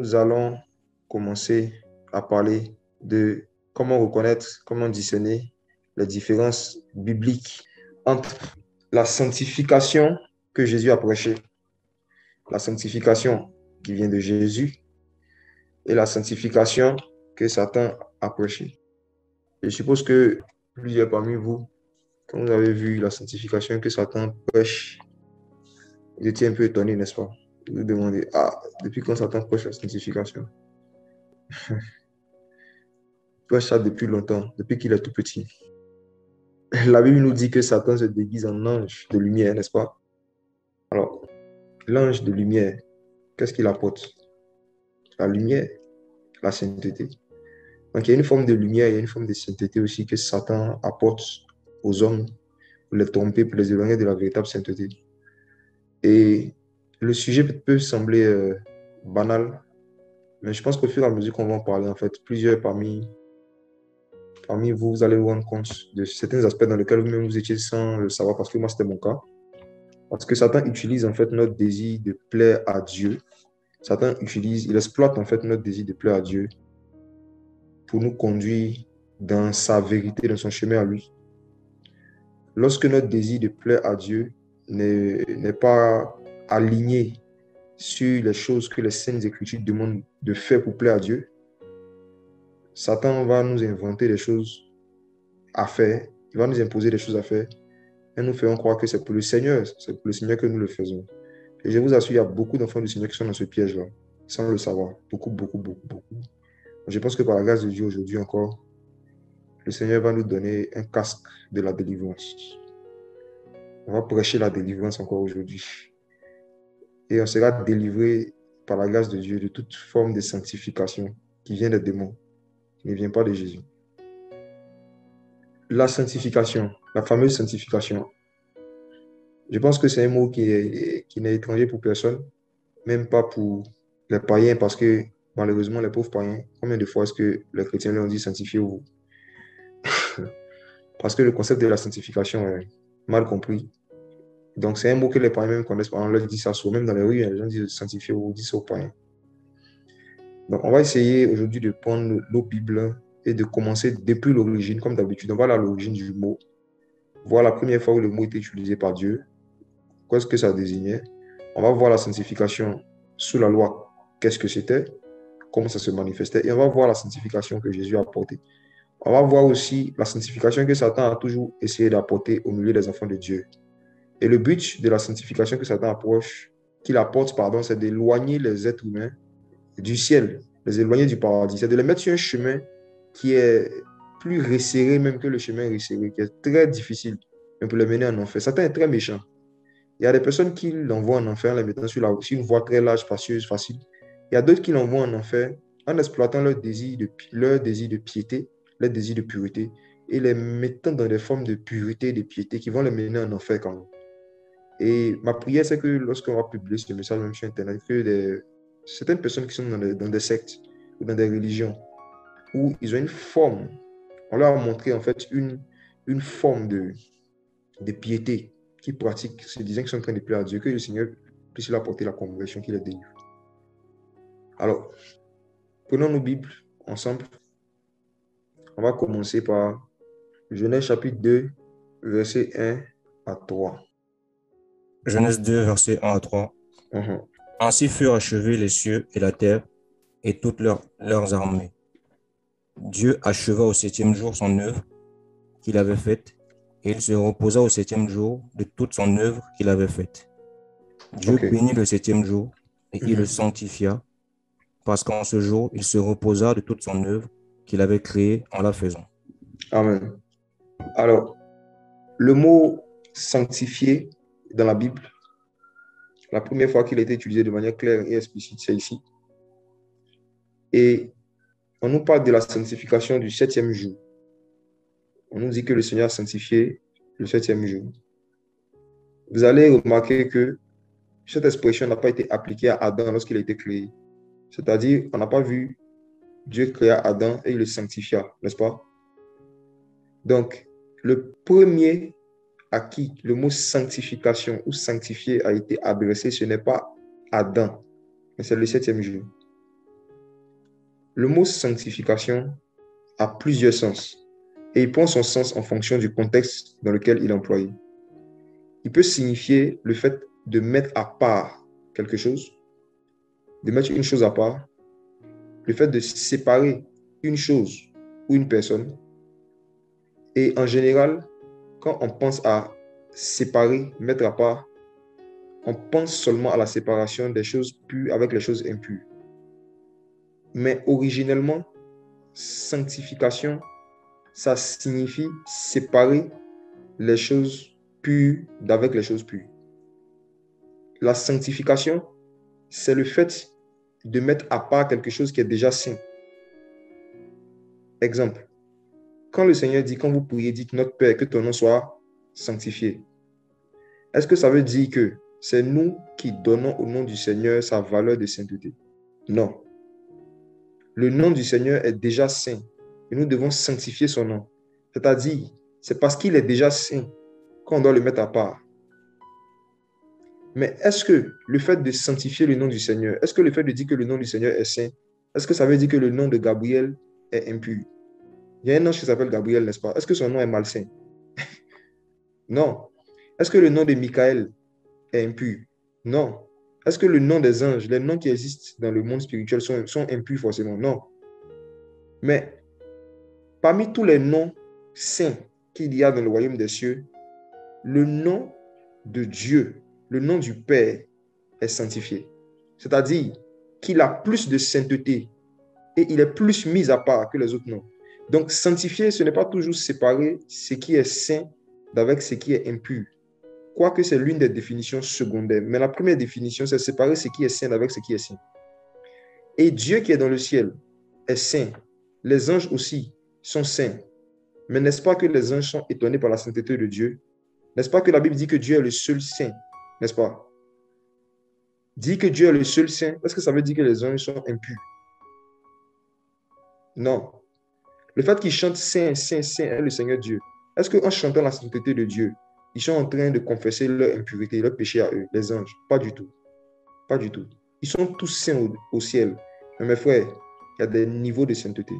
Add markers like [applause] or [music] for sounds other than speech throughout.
nous allons commencer à parler de comment reconnaître, comment discerner les différences bibliques entre la sanctification que Jésus a prêchée, la sanctification qui vient de Jésus et la sanctification que Satan a prêchée. Je suppose que plusieurs parmi vous, quand vous avez vu la sanctification que Satan prêche, vous étiez un peu étonné, n'est-ce pas? Vous demandez, ah, depuis quand Satan prêche la sanctification? [laughs] Il prêche ça depuis longtemps, depuis qu'il est tout petit. La Bible nous dit que Satan se déguise en ange de lumière, n'est-ce pas? Alors, l'ange de lumière, qu'est-ce qu'il apporte? La lumière, la sainteté. Donc, il y a une forme de lumière, il y a une forme de sainteté aussi que Satan apporte aux hommes pour les tromper, pour les éloigner de la véritable sainteté. Et le sujet peut sembler euh, banal, mais je pense qu'au fur et à mesure qu'on va en parler, en fait, plusieurs parmi, parmi vous, vous allez vous rendre compte de certains aspects dans lesquels vous-même vous étiez sans le savoir, parce que moi, c'était mon cas. Parce que Satan utilise en fait notre désir de plaire à Dieu. Satan utilise, il exploite en fait notre désir de plaire à Dieu pour nous conduire dans sa vérité, dans son chemin à lui. Lorsque notre désir de plaire à Dieu n'est pas aligné sur les choses que les saintes écritures demandent de faire pour plaire à Dieu, Satan va nous inventer des choses à faire, il va nous imposer des choses à faire, et nous ferons croire que c'est pour le Seigneur, c'est pour le Seigneur que nous le faisons. Et je vous assure, il y a beaucoup d'enfants du Seigneur qui sont dans ce piège-là, sans le savoir. Beaucoup, beaucoup, beaucoup, beaucoup. Je pense que par la grâce de Dieu aujourd'hui encore, le Seigneur va nous donner un casque de la délivrance. On va prêcher la délivrance encore aujourd'hui. Et on sera délivré par la grâce de Dieu de toute forme de sanctification qui vient des démons, qui ne vient pas de Jésus. La sanctification, la fameuse sanctification, je pense que c'est un mot qui n'est étranger pour personne, même pas pour les païens, parce que malheureusement, les pauvres païens, combien de fois est-ce que les chrétiens leur ont dit sanctifiez-vous? [laughs] Parce que le concept de la sanctification est mal compris. Donc, c'est un mot que les païens même connaissent. On leur dit ça souvent, même dans les rues, les gens disent sanctifier ou disent aux païens. Donc, on va essayer aujourd'hui de prendre nos Bibles et de commencer depuis l'origine, comme d'habitude. On va à l'origine du mot, voir la première fois où le mot était utilisé par Dieu, qu'est-ce que ça désignait? On va voir la sanctification sous la loi, qu'est-ce que c'était, comment ça se manifestait, et on va voir la sanctification que Jésus a apportée. On va voir aussi la sanctification que Satan a toujours essayé d'apporter au milieu des enfants de Dieu. Et le but de la sanctification que Satan approche, qu'il apporte, pardon, c'est d'éloigner les êtres humains du ciel, les éloigner du paradis. C'est de les mettre sur un chemin qui est plus resserré même que le chemin resserré, qui est très difficile pour les mener en enfer. Satan est très méchant. Il y a des personnes qui l'envoient en enfer en les mettant sur, la, sur une voie très large, spacieuse, facile. Il y a d'autres qui l'envoient en enfer en exploitant leur désir de, leur désir de piété, leur désir de pureté, et les mettant dans des formes de pureté et de piété qui vont les mener en enfer quand même. Et ma prière, c'est que lorsqu'on va publier ce message même sur Internet, que certaines personnes qui sont dans des, sectes ou dans des religions, où ils ont une forme, on leur a montré en fait une, une forme de, de piété qu'ils pratiquent, se disant qu'ils sont en train de plaire à Dieu, que le Seigneur puisse leur apporter la conversion qui les délivre. Alors, prenons nos Bibles ensemble. On va commencer par Genèse chapitre 2, verset 1 à 3. Genèse 2, verset 1 à 3. Mhm. Ainsi furent achevés les cieux et la terre et toutes leurs, leurs armées. Dieu acheva au septième jour son œuvre qu'il avait faite, et il se reposa au septième jour de toute son œuvre qu'il avait faite. Dieu bénit le septième jour et il Mhm. le sanctifia, parce qu'en ce jour il se reposa de toute son œuvre qu'il avait créée en la faisant. Amen. Alors, le mot sanctifié dans la Bible, la première fois qu'il a été utilisé de manière claire et explicite, c'est ici. Et on nous parle de la sanctification du septième jour. On nous dit que le Seigneur a sanctifié le septième jour. Vous allez remarquer que cette expression n'a pas été appliquée à Adam lorsqu'il a été créé. C'est-à-dire, on n'a pas vu Dieu créa Adam et il le sanctifia, n'est-ce pas? Donc, le premier à qui le mot sanctification ou sanctifié a été adressé, ce n'est pas Adam, mais c'est le septième jour. Le mot sanctification a plusieurs sens et il prend son sens en fonction du contexte dans lequel il est employé. Il peut signifier le fait de mettre à part quelque chose, de mettre une chose à part, le fait de séparer une chose ou une personne. Et en général, quand on pense à séparer, mettre à part, on pense seulement à la séparation des choses pures avec les choses impures. Mais originellement, sanctification, ça signifie séparer les choses pures d'avec les choses pures. La sanctification, c'est le fait de mettre à part quelque chose qui est déjà saint. Exemple, quand le Seigneur dit, quand vous priez, dites Notre Père, que ton nom soit sanctifié. Est-ce que ça veut dire que c'est nous qui donnons au nom du Seigneur sa valeur de sainteté? Non. Le nom du Seigneur est déjà saint et nous devons sanctifier son nom. C'est-à-dire, c'est parce qu'il est déjà saint qu'on doit le mettre à part. Mais est-ce que le fait de sanctifier le nom du Seigneur, est-ce que le fait de dire que le nom du Seigneur est saint, est-ce que ça veut dire que le nom de Gabriel est impur? Il y a un ange qui s'appelle Gabriel, n'est-ce pas? Est-ce que son nom est malsain? [laughs] Non. Est-ce que le nom de Michael est impur? Non. Est-ce que le nom des anges, les noms qui existent dans le monde spirituel sont, sont impurs forcément? Non. Mais parmi tous les noms saints qu'il y a dans le royaume des cieux, le nom de Dieu le nom du Père est sanctifié. C'est-à-dire qu'il a plus de sainteté et il est plus mis à part que les autres noms. Donc, sanctifié, ce n'est pas toujours séparer ce qui est saint d'avec ce qui est impur. Quoique c'est l'une des définitions secondaires. Mais la première définition, c'est séparer ce qui est saint d'avec ce qui est saint. Et Dieu qui est dans le ciel est saint. Les anges aussi sont saints. Mais n'est-ce pas que les anges sont étonnés par la sainteté de Dieu? N'est-ce pas que la Bible dit que Dieu est le seul saint? N'est-ce pas? Dit que Dieu est le seul saint, est-ce que ça veut dire que les anges sont impurs? Non. Le fait qu'ils chantent Saint, Saint, Saint le Seigneur Dieu. Est-ce qu'en chantant la sainteté de Dieu, ils sont en train de confesser leur impurité, leur péché à eux, les anges? Pas du tout. Pas du tout. Ils sont tous saints au, ciel. Mais mes frères, il y a des niveaux de sainteté.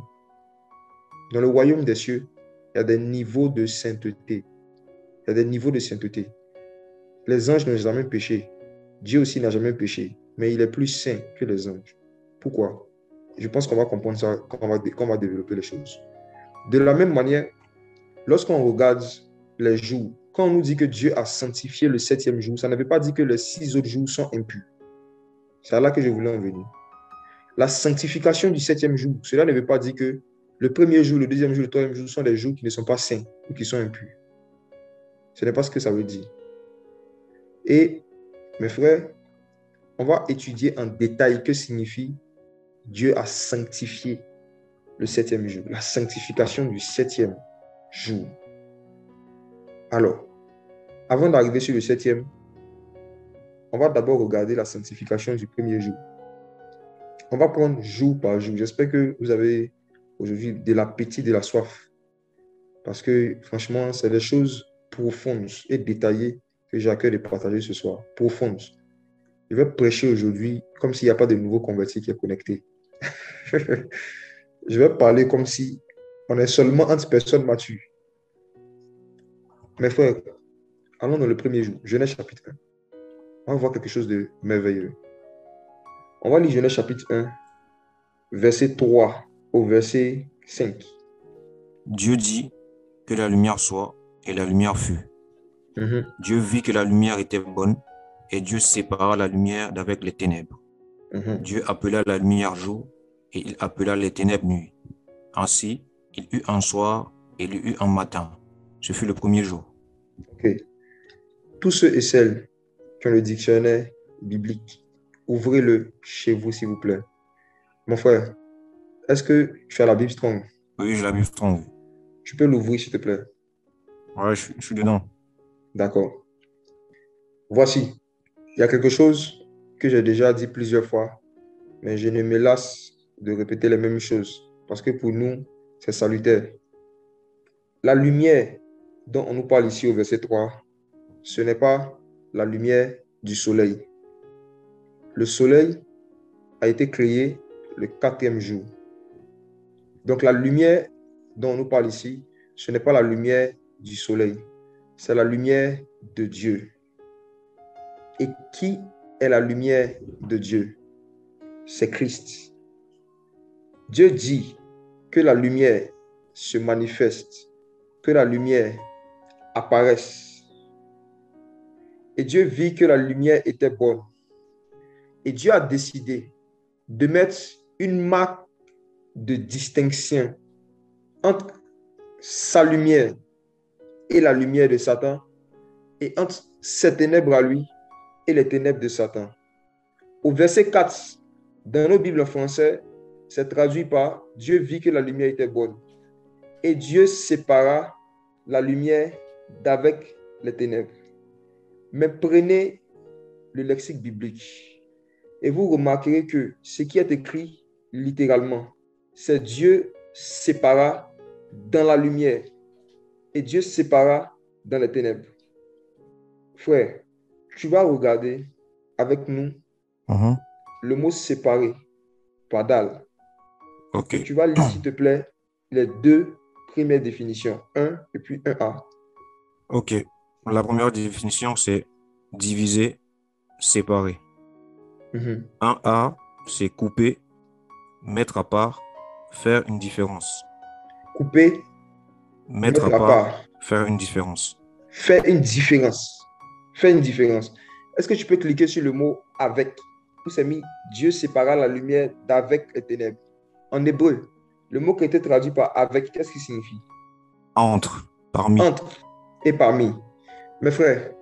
Dans le royaume des cieux, il y a des niveaux de sainteté. Il y a des niveaux de sainteté. Les anges n'ont jamais péché. Dieu aussi n'a jamais péché, mais il est plus saint que les anges. Pourquoi? Je pense qu'on va comprendre ça quand on va, va développer les choses. De la même manière, lorsqu'on regarde les jours, quand on nous dit que Dieu a sanctifié le septième jour, ça ne veut pas dire que les six autres jours sont impurs. C'est à là que je voulais en venir. La sanctification du septième jour, cela ne veut pas dire que le premier jour, le deuxième jour, le troisième jour sont des jours qui ne sont pas saints ou qui sont impurs. Ce n'est pas ce que ça veut dire. Et mes frères, on va étudier en détail que signifie Dieu a sanctifié le septième jour, la sanctification du septième jour. Alors, avant d'arriver sur le septième, on va d'abord regarder la sanctification du premier jour. On va prendre jour par jour. J'espère que vous avez aujourd'hui de l'appétit, de la soif. Parce que franchement, c'est des choses profondes et détaillées que j'ai à cœur de partager ce soir, profonde. Je vais prêcher aujourd'hui comme s'il n'y a pas de nouveau converti qui est connecté. [laughs] je vais parler comme si on est seulement entre personnes matures. Mes frères, allons dans le premier jour, Genèse chapitre 1. On va voir quelque chose de merveilleux. On va lire Genèse chapitre 1, verset 3 au verset 5. Dieu dit que la lumière soit et la lumière fut. Mhm. Dieu vit que la lumière était bonne et Dieu sépara la lumière d'avec les ténèbres. Mhm. Dieu appela la lumière jour et il appela les ténèbres nuit. Ainsi, il eut un soir et il eut un matin. Ce fut le premier jour. Ok. Tous ceux et celles qui ont le dictionnaire biblique, ouvrez-le chez vous, s'il vous plaît. Mon frère, est-ce que tu as la Bible strong? Oui, j'ai la Bible strong. Tu peux l'ouvrir, s'il te plaît? Ouais, je, je suis dedans. D'accord. Voici, il y a quelque chose que j'ai déjà dit plusieurs fois, mais je ne me lasse de répéter les mêmes choses parce que pour nous, c'est salutaire. La lumière dont on nous parle ici au verset 3, ce n'est pas la lumière du soleil. Le soleil a été créé le quatrième jour. Donc la lumière dont on nous parle ici, ce n'est pas la lumière du soleil, c'est la lumière de Dieu. Et qui est la lumière de Dieu? C'est Christ. Dieu dit que la lumière se manifeste, que la lumière apparaisse. Et Dieu vit que la lumière était bonne. Et Dieu a décidé de mettre une marque de distinction entre sa lumière et la lumière de Satan, et entre ses ténèbres à lui et les ténèbres de Satan. Au verset 4, dans nos Bibles en français, c'est traduit par Dieu vit que la lumière était bonne. Et Dieu sépara la lumière d'avec les ténèbres. Mais prenez le lexique biblique et vous remarquerez que ce qui est écrit littéralement, c'est Dieu sépara dans la lumière et Dieu sépara dans les ténèbres. Frère, tu vas regarder avec nous Mhm. le mot séparé, padal. Ok. Tu vas lire, s'il te plaît, les deux premières définitions, 1 et puis 1A. Ok. La première définition, c'est diviser, séparer. Mhm. 1A, c'est couper, mettre à part, faire une différence. Couper, Mettre, mettre à à part, part, faire une différence. faire une différence. Faire une différence. Est-ce que tu peux cliquer sur le mot avec? Où c'est mis Dieu sépara la lumière d'avec les ténèbres. En hébreu, le mot qui a été traduit par avec, qu'est-ce qu'il signifie? Entre, parmi. Entre et parmi. Mes frères,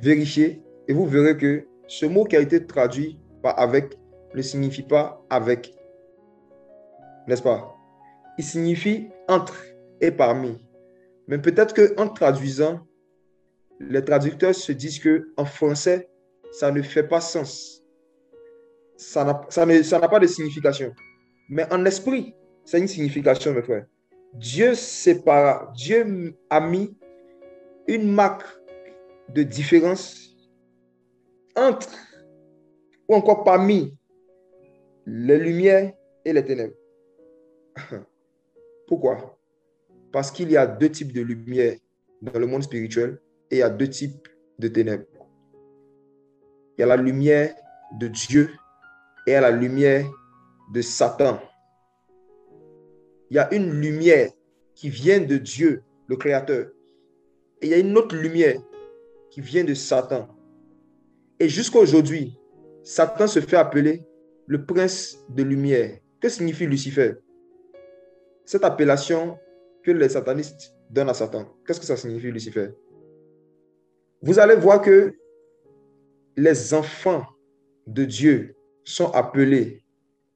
vérifiez et vous verrez que ce mot qui a été traduit par avec ne signifie pas avec. N'est-ce pas? Il signifie entre et parmi. Mais peut-être qu'en traduisant, les traducteurs se disent que en français, ça ne fait pas sens. Ça n'a ça ça pas de signification. Mais en esprit, c'est une signification, mes frères. Dieu sépara, Dieu a mis une marque de différence entre ou encore parmi les lumières et les ténèbres. [laughs] Pourquoi? Parce qu'il y a deux types de lumière dans le monde spirituel et il y a deux types de ténèbres. Il y a la lumière de Dieu et il y a la lumière de Satan. Il y a une lumière qui vient de Dieu, le Créateur. Et il y a une autre lumière qui vient de Satan. Et jusqu'à aujourd'hui, Satan se fait appeler le prince de lumière. Que signifie Lucifer? Cette appellation que les satanistes donnent à Satan. Qu'est-ce que ça signifie Lucifer? Vous allez voir que les enfants de Dieu sont appelés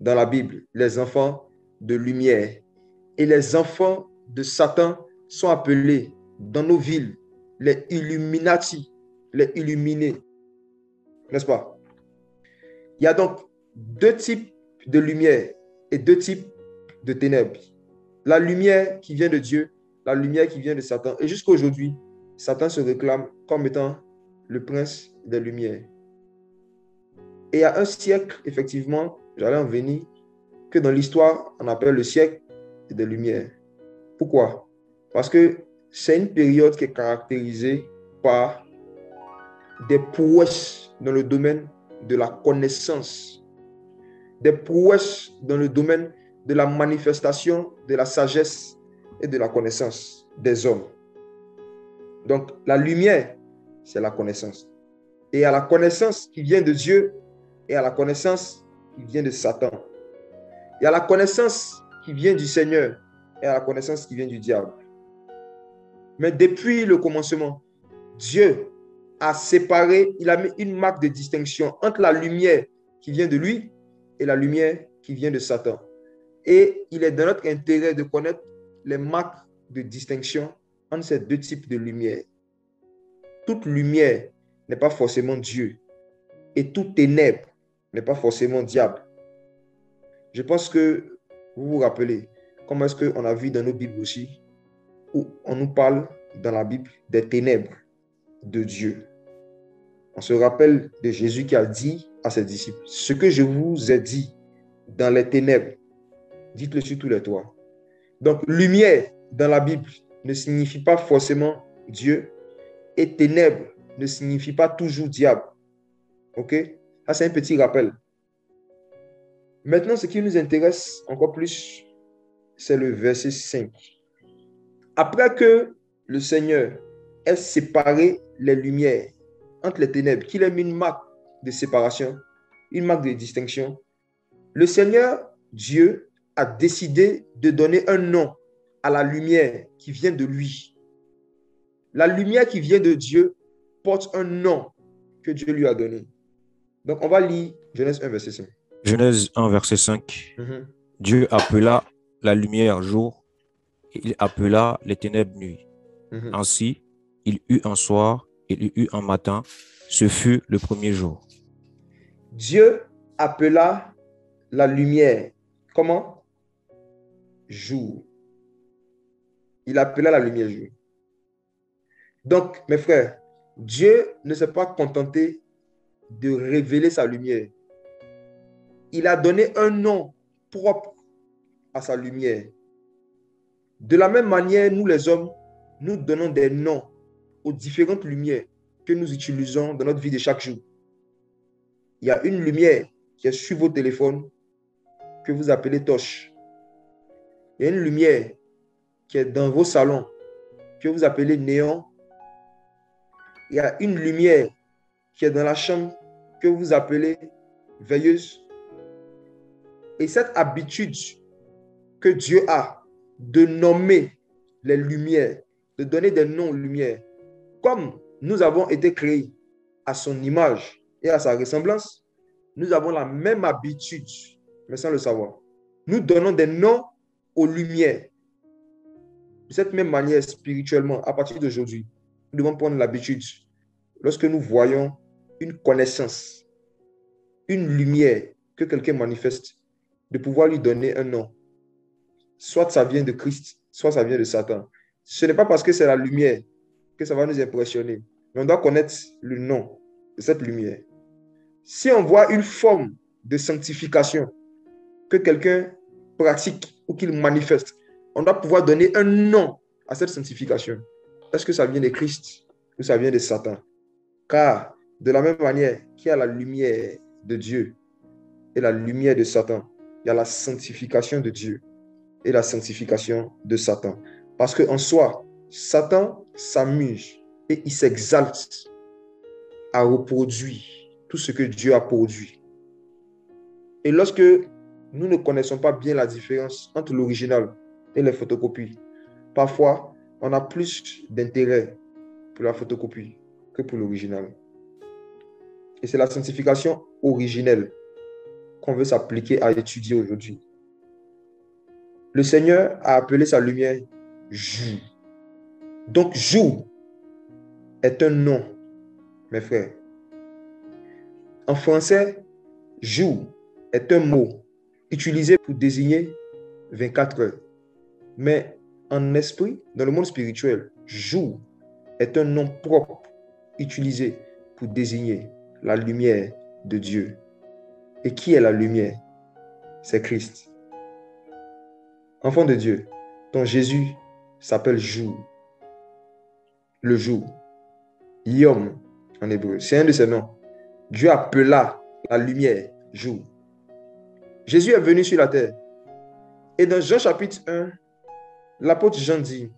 dans la Bible les enfants de lumière. Et les enfants de Satan sont appelés dans nos villes les Illuminati, les illuminés. N'est-ce pas? Il y a donc deux types de lumière et deux types de ténèbres. La lumière qui vient de Dieu, la lumière qui vient de Satan. Et jusqu'à aujourd'hui, Satan se réclame comme étant le prince des lumières. Et il y a un siècle, effectivement, j'allais en venir, que dans l'histoire, on appelle le siècle des lumières. Pourquoi? Parce que c'est une période qui est caractérisée par des prouesses dans le domaine de la connaissance, des prouesses dans le domaine de la manifestation de la sagesse et de la connaissance des hommes. Donc, la lumière, c'est la connaissance. Et à la connaissance qui vient de Dieu et à la connaissance qui vient de Satan. Et à la connaissance qui vient du Seigneur et la connaissance qui vient du diable. Mais depuis le commencement, Dieu a séparé, il a mis une marque de distinction entre la lumière qui vient de lui et la lumière qui vient de Satan. Et il est dans notre intérêt de connaître les marques de distinction entre ces deux types de lumière. Toute lumière n'est pas forcément Dieu et toute ténèbre n'est pas forcément diable. Je pense que vous vous rappelez comment est-ce qu'on a vu dans nos Bibles aussi, où on nous parle dans la Bible des ténèbres de Dieu. On se rappelle de Jésus qui a dit à ses disciples, ce que je vous ai dit dans les ténèbres, dites-le sur tous les toits. Donc, lumière dans la Bible ne signifie pas forcément Dieu et ténèbres ne signifie pas toujours diable. OK? Ça, c'est un petit rappel. Maintenant, ce qui nous intéresse encore plus, c'est le verset 5. Après que le Seigneur ait séparé les lumières entre les ténèbres, qu'il ait mis une marque de séparation, une marque de distinction, le Seigneur Dieu a décidé de donner un nom à la lumière qui vient de lui. La lumière qui vient de Dieu porte un nom que Dieu lui a donné. Donc, on va lire Genèse 1, verset 5. Genèse 1, verset 5. Mhm. Dieu appela la lumière jour et il appela les ténèbres nuit. Mhm. Ainsi, il eut un soir, il eut un matin. Ce fut le premier jour. Dieu appela la lumière. Comment? Jour. Il appela la lumière jour. Donc, mes frères, Dieu ne s'est pas contenté de révéler sa lumière. Il a donné un nom propre à sa lumière. De la même manière, nous les hommes, nous donnons des noms aux différentes lumières que nous utilisons dans notre vie de chaque jour. Il y a une lumière qui est sur vos téléphones que vous appelez torche. Il y a une lumière qui est dans vos salons que vous appelez néon. Il y a une lumière qui est dans la chambre que vous appelez veilleuse. Et cette habitude que Dieu a de nommer les lumières, de donner des noms aux lumières, comme nous avons été créés à son image et à sa ressemblance, nous avons la même habitude, mais sans le savoir. Nous donnons des noms aux lumières. De cette même manière, spirituellement, à partir d'aujourd'hui, nous devons prendre l'habitude, lorsque nous voyons une connaissance, une lumière que quelqu'un manifeste, de pouvoir lui donner un nom. Soit ça vient de Christ, soit ça vient de Satan. Ce n'est pas parce que c'est la lumière que ça va nous impressionner. Mais on doit connaître le nom de cette lumière. Si on voit une forme de sanctification que quelqu'un pratique ou qu'il manifeste, on doit pouvoir donner un nom à cette sanctification. Est-ce que ça vient de Christ ou ça vient de Satan? Car de la même manière qu'il y a la lumière de Dieu et la lumière de Satan, il y a la sanctification de Dieu et la sanctification de Satan. Parce qu'en soi, Satan s'amuse et il s'exalte à reproduire tout ce que Dieu a produit. Et lorsque nous ne connaissons pas bien la différence entre l'original et les photocopies, parfois on a plus d'intérêt pour la photocopie que pour l'original. Et c'est la sanctification originelle qu'on veut s'appliquer à étudier aujourd'hui. Le Seigneur a appelé sa lumière jour. Donc jour est un nom, mes frères. En français, jour est un mot utilisé pour désigner 24 heures. Mais en esprit, dans le monde spirituel, jour est un nom propre utilisé pour désigner la lumière de Dieu. Et qui est la lumière? C'est Christ. Enfant de Dieu, ton Jésus s'appelle jour. Le jour. Yom en hébreu. C'est un de ses noms. Dieu appela la lumière jour. Jésus est venu sur la terre. Et dans Jean chapitre 1, l'apôtre Jean dit,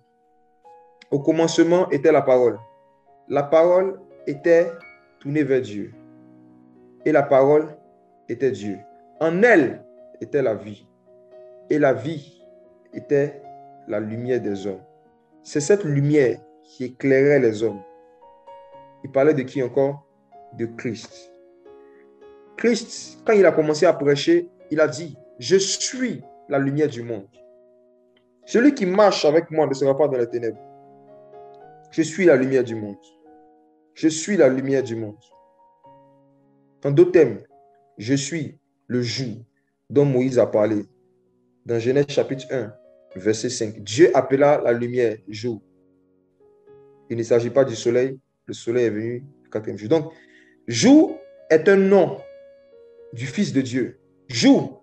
au commencement était la parole. La parole était tournée vers Dieu. Et la parole était Dieu. En elle était la vie. Et la vie était la lumière des hommes. C'est cette lumière qui éclairait les hommes. Il parlait de qui encore? De Christ. Christ, quand il a commencé à prêcher, il a dit, je suis la lumière du monde. Celui qui marche avec moi ne sera pas dans les ténèbres. Je suis la lumière du monde. Je suis la lumière du monde. En d'autres termes, je suis le jour dont Moïse a parlé. Dans Genèse chapitre 1, verset 5, Dieu appela la lumière jour. Il ne s'agit pas du soleil, le soleil est venu le quatrième jour. Donc, jour est un nom du Fils de Dieu. Jour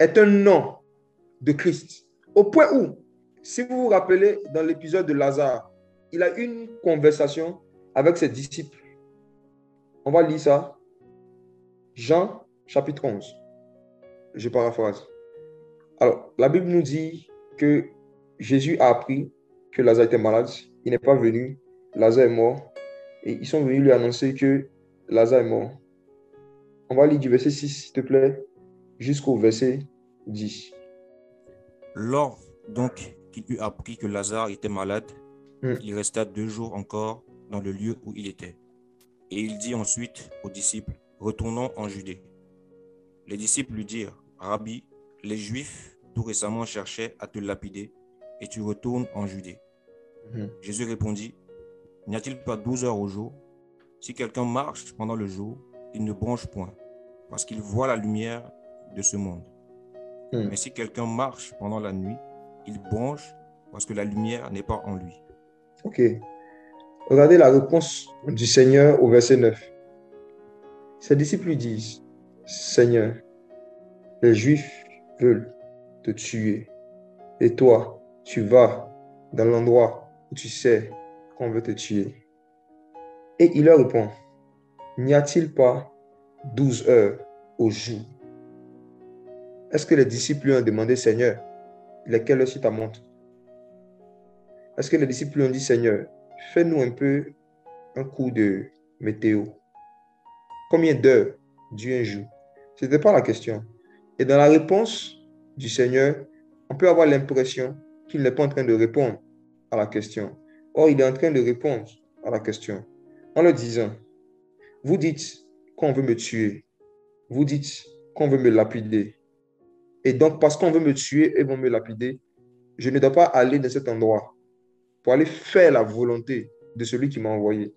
est un nom de Christ. Au point où Si vous vous rappelez, dans l'épisode de Lazare, il a une conversation avec ses disciples. On va lire ça. Jean chapitre 11. Je paraphrase. Alors, la Bible nous dit que Jésus a appris que Lazare était malade. Il n'est pas venu. Lazare est mort. Et ils sont venus lui annoncer que Lazare est mort. On va lire du verset 6, s'il te plaît, jusqu'au verset 10. Lors donc qu'il eut appris que Lazare était malade, Hmm. il resta deux jours encore dans le lieu où il était. Et il dit ensuite aux disciples, retournons en Judée. Les disciples lui dirent, Rabbi, les Juifs tout récemment cherchaient à te lapider, et tu retournes en Judée. Mhm. Jésus répondit, N'y a-t-il pas douze heures au jour? Si quelqu'un marche pendant le jour, il ne bronche point, parce qu'il voit la lumière de ce monde. Hmm. Mais si quelqu'un marche pendant la nuit, il bronche, parce que la lumière n'est pas en lui. Ok. Regardez la réponse du Seigneur au verset 9. Ses disciples lui disent, Seigneur, les Juifs veulent te tuer. Et toi, tu vas dans l'endroit où tu sais qu'on veut te tuer. Et il leur répond, n'y a-t-il pas douze heures au jour? Est-ce que les disciples lui ont demandé, Seigneur, lesquelles heures si ta montre? Est-ce que les disciples lui ont dit, Seigneur, fais-nous un peu un coup de météo Combien d'heures Dieu un jour? Ce n'était pas la question. Et dans la réponse du Seigneur, on peut avoir l'impression qu'il n'est pas en train de répondre à la question. Or, il est en train de répondre à la question en leur disant, vous dites qu'on veut me tuer, vous dites qu'on veut me lapider. Et donc, parce qu'on veut me tuer et vont me lapider, je ne dois pas aller dans cet endroit pour aller faire la volonté de celui qui m'a envoyé.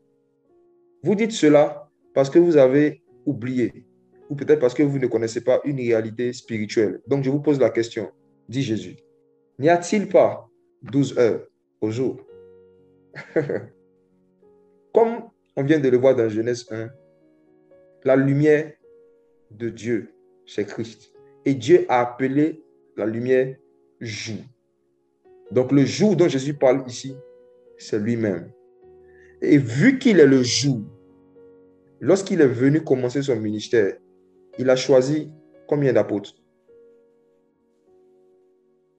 Vous dites cela parce que vous avez oublié, ou peut-être parce que vous ne connaissez pas une réalité spirituelle. Donc, je vous pose la question, dit Jésus, n'y a-t-il pas 12 heures au jour? [laughs] Comme on vient de le voir dans Genèse 1, la lumière de Dieu, c'est Christ. Et Dieu a appelé la lumière jour. Donc le jour dont Jésus parle ici, c'est lui-même. Et vu qu'il est le jour, lorsqu'il est venu commencer son ministère, il a choisi combien d'apôtres?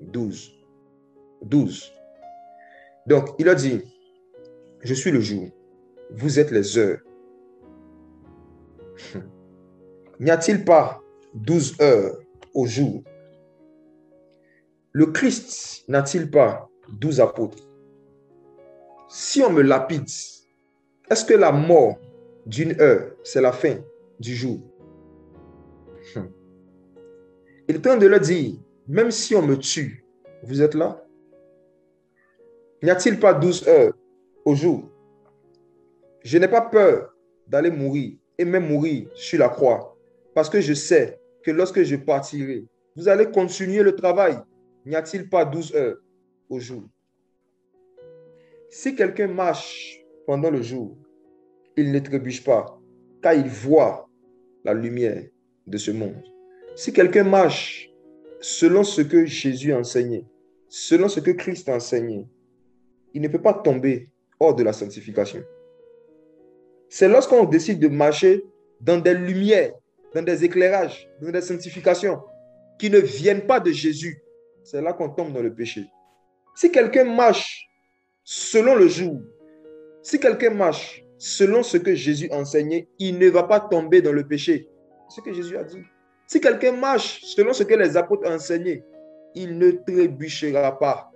12. 12. Donc il a dit, je suis le jour, vous êtes les heures. [laughs] N'y a-t-il pas 12 heures au jour Le Christ n'a-t-il pas 12 apôtres? Si on me lapide, est-ce que la mort d'une heure, c'est la fin du jour? Il est en train de leur dire, même si on me tue, vous êtes là? N'y a-t-il pas 12 heures au jour? Je n'ai pas peur d'aller mourir et même mourir sur la croix parce que je sais que lorsque je partirai, vous allez continuer le travail. N'y a-t-il pas 12 heures au jour? Si quelqu'un marche pendant le jour, il ne trébuche pas, car il voit la lumière de ce monde. Si quelqu'un marche selon ce que Jésus a enseigné, selon ce que Christ a enseigné, il ne peut pas tomber hors de la sanctification. C'est lorsqu'on décide de marcher dans des lumières, dans des éclairages, dans des sanctifications qui ne viennent pas de Jésus, c'est là qu'on tombe dans le péché. Si quelqu'un marche selon le jour, si quelqu'un marche selon ce que Jésus a enseigné, il ne va pas tomber dans le péché. Ce que Jésus a dit. Si quelqu'un marche selon ce que les apôtres enseigné, il ne trébuchera pas.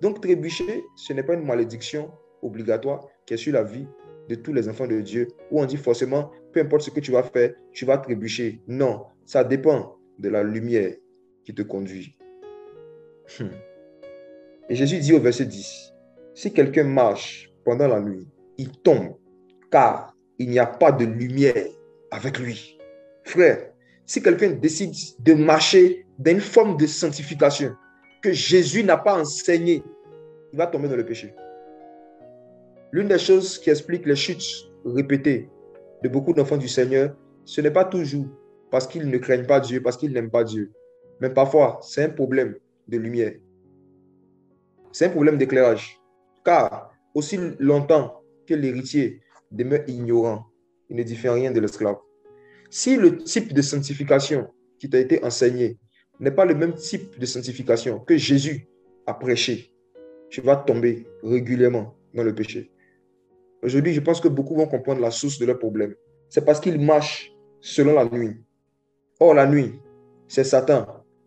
Donc trébucher, ce n'est pas une malédiction obligatoire qui est sur la vie de tous les enfants de Dieu, où on dit forcément, peu importe ce que tu vas faire, tu vas trébucher. Non, ça dépend de la lumière qui te conduit. Hmm. Et Jésus dit au verset 10, si quelqu'un marche pendant la nuit, il tombe, car il n'y a pas de lumière avec lui. Frère, si quelqu'un décide de marcher dans une forme de sanctification que Jésus n'a pas enseigné, il va tomber dans le péché. L'une des choses qui explique les chutes répétées de beaucoup d'enfants du Seigneur, ce n'est pas toujours parce qu'ils ne craignent pas Dieu, parce qu'ils n'aiment pas Dieu. Mais parfois, c'est un problème de lumière. C'est un problème d'éclairage. Car aussi longtemps que l'héritier demeure ignorant, il ne diffère rien de l'esclave. Si le type de sanctification qui t'a été enseigné n'est pas le même type de sanctification que Jésus a prêché, tu vas tomber régulièrement dans le péché. Aujourd'hui, je pense que beaucoup vont comprendre la source de leur problème. C'est parce qu'ils marchent selon la nuit. Or, la nuit, c'est Satan.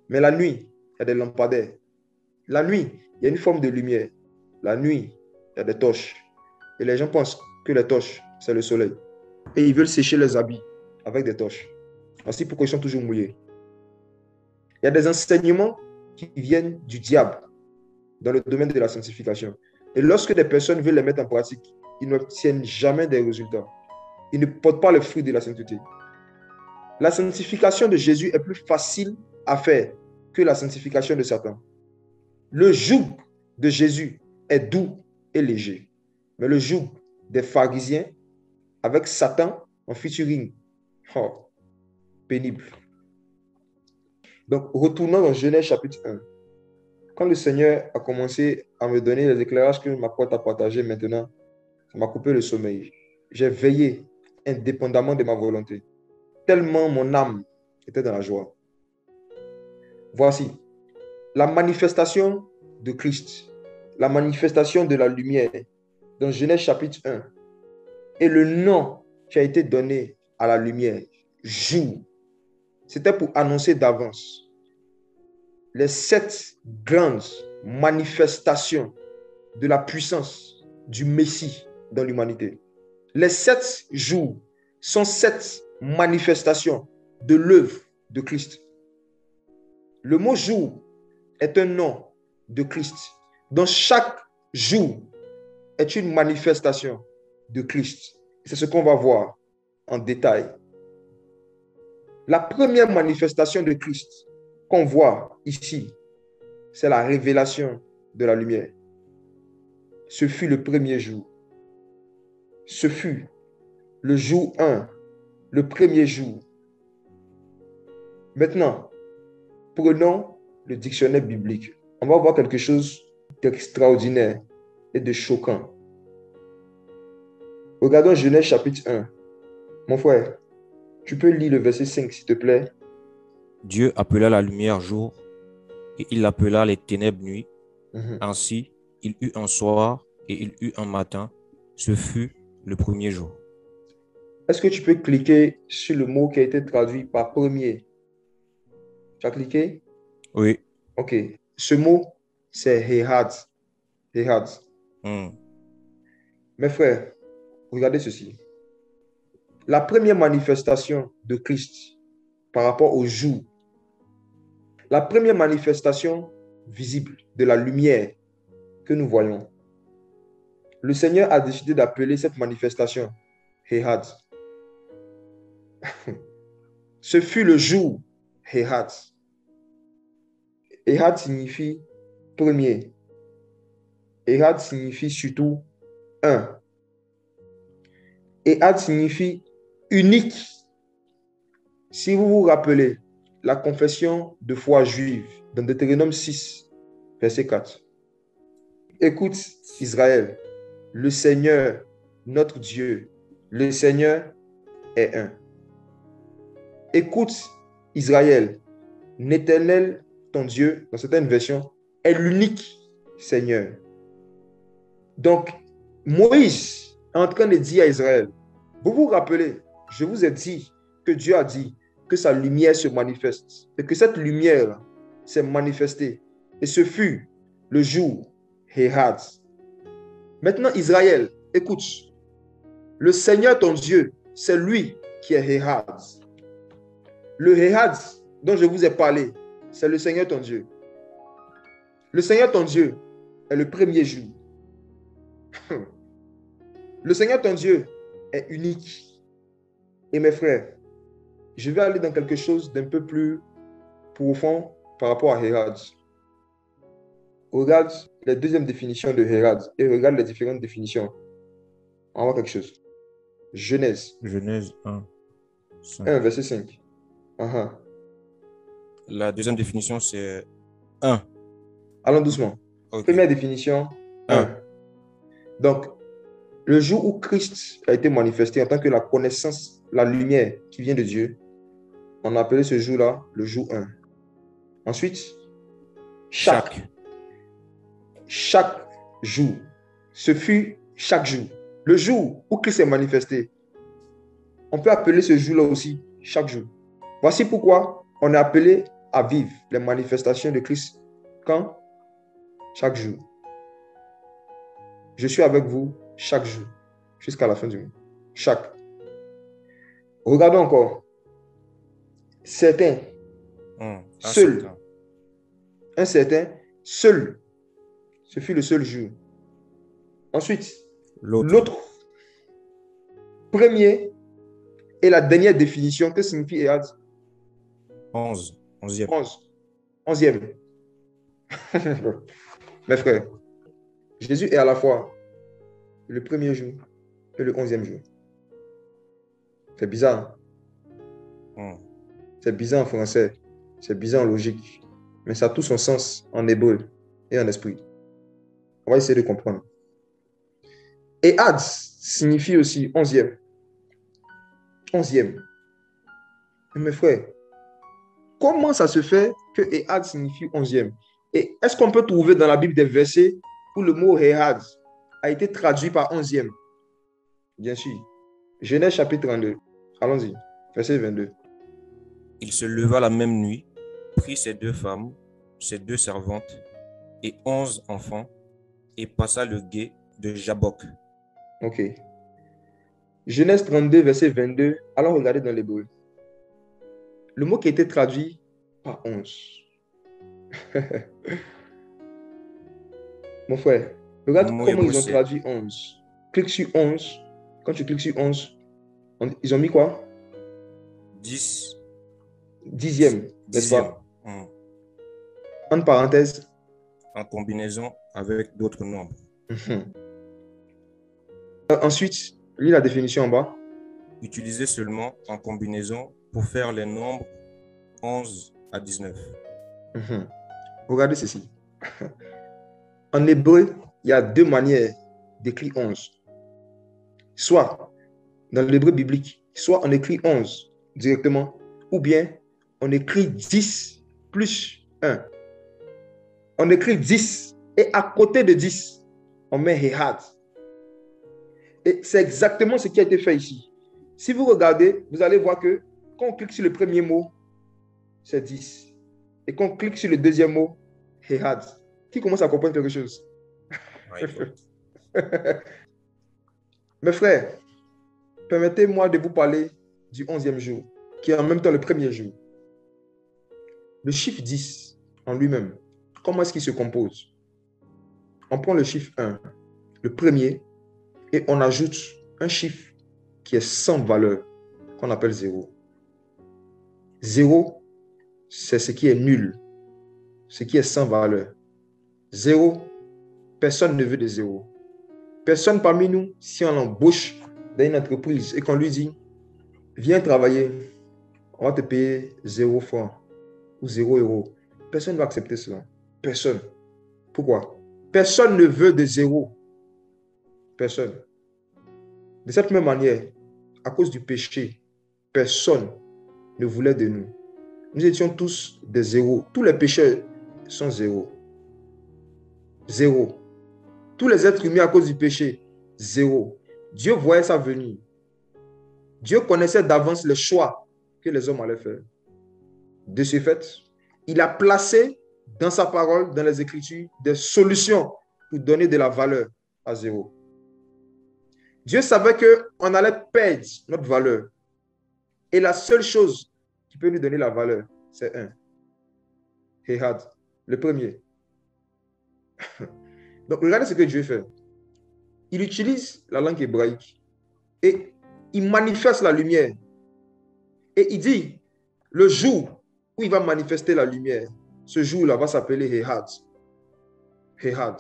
Mais la nuit, il y a des lampadaires. La nuit, il y a une forme de lumière. La nuit, il y a des torches. Et les gens pensent que les torches, c'est le soleil. Et ils veulent sécher leurs habits avec des torches. Ainsi pourquoi ils sont toujours mouillés? Il y a des enseignements qui viennent du diable dans le domaine de la sanctification. Et lorsque des personnes veulent les mettre en pratique, ils n'obtiennent jamais des résultats. Ils ne portent pas le fruit de la sainteté. La sanctification de Jésus est plus facile à faire que la sanctification de Satan. Le joug de Jésus est doux et léger. Mais le joug des pharisiens avec Satan en featuring, oh, pénible. Donc, retournons dans Genèse chapitre 1. Quand le Seigneur a commencé à me donner les éclairages que ma porte a partagé maintenant, ça m'a coupé le sommeil. J'ai veillé indépendamment de ma volonté, tellement mon âme était dans la joie. Voici la manifestation de Christ, la manifestation de la lumière dans Genèse chapitre 1 et le nom qui a été donné à la lumière, jour. C'était pour annoncer d'avance les sept grandes manifestations de la puissance du Messie dans l'humanité. Les sept jours sont sept manifestations de l'œuvre de Christ. Le mot jour est un nom de Christ. Dans chaque jour est une manifestation de Christ. C'est ce qu'on va voir en détail. La première manifestation de Christ qu'on voit ici, c'est la révélation de la lumière. Ce fut le premier jour. Ce fut le jour 1, le premier jour. Maintenant, prenons le dictionnaire biblique. On va voir quelque chose d'extraordinaire et de choquant. Regardons Genèse chapitre 1. Mon frère, tu peux lire le verset 5, s'il te plaît. Dieu appela la lumière jour et il appela les ténèbres nuit. Mhm. Ainsi, il eut un soir et il eut un matin. Ce fut le premier jour. Est-ce que tu peux cliquer sur le mot qui a été traduit par premier? Tu as cliqué? Oui. Ok. Ce mot, c'est Hehad. Hehad. Hmm. Mes frères, regardez ceci. La première manifestation de Christ par rapport au jour, la première manifestation visible de la lumière que nous voyons, le Seigneur a décidé d'appeler cette manifestation Hehad. [laughs] Ce fut le jour Hehad. Ehad signifie premier. Ehad signifie surtout un. Ehad signifie unique. Si vous vous rappelez la confession de foi juive dans Deutéronome 6, verset 4. Écoute Israël, le Seigneur, notre Dieu, le Seigneur est un. Écoute Israël, l'Éternel, ton Dieu, dans certaines versions, est l'unique Seigneur. Donc, Moïse est en train de dire à Israël, vous vous rappelez, je vous ai dit que Dieu a dit que sa lumière se manifeste et que cette lumière s'est manifestée. Et ce fut le jour Héhad. Maintenant, Israël, écoute, le Seigneur ton Dieu, c'est lui qui est Héhad. Le Héhad dont je vous ai parlé, c'est le Seigneur ton Dieu. Le Seigneur ton Dieu est le premier jour. Le Seigneur ton Dieu est unique. Et mes frères, je vais aller dans quelque chose d'un peu plus profond par rapport à Hérad. Regarde la deuxième définition de Hérad et regarde les différentes définitions. On va voir quelque chose. Genèse. Genèse 1. 1, verset 5. La deuxième définition, c'est 1. Allons doucement. Première définition, Un. 1. Donc, le jour où Christ a été manifesté en tant que la connaissance, la lumière qui vient de Dieu, on a appelé ce jour-là le jour 1. Ensuite, chaque, Chaque. chaque jour, ce fut chaque jour. Le jour où Christ est manifesté, on peut appeler ce jour-là aussi chaque jour. Voici pourquoi on est appelé à vivre les manifestations de Christ quand? Chaque jour. Je suis avec vous chaque jour, jusqu'à la fin du monde. Chaque. Regardons encore. Certains, Hum, un Seul. certain. un certain, seul. Ce fut le seul jour. Ensuite, L'autre. Premier et la dernière définition, que signifie Ehad 11. 11e. 11. Onzième. [laughs] Mes frères, Jésus est à la fois le premier jour et le onzième jour. C'est bizarre. hein? Hum. C'est bizarre en français. C'est bizarre en logique. Mais ça a tout son sens en hébreu et en esprit. On va essayer de comprendre. Et Ad signifie aussi onzième. Onzième. Mes frères, comment ça se fait que Ehad signifie onzième? Et est-ce qu'on peut trouver dans la Bible des versets où le mot Ehad a été traduit par onzième? Bien sûr. Genèse chapitre 32. Allons-y. Verset 22. Il se leva la même nuit, prit ses deux femmes, ses deux servantes et onze enfants, et passa le gué de Jabok. Ok. Genèse 32, verset 22. Alors regardez dans l'hébreu. Le mot qui a été traduit par 11. [laughs] Mon frère, regarde comment ils ont traduit 11. Clique sur 11. Quand tu cliques sur 11, on- ils ont mis quoi? 10. Dixième, n'est-ce pas? Hum. Entre parenthèses. En combinaison avec d'autres nombres. Mhm. Euh, Ensuite, lis la définition en bas. Utilisé seulement en combinaison faire les nombres 11 à 19. Mhm. Regardez ceci. [laughs] En hébreu, il y a deux manières d'écrire 11. Soit dans l'hébreu biblique, soit on écrit 11 directement, ou bien on écrit 10 plus 1. On écrit 10 et à côté de 10, on met Ehad. Et c'est exactement ce qui a été fait ici. Si vous regardez, vous allez voir que quand on clique sur le premier mot, c'est 10. Et quand on clique sur le deuxième mot, Ehad. Qui commence à comprendre quelque chose? [laughs] Mes frères, permettez-moi de vous parler du onzième jour, qui est en même temps le premier jour. Le chiffre 10 en lui-même, comment est-ce qu'il se compose? On prend le chiffre 1, le premier, et on ajoute un chiffre qui est sans valeur, qu'on appelle 0. 0, c'est ce qui est nul, ce qui est sans valeur. 0, personne ne veut de 0. Personne parmi nous, si on l'embauche dans une entreprise et qu'on lui dit, viens travailler, on va te payer 0 francs ou 0 euros, personne ne va accepter cela. Personne. Pourquoi? Personne ne veut de 0. Personne. De cette même manière, à cause du péché, personne ne voulait de nous. Nous étions tous des zéros. Tous les pécheurs sont zéros. Zéro. Tous les êtres humains à cause du péché, zéro. Dieu voyait ça venir. Dieu connaissait d'avance les choix que les hommes allaient faire. De ce fait, il a placé dans sa parole, dans les Écritures, des solutions pour donner de la valeur à zéro. Dieu savait qu'on allait perdre notre valeur. Et la seule chose qui peut nous donner la valeur, c'est un. Ehad, le premier. [laughs] Donc, regardez ce que Dieu fait. Il utilise la langue hébraïque et il manifeste la lumière. Et il dit, le jour où il va manifester la lumière, ce jour-là va s'appeler Ehad. Ehad.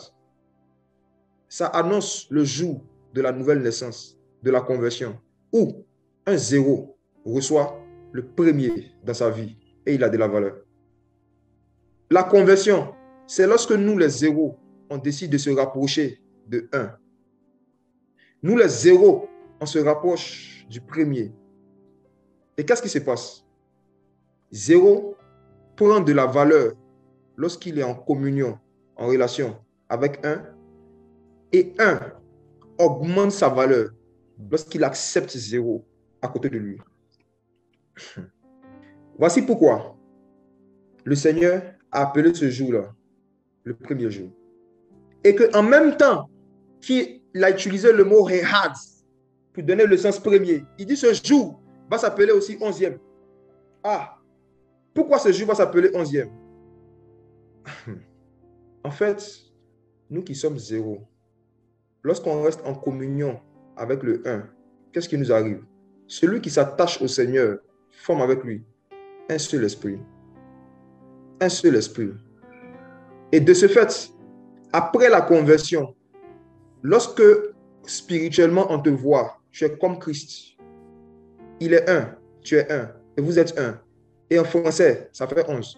Ça annonce le jour de la nouvelle naissance, de la conversion, où un zéro reçoit le premier dans sa vie et il a de la valeur. La conversion, c'est lorsque nous, les zéros, on décide de se rapprocher de 1. Nous, les zéros, on se rapproche du premier. Et qu'est-ce qui se passe? 0 prend de la valeur lorsqu'il est en communion, en relation avec 1, et 1 augmente sa valeur lorsqu'il accepte 0 à côté de lui. [laughs] Voici pourquoi le Seigneur a appelé ce jour-là le premier jour. Et qu'en même temps qu'il a utilisé le mot Rehad pour donner le sens premier, il dit ce jour va s'appeler aussi onzième. Ah, pourquoi ce jour va s'appeler onzième? [laughs] En fait, nous qui sommes zéro, lorsqu'on reste en communion avec le 1, qu'est-ce qui nous arrive? Celui qui s'attache au Seigneur forme avec lui un seul esprit. Un seul esprit. Et de ce fait, après la conversion, lorsque spirituellement on te voit, tu es comme Christ. Il est un, tu es un, et vous êtes un. Et en français, ça fait 11.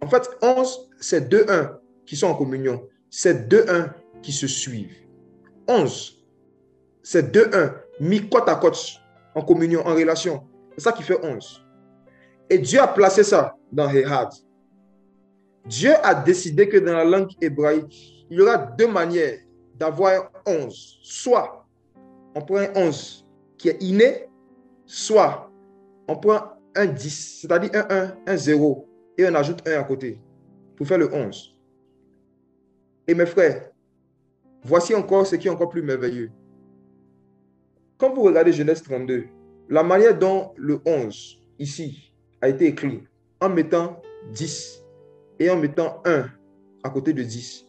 En fait, 11, c'est deux 1 qui sont en communion. C'est deux 1 qui se suivent. 11, c'est deux 1 mis côte à côte en communion, en relation. C'est ça qui fait 11. Et Dieu a placé ça dans Hehad. Dieu a décidé que dans la langue hébraïque, il y aura deux manières d'avoir 11. Soit on prend un 11 qui est inné, soit on prend un 10, c'est-à-dire un 1, un 0, et on ajoute un à côté pour faire le 11. Et mes frères, voici encore ce qui est encore plus merveilleux. Quand vous regardez Genèse 32, la manière dont le 11 ici a été écrit en mettant 10 et en mettant 1 à côté de 10,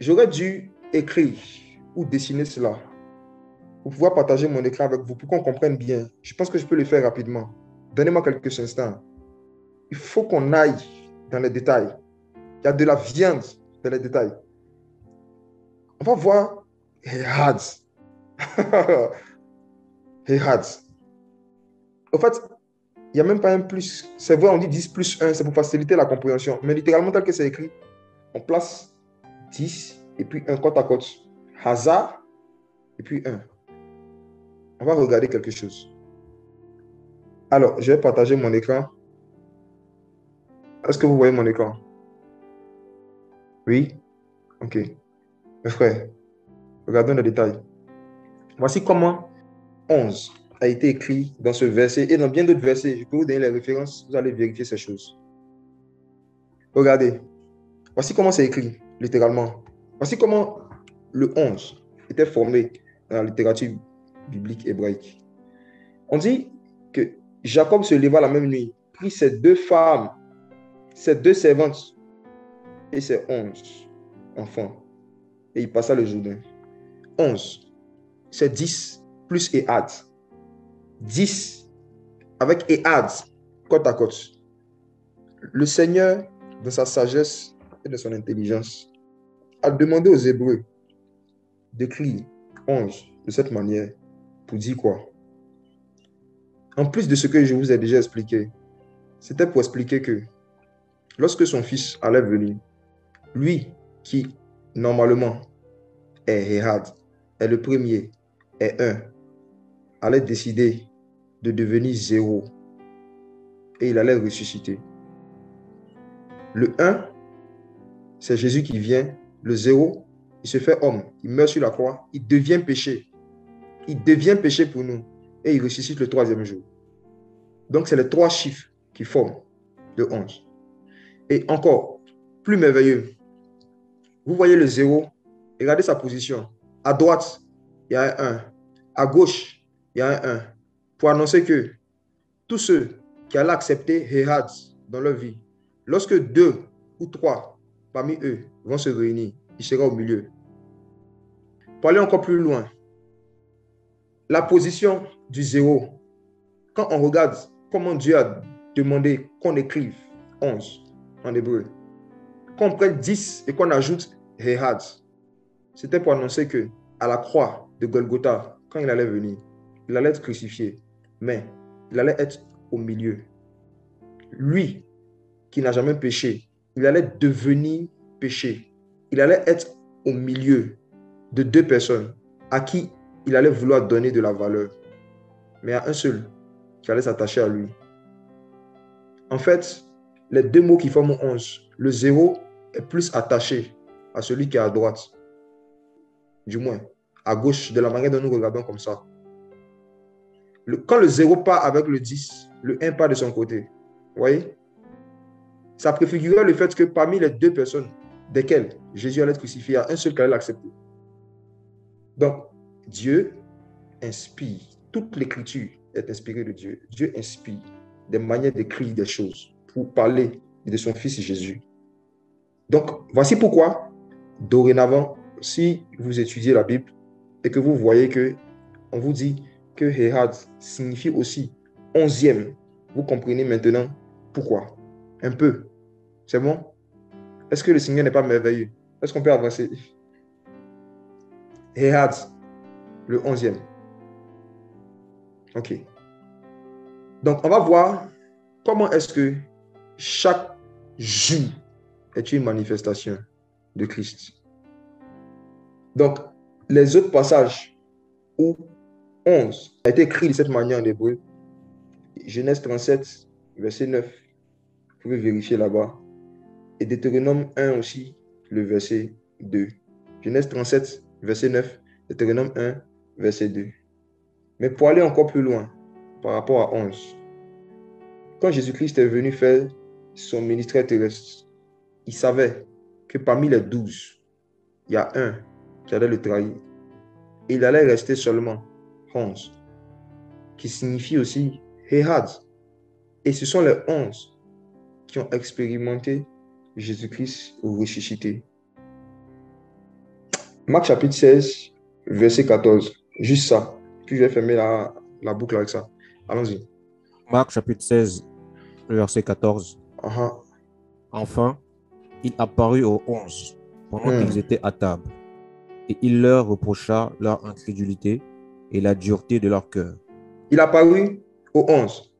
j'aurais dû écrire ou dessiner cela pour pouvoir partager mon écran avec vous pour qu'on comprenne bien. Je pense que je peux le faire rapidement. Donnez-moi quelques instants. Il faut qu'on aille dans les détails. Il y a de la viande dans les détails. On va voir. [laughs] En fait, il n'y a même pas un plus. C'est vrai, on dit 10 plus 1, c'est pour faciliter la compréhension. Mais littéralement, tel que c'est écrit, on place 10 et puis un côte à côte. Hasard et puis 1. On va regarder quelque chose. Alors, je vais partager mon écran. Est-ce que vous voyez mon écran? Oui? Ok. Mes frères, regardons les détails. Voici comment 11 a été écrit dans ce verset et dans bien d'autres versets. Je peux vous donner les références, vous allez vérifier ces choses. Regardez, voici comment c'est écrit, littéralement. Voici comment le 11 était formé dans la littérature biblique hébraïque. On dit que Jacob se leva la même nuit, prit ses deux femmes, ses deux servantes et ses onze enfants, et il passa le Jourdain. Onze, c'est dix, plus et hâte. 10 avec Ehad, côte à côte. Le Seigneur, de sa sagesse et de son intelligence, a demandé aux Hébreux d'écrire 11 de cette manière pour dire quoi? En plus de ce que je vous ai déjà expliqué, c'était pour expliquer que lorsque son fils allait venir, lui qui, normalement, est Ehad, est le premier, est un, allait décider de devenir zéro et il allait ressusciter. Le 1, c'est Jésus qui vient. Le zéro, il se fait homme. Il meurt sur la croix. Il devient péché il devient péché pour nous et il ressuscite le troisième jour. Donc, c'est les trois chiffres qui forment le 11. Et encore, plus merveilleux, vous voyez le zéro, regardez sa position. À droite, il y a un 1. À gauche, il y a un 1. Pour annoncer que tous ceux qui allaient accepter Herad dans leur vie, lorsque deux ou trois parmi eux vont se réunir, il sera au milieu. Pour aller encore plus loin, la position du zéro, quand on regarde comment Dieu a demandé qu'on écrive 11 en hébreu, qu'on prenne 10 et qu'on ajoute Rehad, c'était pour annoncer que à la croix de Golgotha, quand il allait venir, il allait être crucifié, mais il allait être au milieu. Lui, qui n'a jamais péché, il allait devenir péché il allait être au milieu de deux personnes à qui il allait vouloir donner de la valeur, mais à un seul qui allait s'attacher à lui. En fait, les deux mots qui forment 11, le zéro est plus attaché à celui qui est à droite, du moins à gauche, de la manière dont nous regardons comme ça. Quand le zéro part avec le 10, le 1 part de son côté. Vous voyez? Ça préfigurait le fait que parmi les deux personnes desquelles Jésus allait être crucifié, il y a un seul qui allait l'accepter. Donc, Dieu inspire. Toute l'écriture est inspirée de Dieu. Dieu inspire des manières d'écrire des choses pour parler de son Fils Jésus. Donc, voici pourquoi, dorénavant, si vous étudiez la Bible et que vous voyez que on vous dit que Herad signifie aussi onzième, vous comprenez maintenant pourquoi. Un peu. C'est bon? Est-ce que le Seigneur n'est pas merveilleux? Est-ce qu'on peut avancer? Herad, le onzième. Ok. Donc, on va voir comment est-ce que chaque jour est une manifestation de Christ. Donc, les autres passages où 11 a été écrit de cette manière en hébreu, Genèse 37, verset 9, vous pouvez vérifier là-bas, et Deutéronome 1 aussi, le verset 2. Genèse 37, verset 9, Deutéronome 1, verset 2. Mais pour aller encore plus loin, par rapport à 11, quand Jésus-Christ est venu faire son ministère terrestre, il savait que parmi les douze, il y a un qui allait le trahir. Il allait rester seulement 11, qui signifie aussi Herad. Et ce sont les onze qui ont expérimenté Jésus-Christ ressuscité. Marc chapitre 16, verset 14. Juste ça. Puis je vais fermer la, la boucle avec ça. Allons-y. Marc chapitre 16, verset 14. Uh-huh. Enfin, il apparut aux onze pendant Hmm. qu'ils étaient à table, et il leur reprocha leur incrédulité et la dureté de leur cœur. Il apparut au 11.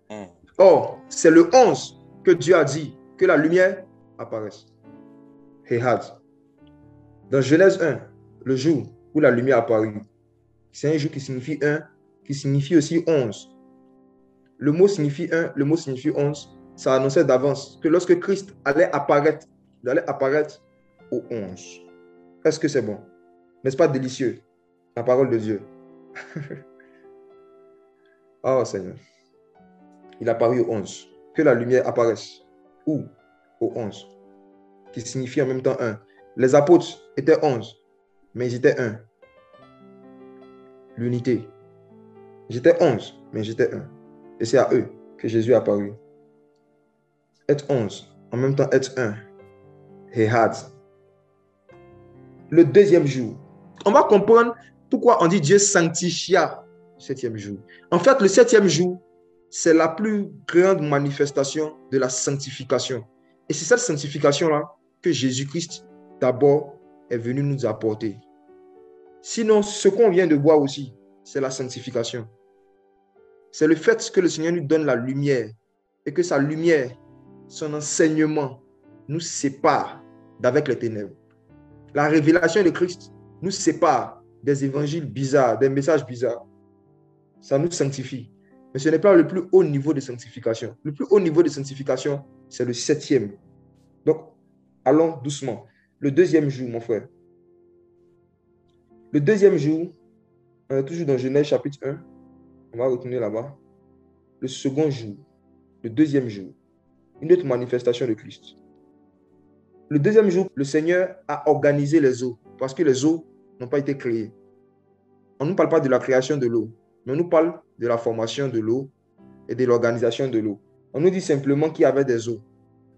Or, c'est le 11 que Dieu a dit que la lumière apparaisse. Dans Genèse 1, le jour où la lumière apparut, c'est un jour qui signifie 1, qui signifie aussi 11. Le mot signifie 1, le mot signifie 11. Ça annonçait d'avance que lorsque Christ allait apparaître, il allait apparaître au 11. Est-ce que c'est bon? N'est-ce pas délicieux? La parole de Dieu? Oh [laughs] Seigneur. Il apparut au 11. Que la lumière apparaisse. Où? Au 11. Qui signifie en même temps 1. Les apôtres étaient 11, mais ils étaient 1. L'unité. J'étais 11, mais j'étais 1. Et c'est à eux que Jésus est apparu. Être 11, en même temps être 1. Herad. Le deuxième jour. On va comprendre pourquoi on dit Dieu sanctifia le septième jour? En fait, le septième jour, c'est la plus grande manifestation de la sanctification. Et c'est cette sanctification-là que Jésus-Christ d'abord est venu nous apporter. Sinon, ce qu'on vient de voir aussi, c'est la sanctification. C'est le fait que le Seigneur nous donne la lumière et que sa lumière, son enseignement, nous sépare d'avec les ténèbres. La révélation de Christ nous sépare des évangiles bizarres, des messages bizarres. Ça nous sanctifie. Mais ce n'est pas le plus haut niveau de sanctification. Le plus haut niveau de sanctification, c'est le septième. Donc, allons doucement. Le deuxième jour, mon frère. Le deuxième jour, on est toujours dans Genèse chapitre 1. On va retourner là-bas. Le second jour, le deuxième jour, une autre manifestation de Christ. Le deuxième jour, le Seigneur a organisé les eaux parce que les eaux n'ont pas été créées. On ne nous parle pas de la création de l'eau, mais on nous parle de la formation de l'eau et de l'organisation de l'eau. On nous dit simplement qu'il y avait des eaux.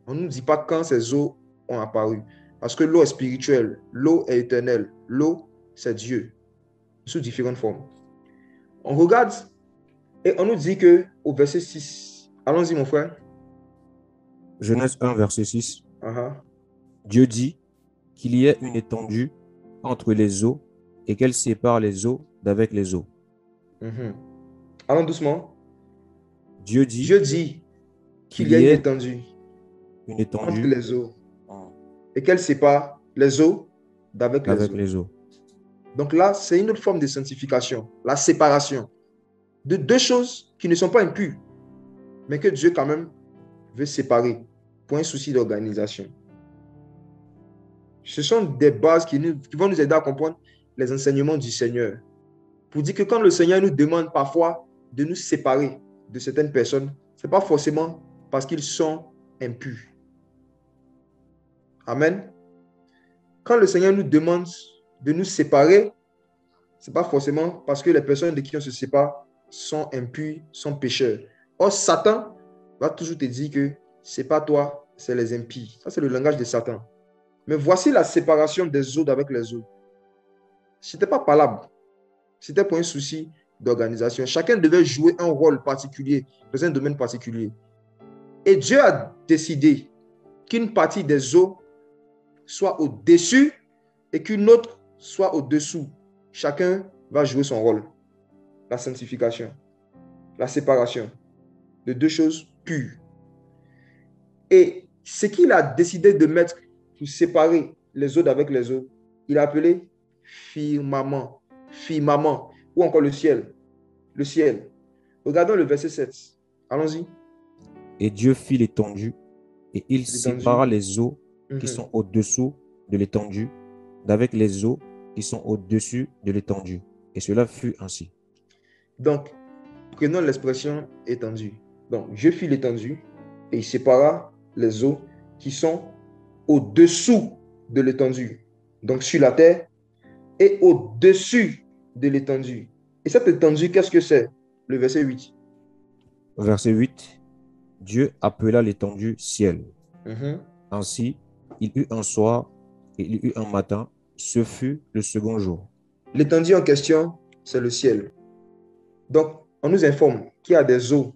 On ne nous dit pas quand ces eaux ont apparu. Parce que l'eau est spirituelle, l'eau est éternelle, l'eau, c'est Dieu, sous différentes formes. On regarde et on nous dit que au verset 6, allons-y mon frère. Genèse 1, verset 6. Uh -huh. Dieu dit qu'il y ait une étendue entre les eaux et qu'elle sépare les eaux d'avec les eaux. -hmm. Allons doucement. Dieu dit, Dieu dit qu'il y, y a une étendue, une étendue entre les eaux et qu'elle sépare les eaux d'avec les avec eaux. les eaux. Donc là, c'est une autre forme de sanctification, la séparation de deux choses qui ne sont pas impures, mais que Dieu quand même veut séparer pour un souci d'organisation. Ce sont des bases qui, nous- vont nous aider à comprendre les enseignements du Seigneur. Pour dire que quand le Seigneur nous demande parfois de nous séparer de certaines personnes, ce n'est pas forcément parce qu'ils sont impurs. Amen. Quand le Seigneur nous demande de nous séparer, ce n'est pas forcément parce que les personnes de qui on se sépare sont impures, sont pécheurs. Or, Satan va toujours te dire que ce n'est pas toi, c'est les impies. Ça, c'est le langage de Satan. Mais voici la séparation des eaux avec les eaux. Ce n'était pas palable. C'était pour un souci d'organisation. Chacun devait jouer un rôle particulier dans un domaine particulier. Et Dieu a décidé qu'une partie des eaux soit au-dessus et qu'une autre soit au-dessous. Chacun va jouer son rôle. La sanctification, la séparation de deux choses pures. Et ce qu'il a décidé de mettre pour séparer les eaux avec les eaux, il a appelé firmament, firmament, ou encore le ciel. Le ciel. Regardons le verset 7. Allons-y. Et Dieu fit l'étendue, et il sépara les eaux qui Mhm. sont au-dessous de l'étendue d'avec les eaux qui sont au-dessus de l'étendue. Et cela fut ainsi. Donc, prenons l'expression étendue. Donc, Dieu fit l'étendue et il sépara les eaux qui sont au-dessous de l'étendue. Donc, sur la terre et au-dessus de l'étendue. Et cette étendue, qu'est-ce que c'est? Le verset 8. Verset 8. Dieu appela l'étendue ciel. Mhm. Ainsi, il eut un soir et il eut un matin. Ce fut le second jour. L'étendue en question, c'est le ciel. Donc, on nous informe qu'il y a des eaux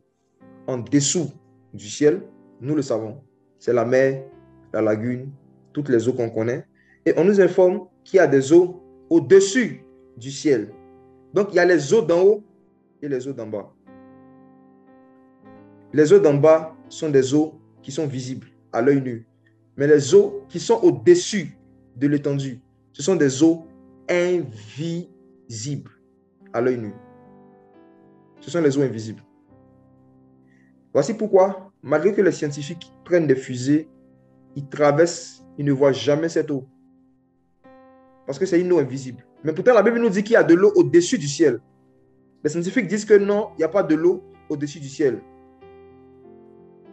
en dessous du ciel. Nous le savons. C'est la mer, la lagune, toutes les eaux qu'on connaît. Et on nous informe qu'il y a des eaux au-dessus du ciel. Donc, il y a les eaux d'en haut et les eaux d'en bas. Les eaux d'en bas sont des eaux qui sont visibles à l'œil nu. Mais les eaux qui sont au-dessus de l'étendue, ce sont des eaux invisibles à l'œil nu. Ce sont les eaux invisibles. Voici pourquoi, malgré que les scientifiques prennent des fusées, ils traversent, ils ne voient jamais cette eau. Parce que c'est une eau invisible. Mais pourtant, la Bible nous dit qu'il y a de l'eau au-dessus du ciel. Les scientifiques disent que non, il n'y a pas de l'eau au-dessus du ciel.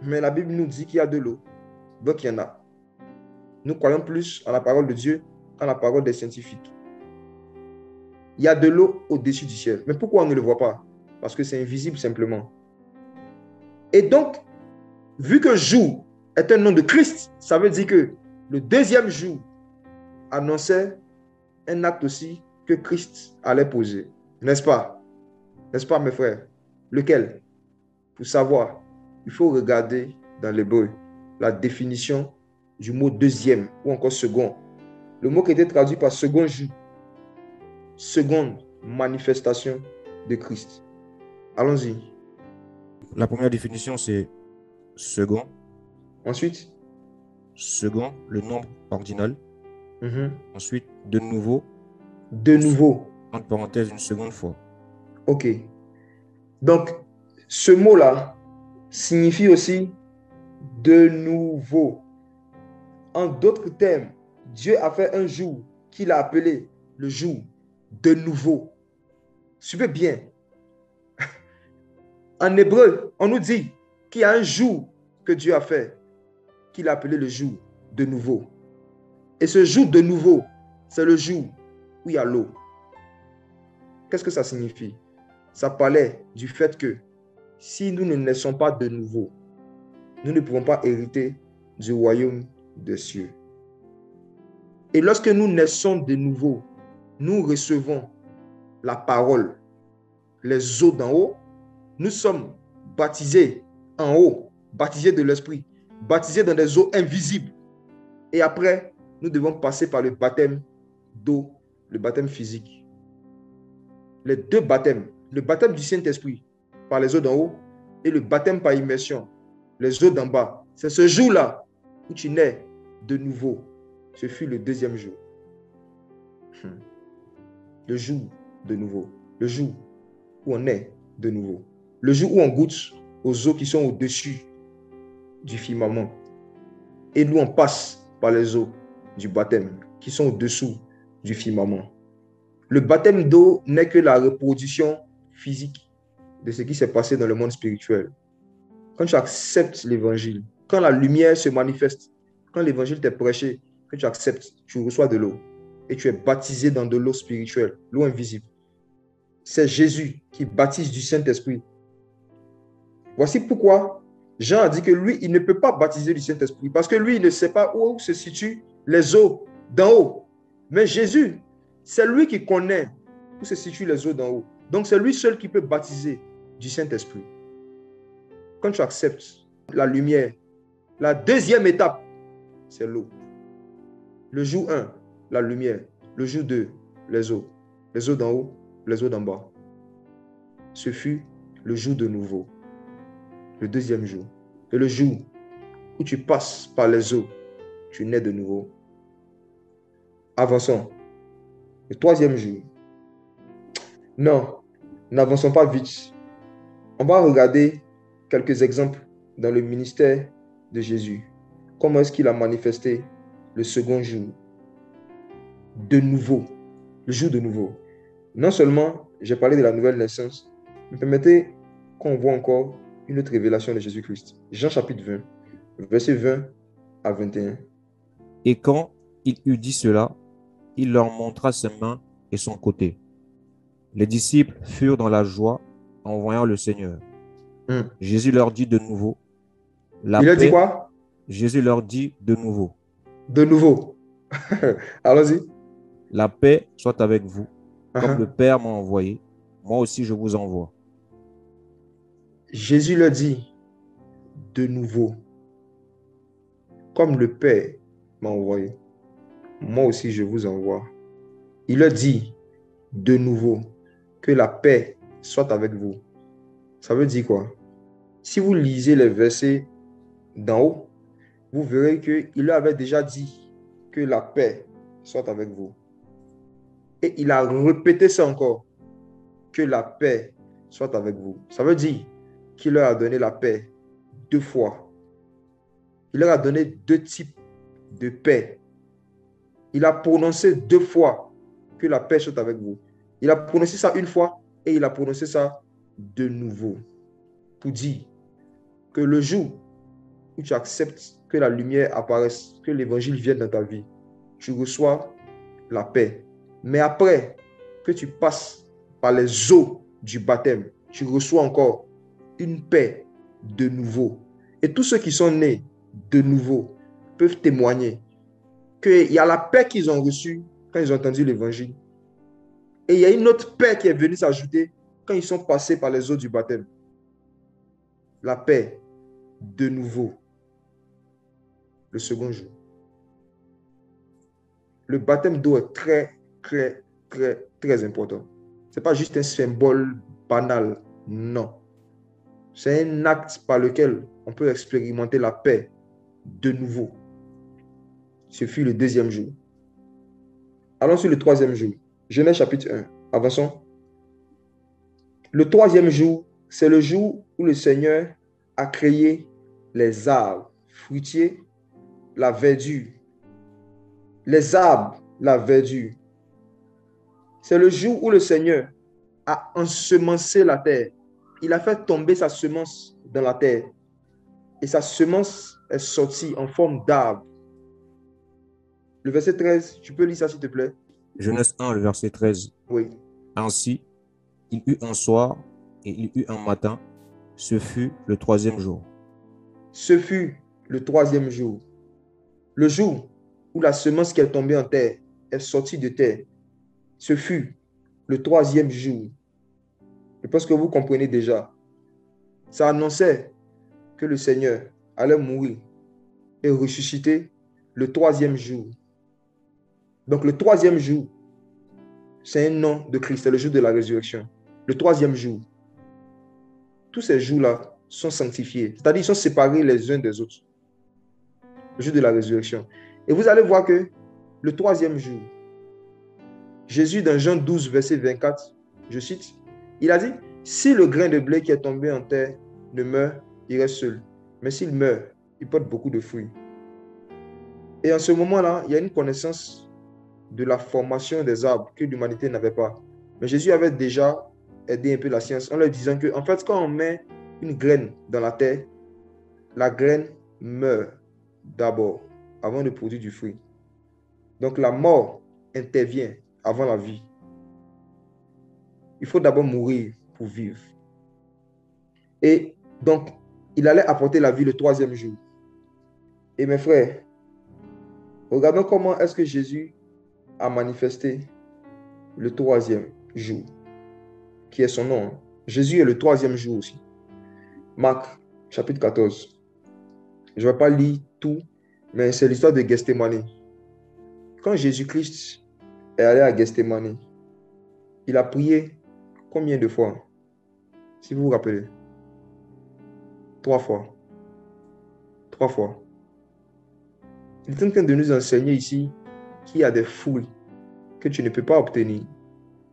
Mais la Bible nous dit qu'il y a de l'eau. Donc il y en a. Nous croyons plus en la parole de Dieu qu'en la parole des scientifiques. Il y a de l'eau au-dessus du ciel. Mais pourquoi on ne le voit pas? Parce que c'est invisible simplement. Et donc, vu que jour est un nom de Christ, ça veut dire que le deuxième jour annonçait un acte aussi que Christ allait poser. N'est-ce pas? N'est-ce pas, mes frères? Lequel? Pour savoir, il faut regarder dans l'hébreu la définition du mot deuxième ou encore second. Le mot qui était traduit par second jour, seconde manifestation de Christ. Allons-y. La première définition, c'est second. Ensuite, Second, le nombre ordinal. mhm, Ensuite, de nouveau, de nouveau. entre parenthèses, une seconde fois. OK. Donc, ce mot-là signifie aussi de nouveau. En d'autres termes, Dieu a fait un jour qu'il a appelé le jour de nouveau. Suivez bien. [laughs] En hébreu, on nous dit qu'il y a un jour que Dieu a fait, qu'il a appelé le jour de nouveau. Et ce jour de nouveau, c'est le jour où il y a l'eau. Qu'est-ce que ça signifie? Ça parlait du fait que si nous ne naissons pas de nouveau, nous ne pouvons pas hériter du royaume des cieux. Et lorsque nous naissons de nouveau, nous recevons la parole, les eaux d'en haut. Nous sommes baptisés en haut, baptisés de l'Esprit, baptisés dans des eaux invisibles. Et après, nous devons passer par le baptême d'eau, le baptême physique. Les deux baptêmes, le baptême du Saint-Esprit par les eaux d'en haut et le baptême par immersion, les eaux d'en bas. C'est ce jour-là où tu nais de nouveau. Ce fut le deuxième jour. Hmm. Le jour de nouveau. Le jour où on est de nouveau. Le jour où on goûte aux eaux qui sont au-dessus du firmament. Et nous, on passe par les eaux du baptême qui sont au-dessous du firmament. Le baptême d'eau n'est que la reproduction physique de ce qui s'est passé dans le monde spirituel. Quand tu acceptes l'évangile, quand la lumière se manifeste, quand l'évangile t'est prêché, que tu acceptes, tu reçois de l'eau et tu es baptisé dans de l'eau spirituelle, l'eau invisible. C'est Jésus qui baptise du Saint-Esprit. Voici pourquoi Jean a dit que lui, il ne peut pas baptiser du Saint-Esprit parce que lui, il ne sait pas où se situent les eaux d'en haut. Mais Jésus, c'est lui qui connaît où se situent les eaux d'en haut. Donc c'est lui seul qui peut baptiser du Saint-Esprit. Quand tu acceptes la lumière, la deuxième étape, c'est l'eau. Le jour 1, la lumière. Le jour 2, les eaux. Les eaux d'en haut, les eaux d'en bas. Ce fut le jour de nouveau. Le deuxième jour. Et le jour où tu passes par les eaux, tu nais de nouveau. Avançons. Le troisième jour. Non, n'avançons pas vite. On va regarder quelques exemples dans le ministère de Jésus. Comment est-ce qu'il a manifesté le second jour? De nouveau, le jour de nouveau. Non seulement j'ai parlé de la nouvelle naissance, mais permettez qu'on voit encore une autre révélation de Jésus-Christ. Jean chapitre 20, verset 20 à 21. Et quand il eut dit cela, il leur montra ses mains et son côté. Les disciples furent dans la joie en voyant le Seigneur. Hmm. Jésus leur dit de nouveau. La il a dit quoi? Jésus leur dit de nouveau. De nouveau. [laughs] Allons-y. La paix soit avec vous. Comme uh-huh. le Père m'a envoyé, moi aussi je vous envoie. Jésus le dit de nouveau. Comme le Père m'a envoyé, moi aussi je vous envoie. Il le dit de nouveau que la paix soit avec vous. Ça veut dire quoi? Si vous lisez les versets d'en haut, vous verrez qu'il avait déjà dit que la paix soit avec vous. Et il a répété ça encore, que la paix soit avec vous. Ça veut dire qu'il leur a donné la paix deux fois. Il leur a donné deux types de paix. Il a prononcé deux fois que la paix soit avec vous. Il a prononcé ça une fois et il a prononcé ça de nouveau pour dire que le jour où tu acceptes que la lumière apparaisse, que l'évangile vienne dans ta vie, tu reçois la paix. Mais après que tu passes par les eaux du baptême, tu reçois encore une paix de nouveau. Et tous ceux qui sont nés de nouveau peuvent témoigner qu'il y a la paix qu'ils ont reçue quand ils ont entendu l'évangile. Et il y a une autre paix qui est venue s'ajouter quand ils sont passés par les eaux du baptême. La paix de nouveau. Le second jour. Le baptême d'eau est très très, très, très important. Ce n'est pas juste un symbole banal, non. C'est un acte par lequel on peut expérimenter la paix de nouveau. Ce fut le deuxième jour. Allons sur le troisième jour. Genèse chapitre 1. Avançons. Le troisième jour, c'est le jour où le Seigneur a créé les arbres fruitiers, la verdure. Les arbres, la verdure. C'est le jour où le Seigneur a ensemencé la terre. Il a fait tomber sa semence dans la terre. Et sa semence est sortie en forme d'arbre. Le verset 13, tu peux lire ça s'il te plaît? Genèse 1, le verset 13. Oui. Ainsi, il eut un soir et il eut un matin. Ce fut le troisième jour. Ce fut le troisième jour. Le jour où la semence qui est tombée en terre est sortie de terre ce fut le troisième jour. Je pense que vous comprenez déjà. Ça annonçait que le Seigneur allait mourir et ressusciter le troisième jour. Donc le troisième jour, c'est un nom de Christ, c'est le jour de la résurrection. Le troisième jour. Tous ces jours-là sont sanctifiés, c'est-à-dire ils sont séparés les uns des autres. Le jour de la résurrection. Et vous allez voir que le troisième jour, Jésus, dans Jean 12, verset 24, je cite, il a dit, si le grain de blé qui est tombé en terre ne meurt, il reste seul. Mais s'il meurt, il porte beaucoup de fruits. Et en ce moment-là, il y a une connaissance de la formation des arbres que l'humanité n'avait pas. Mais Jésus avait déjà aidé un peu la science en leur disant que, en fait, quand on met une graine dans la terre, la graine meurt d'abord avant de produire du fruit. Donc la mort intervient avant la vie. Il faut d'abord mourir pour vivre. Et donc, il allait apporter la vie le troisième jour. Et mes frères, regardons comment est-ce que Jésus a manifesté le troisième jour, qui est son nom. Hein. Jésus est le troisième jour aussi. Marc, chapitre 14. Je ne vais pas lire tout, mais c'est l'histoire de Gethsemane. Quand Jésus-Christ est allé à Gethsemane, il a prié combien de fois? Si vous vous rappelez. Trois fois. Trois fois. Il est en train de nous enseigner ici qu'il y a des fouilles que tu ne peux pas obtenir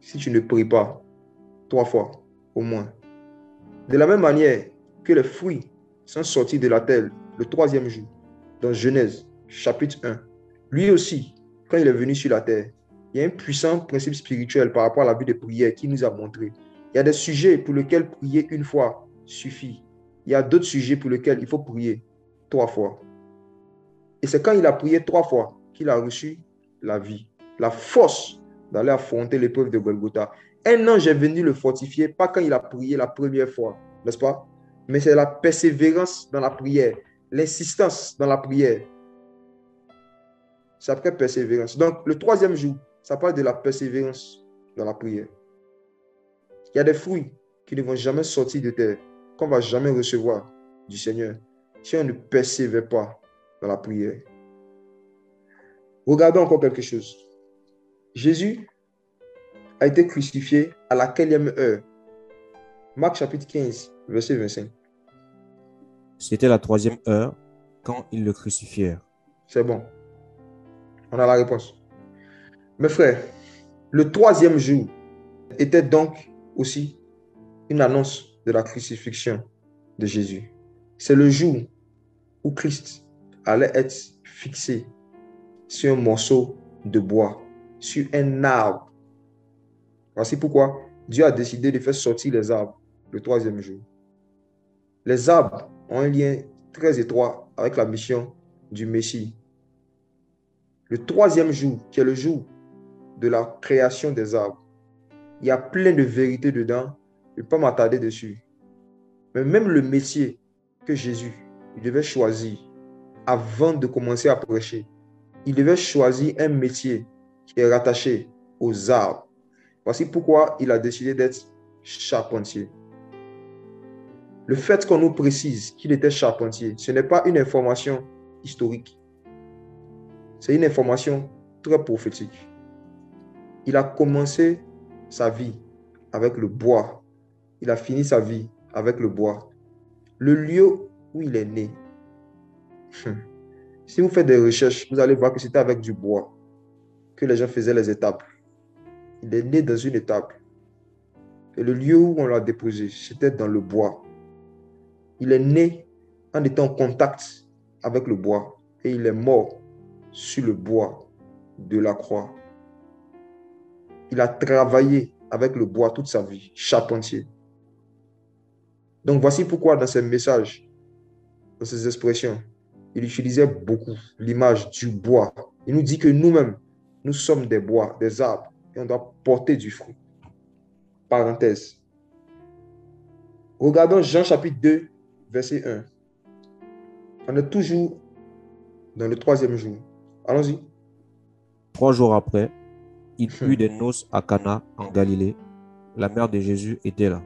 si tu ne pries pas trois fois au moins. De la même manière que les fruits sont sortis de la terre le troisième jour, dans Genèse chapitre 1, lui aussi, quand il est venu sur la terre, il y a un puissant principe spirituel par rapport à la vie de prière qui nous a montré. Il y a des sujets pour lesquels prier une fois suffit. Il y a d'autres sujets pour lesquels il faut prier trois fois. Et c'est quand il a prié trois fois qu'il a reçu la vie, la force d'aller affronter l'épreuve de Golgotha. Un ange est venu le fortifier, pas quand il a prié la première fois, n'est-ce pas? Mais c'est la persévérance dans la prière, l'insistance dans la prière. C'est après persévérance. Donc, le troisième jour, ça parle de la persévérance dans la prière. Il y a des fruits qui ne vont jamais sortir de terre, qu'on ne va jamais recevoir du Seigneur si on ne persévère pas dans la prière. Regardons encore quelque chose. Jésus a été crucifié à la quatrième heure. Marc chapitre 15, verset 25. C'était la troisième heure quand ils le crucifièrent. C'est bon. On a la réponse. Mes frères, le troisième jour était donc aussi une annonce de la crucifixion de Jésus. C'est le jour où Christ allait être fixé sur un morceau de bois, sur un arbre. Voici pourquoi Dieu a décidé de faire sortir les arbres le troisième jour. Les arbres ont un lien très étroit avec la mission du Messie. Le troisième jour, qui est le jour de la création des arbres, il y a plein de vérités dedans. Je ne vais pas m'attarder dessus. Mais même le métier que Jésus il devait choisir avant de commencer à prêcher, il devait choisir un métier qui est rattaché aux arbres. Voici pourquoi il a décidé d'être charpentier. Le fait qu'on nous précise qu'il était charpentier, ce n'est pas une information historique. C'est une information très prophétique. Il a commencé sa vie avec le bois. Il a fini sa vie avec le bois. Le lieu où il est né. Si vous faites des recherches, vous allez voir que c'était avec du bois que les gens faisaient les étapes. Il est né dans une étape. Et le lieu où on l'a déposé, c'était dans le bois. Il est né en étant en contact avec le bois et il est mort sur le bois de la croix. Il a travaillé avec le bois toute sa vie, charpentier. Donc voici pourquoi dans ces messages, dans ces expressions, il utilisait beaucoup l'image du bois. Il nous dit que nous-mêmes, nous sommes des bois, des arbres, et on doit porter du fruit. Parenthèse. Regardons Jean chapitre 2, verset 1. On est toujours dans le troisième jour. Allons-y. Trois jours après, il eut des noces à Cana, en Galilée. La mère de Jésus était là.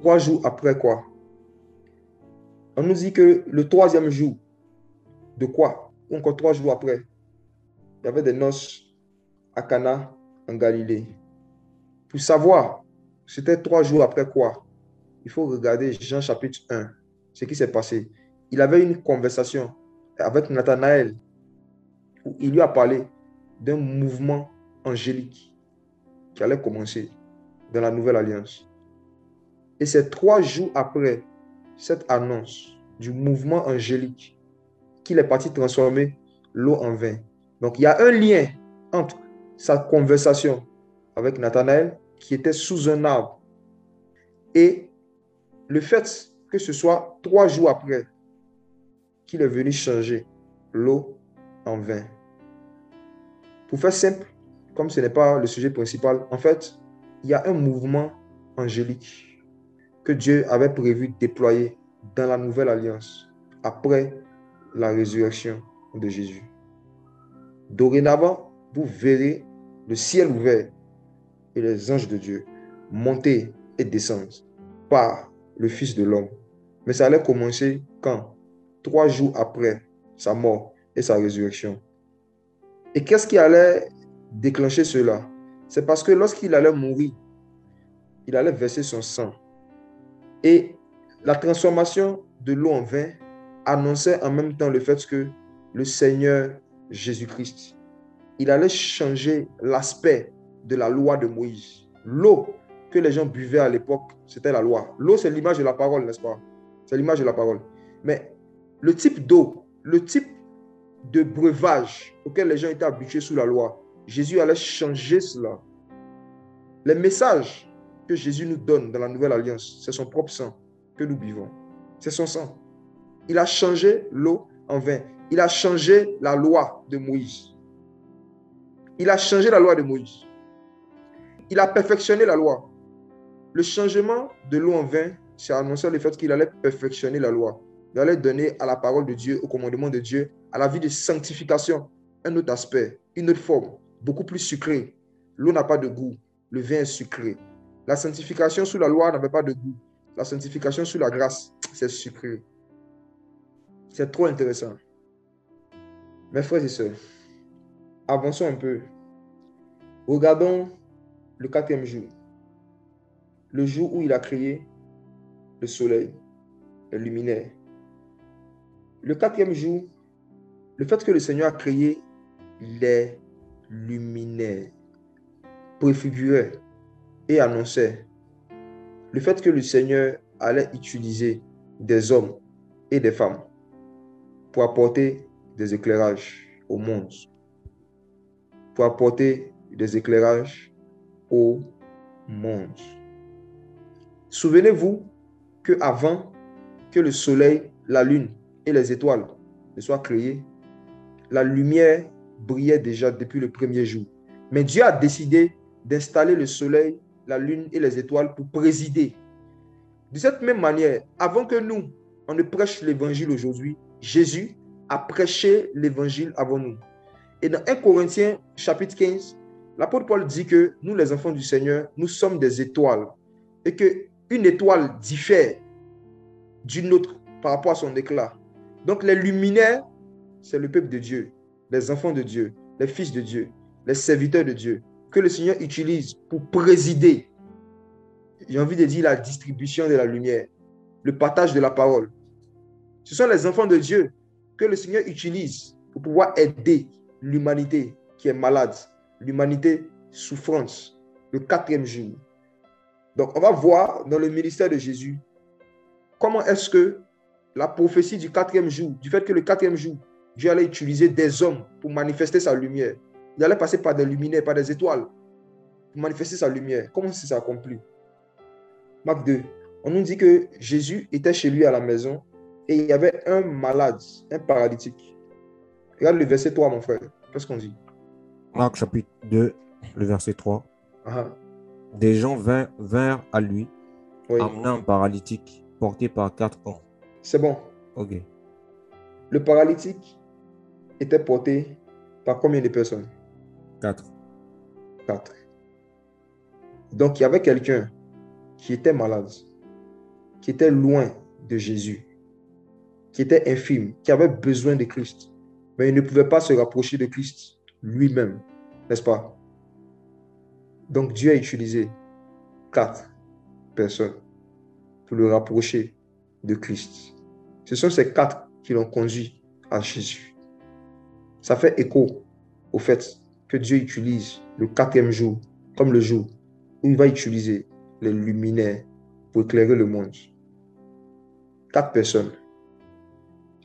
Trois jours après quoi? On nous dit que le troisième jour, de quoi? Encore trois jours après, il y avait des noces à Cana, en Galilée. Pour savoir, c'était trois jours après quoi? Il faut regarder Jean chapitre 1, ce qui s'est passé. Il avait une conversation avec Nathanaël où il lui a parlé d'un mouvement angélique qui allait commencer dans la nouvelle alliance. Et c'est trois jours après cette annonce du mouvement angélique qu'il est parti transformer l'eau en vin. Donc il y a un lien entre sa conversation avec Nathanaël, qui était sous un arbre, et le fait que ce soit trois jours après qu'il est venu changer l'eau en vin. Pour faire simple, comme ce n'est pas le sujet principal, en fait, il y a un mouvement angélique que Dieu avait prévu déployer dans la nouvelle alliance après la résurrection de Jésus. Dorénavant, vous verrez le ciel ouvert et les anges de Dieu monter et descendre par le Fils de l'homme. Mais ça allait commencer quand? Trois jours après sa mort et sa résurrection. Et qu'est-ce qui allait déclencher cela C'est parce que lorsqu'il allait mourir, il allait verser son sang. Et la transformation de l'eau en vin annonçait en même temps le fait que le Seigneur Jésus-Christ, il allait changer l'aspect de la loi de Moïse. L'eau que les gens buvaient à l'époque, c'était la loi. L'eau, c'est l'image de la parole, n'est-ce pas? C'est l'image de la parole. Mais le type d'eau, le type de breuvage auquel les gens étaient habitués sous la loi, Jésus allait changer cela. Les messages que Jésus nous donne dans la nouvelle alliance, c'est son propre sang que nous buvons. C'est son sang. Il a changé l'eau en vin. Il a changé la loi de Moïse. Il a changé la loi de Moïse. Il a perfectionné la loi. Le changement de l'eau en vin, c'est annoncer le fait qu'il allait perfectionner la loi. Il allait donner à la parole de Dieu, au commandement de Dieu, à la vie de sanctification, un autre aspect, une autre forme, beaucoup plus sucrée. L'eau n'a pas de goût, le vin est sucré. La sanctification sous la loi n'avait pas de goût. La sanctification sous la grâce, c'est sucré. C'est trop intéressant. Mes frères et sœurs, avançons un peu. Regardons le quatrième jour. Le jour où il a créé le soleil, le luminaire. Le quatrième jour, le fait que le Seigneur a créé les luminaires préfigurait et annonçait le fait que le Seigneur allait utiliser des hommes et des femmes pour apporter des éclairages au monde, pour apporter des éclairages au monde. Souvenez-vous que avant que le soleil, la lune et les étoiles ne soient créées, la lumière brillait déjà depuis le premier jour. Mais Dieu a décidé d'installer le soleil, la lune et les étoiles pour présider. De cette même manière, avant que nous, on ne prêche l'évangile aujourd'hui, Jésus a prêché l'évangile avant nous. Et dans 1 Corinthiens chapitre 15, l'apôtre Paul dit que nous, les enfants du Seigneur, nous sommes des étoiles et que une étoile diffère d'une autre par rapport à son éclat. Donc les luminaires, c'est le peuple de Dieu, les enfants de Dieu, les fils de Dieu, les serviteurs de Dieu, que le Seigneur utilise pour présider, j'ai envie de dire, la distribution de la lumière, le partage de la parole. Ce sont les enfants de Dieu que le Seigneur utilise pour pouvoir aider l'humanité qui est malade, l'humanité souffrance, le quatrième jour. Donc, on va voir dans le ministère de Jésus comment est-ce que la prophétie du quatrième jour, du fait que le quatrième jour, Dieu allait utiliser des hommes pour manifester sa lumière. Il allait passer par des luminaires, par des étoiles, pour manifester sa lumière. Comment ça s'est accompli? Marc 2. On nous dit que Jésus était chez lui à la maison et il y avait un malade, un paralytique. Regarde le verset 3, mon frère. Qu'est-ce qu'on dit? Marc chapitre 2, le verset 3. Ah, Des gens vinrent, vinrent à lui, oui, amenant un paralytique porté par quatre hommes. c'est bon. Ok. Le paralytique était porté par combien de personnes? Quatre. Quatre. Donc, il y avait quelqu'un qui était malade, qui était loin de Jésus, qui était infime, qui avait besoin de Christ, mais il ne pouvait pas se rapprocher de Christ lui-même, n'est-ce pas? Donc, Dieu a utilisé quatre personnes pour le rapprocher de Christ. Ce sont ces quatre qui l'ont conduit à Jésus. Ça fait écho au fait que Dieu utilise le quatrième jour comme le jour, où il va utiliser les luminaires pour éclairer le monde. Quatre personnes.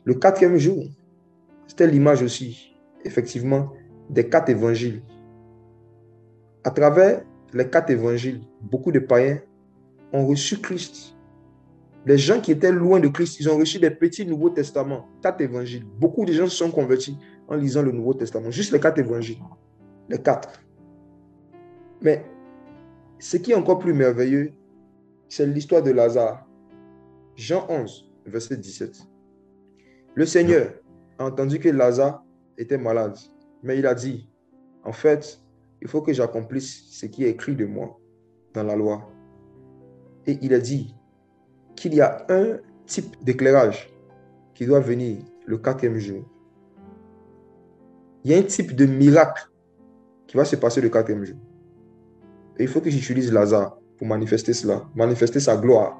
Le quatrième jour, c'était l'image aussi, effectivement, des quatre évangiles. À travers les quatre évangiles, beaucoup de païens ont reçu Christ. Les gens qui étaient loin de Christ, ils ont reçu des petits Nouveaux Testaments, quatre évangiles. Beaucoup de gens sont convertis en lisant le Nouveau Testament, juste les quatre évangiles. Les quatre. Mais ce qui est encore plus merveilleux, c'est l'histoire de Lazare. Jean 11, verset 17. Le Seigneur a entendu que Lazare était malade, mais il a dit, en fait, il faut que j'accomplisse ce qui est écrit de moi dans la loi. Et il a dit qu'il y a un type d'éclairage qui doit venir le quatrième jour. Il y a un type de miracle qui va se passer le quatrième jour. Et il faut que j'utilise Lazare pour manifester cela, manifester sa gloire.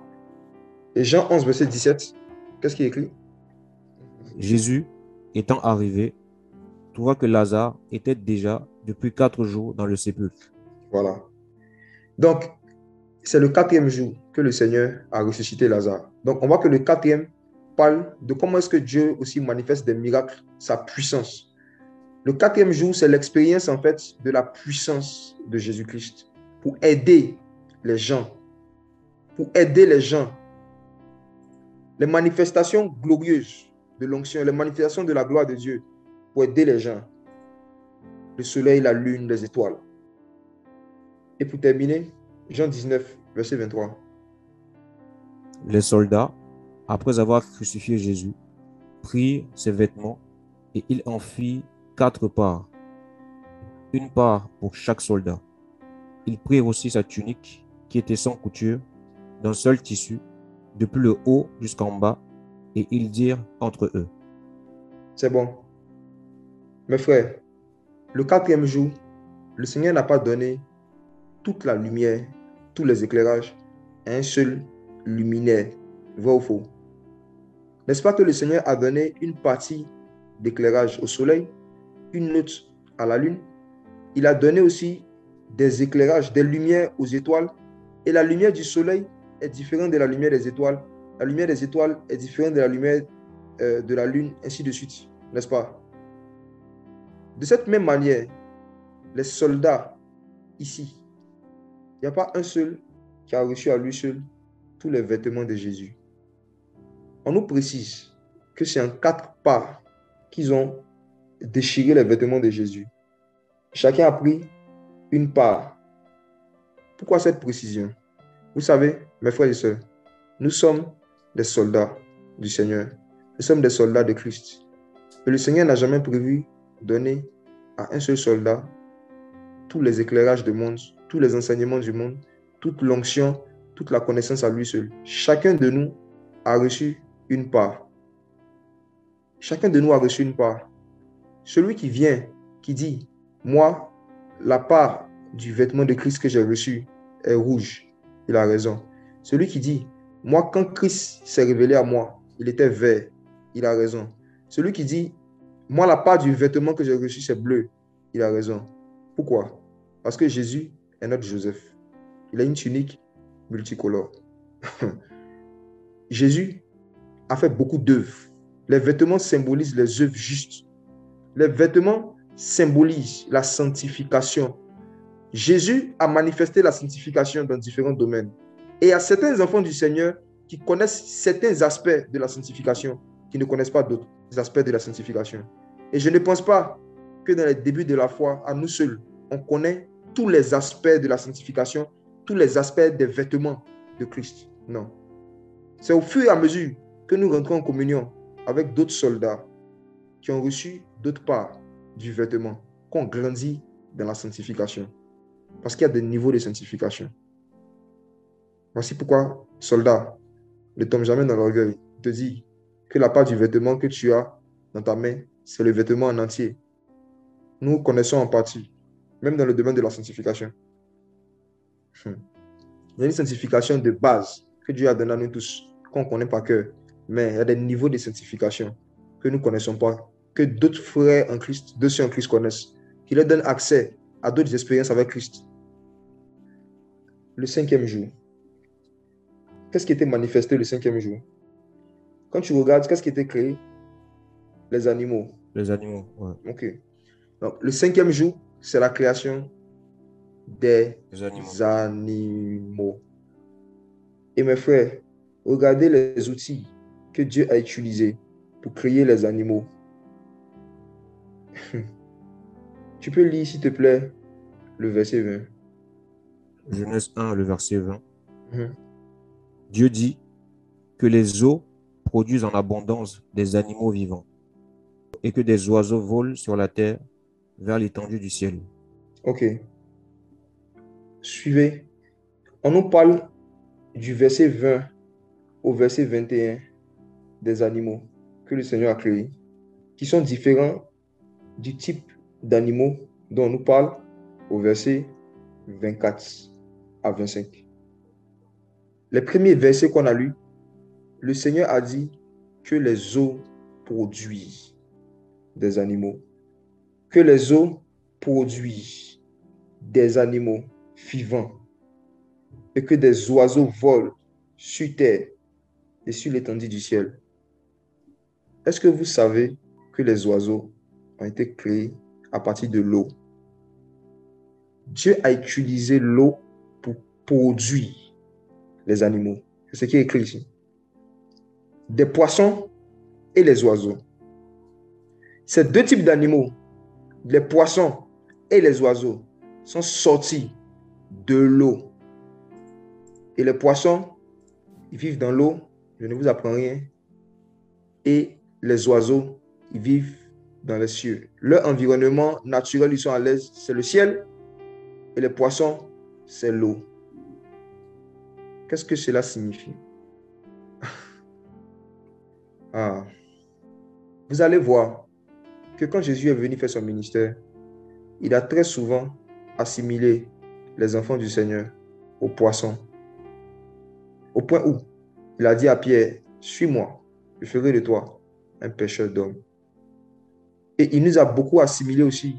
Et Jean 11, verset 17, qu'est-ce qui est écrit? Jésus, étant arrivé, trouva que Lazare était déjà depuis quatre jours dans le sépulcre. Voilà. Donc, c'est le quatrième jour que le Seigneur a ressuscité Lazare. Donc, on voit que le quatrième parle de comment est-ce que Dieu aussi manifeste des miracles, sa puissance. Le quatrième jour, c'est l'expérience en fait de la puissance de Jésus-Christ pour aider les gens, pour aider les gens. Les manifestations glorieuses de l'onction, les manifestations de la gloire de Dieu pour aider les gens. Le soleil, la lune, les étoiles. Et pour terminer, Jean 19, verset 23. Les soldats, après avoir crucifié Jésus, prirent ses vêtements et ils en firent quatre parts, une part pour chaque soldat. Ils prirent aussi sa tunique, qui était sans couture, d'un seul tissu, depuis le haut jusqu'en bas, et ils dirent entre eux. C'est bon. Mes frères, le quatrième jour, le Seigneur n'a pas donné toute la lumière, tous les éclairages un seul luminaire, vrai ou faux. N'est-ce pas que le Seigneur a donné une partie d'éclairage au soleil, une autre à la lune Il a donné aussi des éclairages, des lumières aux étoiles. Et la lumière du soleil est différente de la lumière des étoiles. La lumière des étoiles est différente de la lumière euh, de la lune, ainsi de suite. N'est-ce pas? De cette même manière, les soldats ici, il n'y a pas un seul qui a reçu à lui seul tous les vêtements de Jésus. On nous précise que c'est en quatre parts qu'ils ont déchiré les vêtements de Jésus. Chacun a pris une part. Pourquoi cette précision? Vous savez, mes frères et sœurs, nous sommes des soldats du Seigneur. Nous sommes des soldats de Christ. Et le Seigneur n'a jamais prévu donner à un seul soldat tous les éclairages du monde, tous les enseignements du monde, toute l'onction, toute la connaissance à lui seul. Chacun de nous a reçu une part. Chacun de nous a reçu une part. Celui qui vient, qui dit, moi, la part du vêtement de Christ que j'ai reçu est rouge. Il a raison. Celui qui dit, moi, quand Christ s'est révélé à moi, il était vert. Il a raison. Celui qui dit, moi, la part du vêtement que j'ai reçu, c'est bleu. Il a raison. Pourquoi? Parce que Jésus est notre Joseph. Il a une tunique multicolore. [laughs] Jésus a fait beaucoup d'œuvres. Les vêtements symbolisent les œuvres justes. Les vêtements symbolise la sanctification. Jésus a manifesté la sanctification dans différents domaines. Et il y a certains enfants du Seigneur qui connaissent certains aspects de la sanctification, qui ne connaissent pas d'autres aspects de la sanctification. Et je ne pense pas que dans les débuts de la foi, à nous seuls, on connaît tous les aspects de la sanctification, tous les aspects des vêtements de Christ. Non. C'est au fur et à mesure que nous rentrons en communion avec d'autres soldats qui ont reçu d'autres parts du vêtement qu'on grandit dans la sanctification. Parce qu'il y a des niveaux de sanctification. Voici pourquoi, soldat, ne tombe jamais dans l'orgueil. Te dis que la part du vêtement que tu as dans ta main, c'est le vêtement en entier. Nous connaissons en partie, même dans le domaine de la sanctification. Hmm. Il y a une sanctification de base que Dieu a donnée à nous tous, qu'on connaît pas que, mais il y a des niveaux de sanctification que nous ne connaissons pas que d'autres frères en Christ, d'autres en Christ connaissent, qui leur donnent accès à d'autres expériences avec Christ. le cinquième jour. Qu'est-ce qui était manifesté le cinquième jour? Quand tu regardes, qu'est-ce qui était créé? Les animaux. Les animaux, ouais. Ok. Donc, le cinquième jour, c'est la création des animaux. Et mes frères, regardez les outils que Dieu a utilisés pour créer les animaux. Tu peux lire, s'il te plaît, le verset 20. Genèse 1, le verset 20. Mhm. Dieu dit que les eaux produisent en abondance des animaux vivants et que des oiseaux volent sur la terre vers l'étendue du ciel. Ok. Suivez. On nous parle du verset 20 au verset 21 des animaux que le Seigneur a créés, qui sont différents du type d'animaux dont on nous parle au verset 24 à 25. Les premiers versets qu'on a lus, le Seigneur a dit que les eaux produisent des animaux, que les eaux produisent des animaux vivants et que des oiseaux volent sur terre et sur l'étendue du ciel. Est-ce que vous savez que les oiseaux ont été créés à partir de l'eau Dieu a utilisé l'eau pour produire les animaux. C'est ce qui est écrit ici. Des poissons et les oiseaux. Ces deux types d'animaux, les poissons et les oiseaux, sont sortis de l'eau. Et les poissons, ils vivent dans l'eau, je ne vous apprends rien. Et les oiseaux, ils vivent dans les cieux. Leur environnement naturel, ils sont à l'aise, c'est le ciel. Et les poissons, c'est l'eau. Qu'est-ce que cela signifie? [laughs] Ah. Vous allez voir que quand Jésus est venu faire son ministère, il a très souvent assimilé les enfants du Seigneur aux poissons. Au point où il a dit à Pierre, suis-moi, je ferai de toi un pêcheur d'hommes. Et il nous a beaucoup assimilés aussi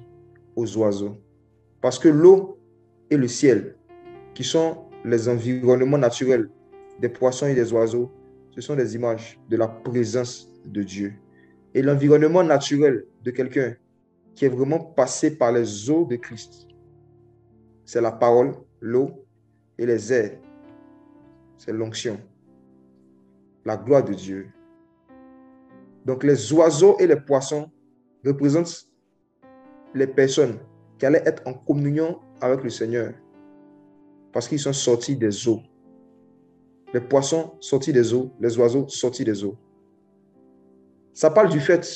aux oiseaux. Parce que l'eau et le ciel, qui sont les environnements naturels des poissons et des oiseaux, ce sont des images de la présence de Dieu. Et l'environnement naturel de quelqu'un qui est vraiment passé par les eaux de Christ, c'est la parole, l'eau et les airs. C'est l'onction, la gloire de Dieu. Donc les oiseaux et les poissons représentent les personnes qui allaient être en communion avec le Seigneur parce qu'ils sont sortis des eaux. Les poissons sortis des eaux, les oiseaux sortis des eaux. Ça parle du fait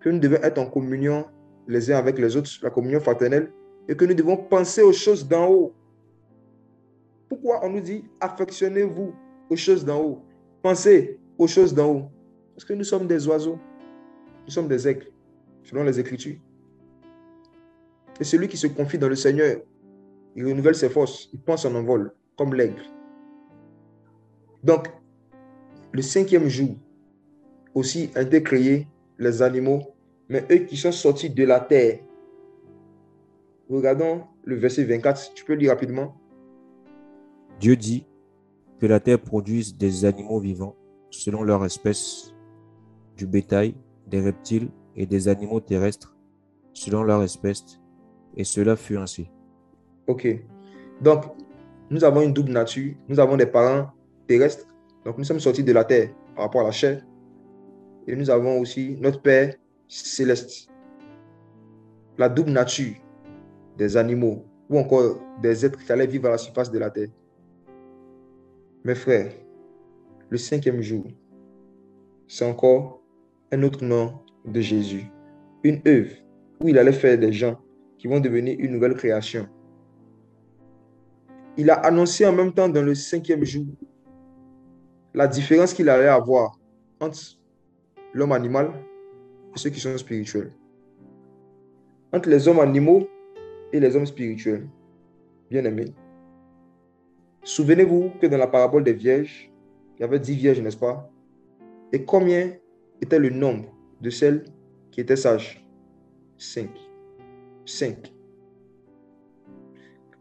que nous devons être en communion les uns avec les autres, la communion fraternelle, et que nous devons penser aux choses d'en haut. Pourquoi on nous dit affectionnez-vous aux choses d'en haut? Pensez aux choses d'en haut. Parce que nous sommes des oiseaux. Nous sommes des aigles, selon les Écritures. Et celui qui se confie dans le Seigneur, il renouvelle ses forces, il pense en envol, comme l'aigle. Donc, le cinquième jour aussi a été créé les animaux, mais eux qui sont sortis de la terre. Regardons le verset 24, tu peux lire rapidement. Dieu dit que la terre produise des animaux vivants selon leur espèce, du bétail, des reptiles et des animaux terrestres selon leur espèce, et cela fut ainsi. Ok. Donc, nous avons une double nature. Nous avons des parents terrestres. Donc, nous sommes sortis de la terre par rapport à la chair. Et nous avons aussi notre Père céleste. La double nature des animaux ou encore des êtres qui allaient vivre à la surface de la terre. Mes frères, le cinquième jour, c'est encore un autre nom de Jésus. Une œuvre où il allait faire des gens qui vont devenir une nouvelle création. Il a annoncé en même temps dans le cinquième jour la différence qu'il allait avoir entre l'homme animal et ceux qui sont spirituels. Entre les hommes animaux et les hommes spirituels. Bien aimés. Souvenez-vous que dans la parabole des vierges, il y avait dix vierges, n'est-ce pas? Et combien était le nombre de celles qui étaient sages Cinq. Cinq.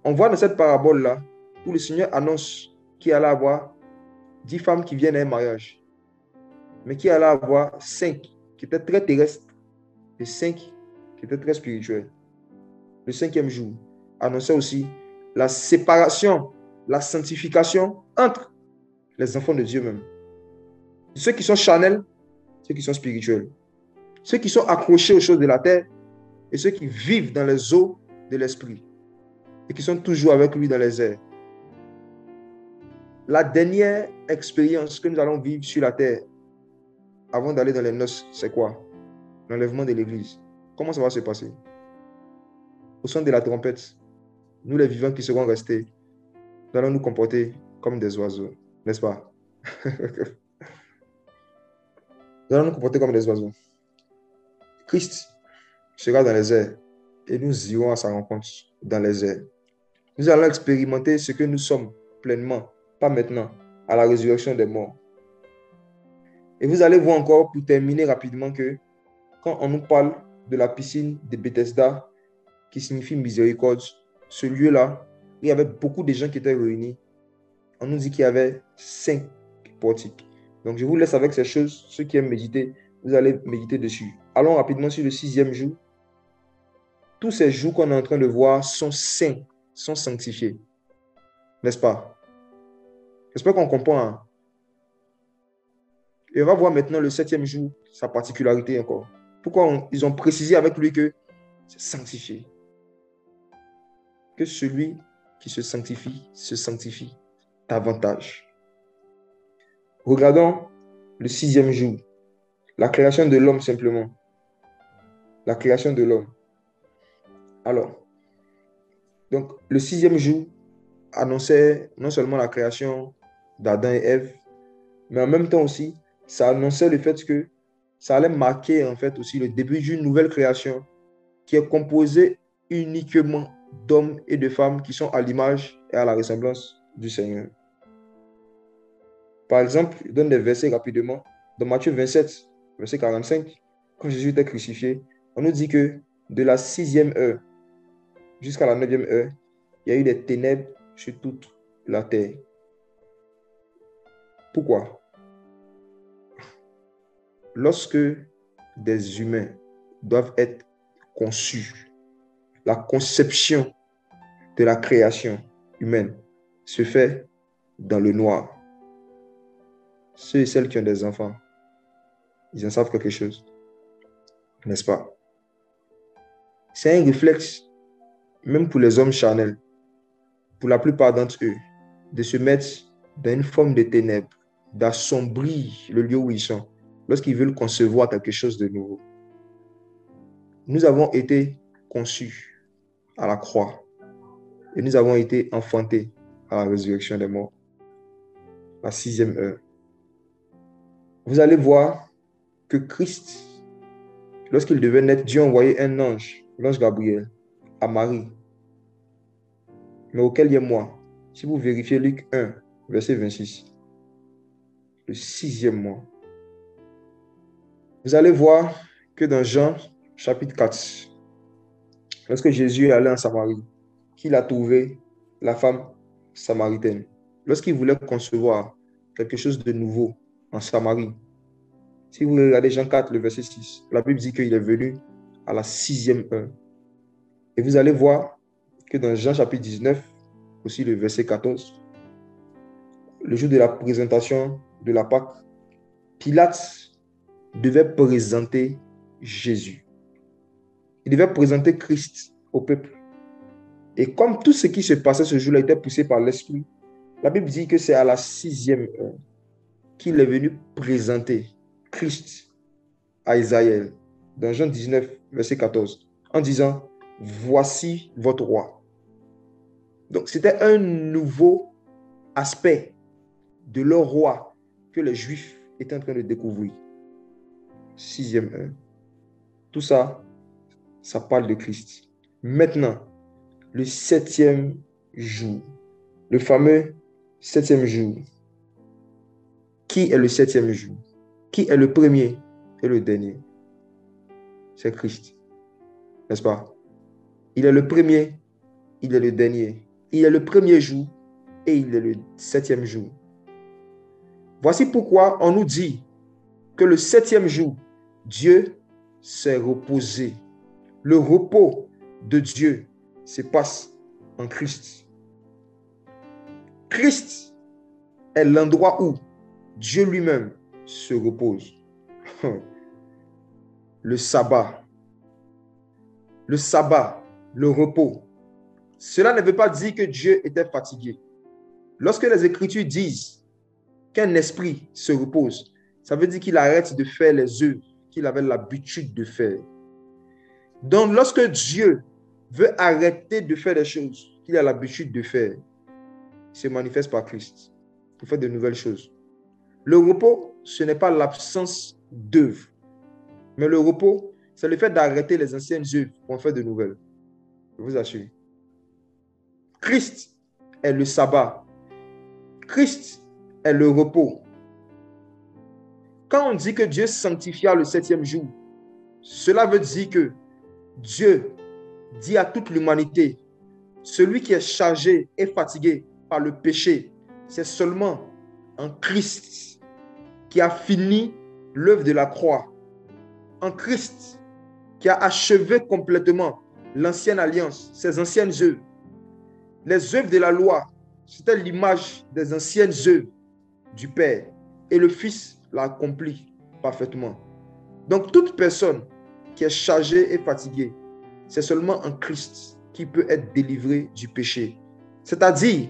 On voit dans cette parabole-là où le Seigneur annonce qu'il allait avoir dix femmes qui viennent à un mariage, mais qu'il allait avoir cinq qui étaient très terrestres et cinq qui étaient très spirituels. Le cinquième jour annonçait aussi la séparation, la sanctification entre les enfants de Dieu même. Ceux qui sont charnels, ceux qui sont spirituels. Ceux qui sont accrochés aux choses de la terre et ceux qui vivent dans les eaux de l'esprit et qui sont toujours avec lui dans les airs. La dernière expérience que nous allons vivre sur la terre avant d'aller dans les noces, c'est quoi? L'enlèvement de l'Église. Comment ça va se passer? Au son de la trompette, nous les vivants qui serons restés, nous allons nous comporter comme des oiseaux, n'est-ce pas? [laughs] Nous allons nous comporter comme des oiseaux. Christ sera dans les airs et nous irons à sa rencontre dans les airs. Nous allons expérimenter ce que nous sommes pleinement, pas maintenant, à la résurrection des morts. Et vous allez voir encore, pour terminer rapidement, que quand on nous parle de la piscine de Bethesda, qui signifie miséricorde, ce lieu-là, il y avait beaucoup de gens qui étaient réunis. On nous dit qu'il y avait cinq portiques. Donc, je vous laisse avec ces choses. Ceux qui aiment méditer, vous allez méditer dessus. Allons rapidement sur le sixième jour. Tous ces jours qu'on est en train de voir sont saints, sont sanctifiés. N'est-ce pas? J'espère qu'on comprend. Hein. Et on va voir maintenant le septième jour, sa particularité encore. Pourquoi ils ont précisé avec lui que c'est sanctifié? Que celui qui se sanctifie se sanctifie davantage. Regardons le sixième jour. La création de l'homme simplement. La création de l'homme. Alors, donc le sixième jour annonçait non seulement la création d'Adam et Ève, mais en même temps aussi, ça annonçait le fait que ça allait marquer en fait aussi le début d'une nouvelle création qui est composée uniquement d'hommes et de femmes qui sont à l'image et à la ressemblance du Seigneur. Par exemple, je donne des versets rapidement. Dans Matthieu 27, verset 45, quand Jésus était crucifié, on nous dit que de la sixième heure jusqu'à la neuvième heure, il y a eu des ténèbres sur toute la terre. Pourquoi? Lorsque des humains doivent être conçus, la conception de la création humaine se fait dans le noir. Ceux et celles qui ont des enfants, ils en savent quelque chose. N'est-ce pas? C'est un réflexe, même pour les hommes charnels, pour la plupart d'entre eux, de se mettre dans une forme de ténèbres, d'assombrir le lieu où ils sont, lorsqu'ils veulent concevoir quelque chose de nouveau. Nous avons été conçus à la croix et nous avons été enfantés à la résurrection des morts, la sixième heure vous allez voir que Christ, lorsqu'il devait naître, Dieu a envoyé un ange, l'ange Gabriel, à Marie, mais auquel il y a moi? Si vous vérifiez Luc 1, verset 26, le sixième mois, vous allez voir que dans Jean chapitre 4, lorsque Jésus est allé en Samarie, qu'il a trouvé la femme samaritaine, lorsqu'il voulait concevoir quelque chose de nouveau, en Samarie. Si vous regardez Jean 4, le verset 6, la Bible dit qu'il est venu à la sixième heure. Et vous allez voir que dans Jean chapitre 19, aussi le verset 14, le jour de la présentation de la Pâque, Pilate devait présenter Jésus. Il devait présenter Christ au peuple. Et comme tout ce qui se passait ce jour-là était poussé par l'Esprit, la Bible dit que c'est à la sixième heure qu'il est venu présenter Christ à Isaïe dans Jean 19, verset 14, en disant, voici votre roi. Donc c'était un nouveau aspect de leur roi que les Juifs étaient en train de découvrir. Sixième heure. Tout ça, ça parle de Christ. Maintenant, le septième jour, le fameux septième jour, qui est le septième jour? Qui est le premier et le dernier? C'est Christ. N'est-ce pas? Il est le premier, il est le dernier. Il est le premier jour et il est le septième jour. Voici pourquoi on nous dit que le septième jour, Dieu s'est reposé. Le repos de Dieu se passe en Christ. Christ est l'endroit où Dieu lui-même se repose. [laughs] Le sabbat. Le sabbat, le repos. Cela ne veut pas dire que Dieu était fatigué. Lorsque les Écritures disent qu'un esprit se repose, ça veut dire qu'il arrête de faire les œuvres qu'il avait l'habitude de faire. Donc, lorsque Dieu veut arrêter de faire les choses qu'il a l'habitude de faire, il se manifeste par Christ pour faire de nouvelles choses. Le repos, ce n'est pas l'absence d'œuvres, mais le repos, c'est le fait d'arrêter les anciennes œuvres pour en faire de nouvelles. Je vous assure. Christ est le sabbat. Christ est le repos. Quand on dit que Dieu sanctifia le septième jour, cela veut dire que Dieu dit à toute l'humanité, celui qui est chargé et fatigué par le péché, c'est seulement en Christ qui a fini l'œuvre de la croix. En Christ qui a achevé complètement l'ancienne alliance, ses anciennes œuvres. Les œuvres de la loi, c'était l'image des anciennes œuvres du Père. Et le Fils l'a accompli parfaitement. Donc toute personne qui est chargée et fatiguée, c'est seulement en Christ qui peut être délivré du péché. C'est-à-dire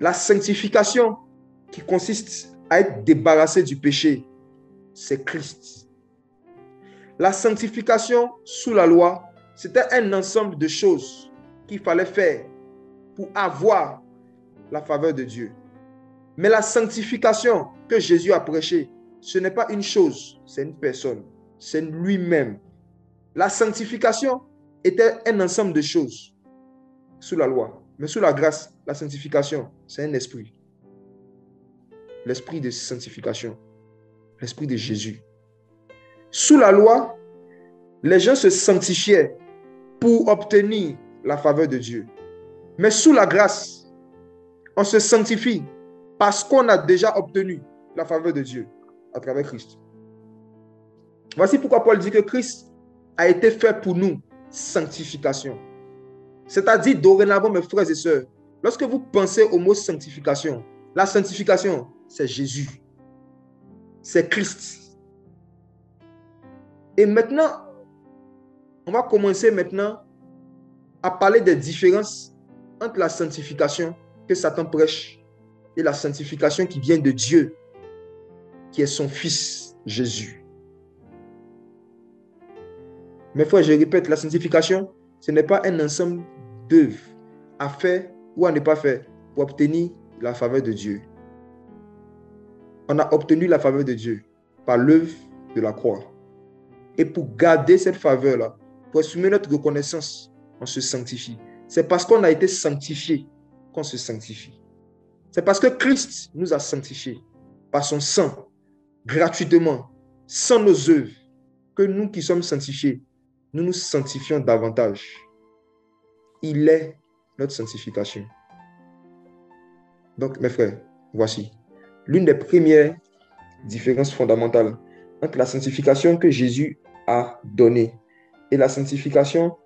la sanctification qui consiste à être débarrassé du péché, c'est Christ. La sanctification sous la loi, c'était un ensemble de choses qu'il fallait faire pour avoir la faveur de Dieu. Mais la sanctification que Jésus a prêchée, ce n'est pas une chose, c'est une personne, c'est lui-même. La sanctification était un ensemble de choses sous la loi. Mais sous la grâce, la sanctification, c'est un esprit. L'esprit de sanctification. L'esprit de Jésus. Sous la loi, les gens se sanctifiaient pour obtenir la faveur de Dieu. Mais sous la grâce, on se sanctifie parce qu'on a déjà obtenu la faveur de Dieu à travers Christ. Voici pourquoi Paul dit que Christ a été fait pour nous sanctification. C'est-à-dire, dorénavant, mes frères et sœurs, lorsque vous pensez au mot sanctification, la sanctification, c'est Jésus. C'est Christ. Et maintenant, on va commencer maintenant à parler des différences entre la sanctification que Satan prêche et la sanctification qui vient de Dieu, qui est son Fils Jésus. Mes frères, je répète, la sanctification, ce n'est pas un ensemble d'œuvres à faire ou à ne pas faire pour obtenir la faveur de Dieu. On a obtenu la faveur de Dieu par l'œuvre de la croix. Et pour garder cette faveur-là, pour assumer notre reconnaissance, on se sanctifie. C'est parce qu'on a été sanctifié qu'on se sanctifie. C'est parce que Christ nous a sanctifiés par son sang, gratuitement, sans nos œuvres, que nous qui sommes sanctifiés, nous nous sanctifions davantage. Il est notre sanctification. Donc, mes frères, voici l'une des premières différences fondamentales entre la sanctification que Jésus a donnée et la sanctification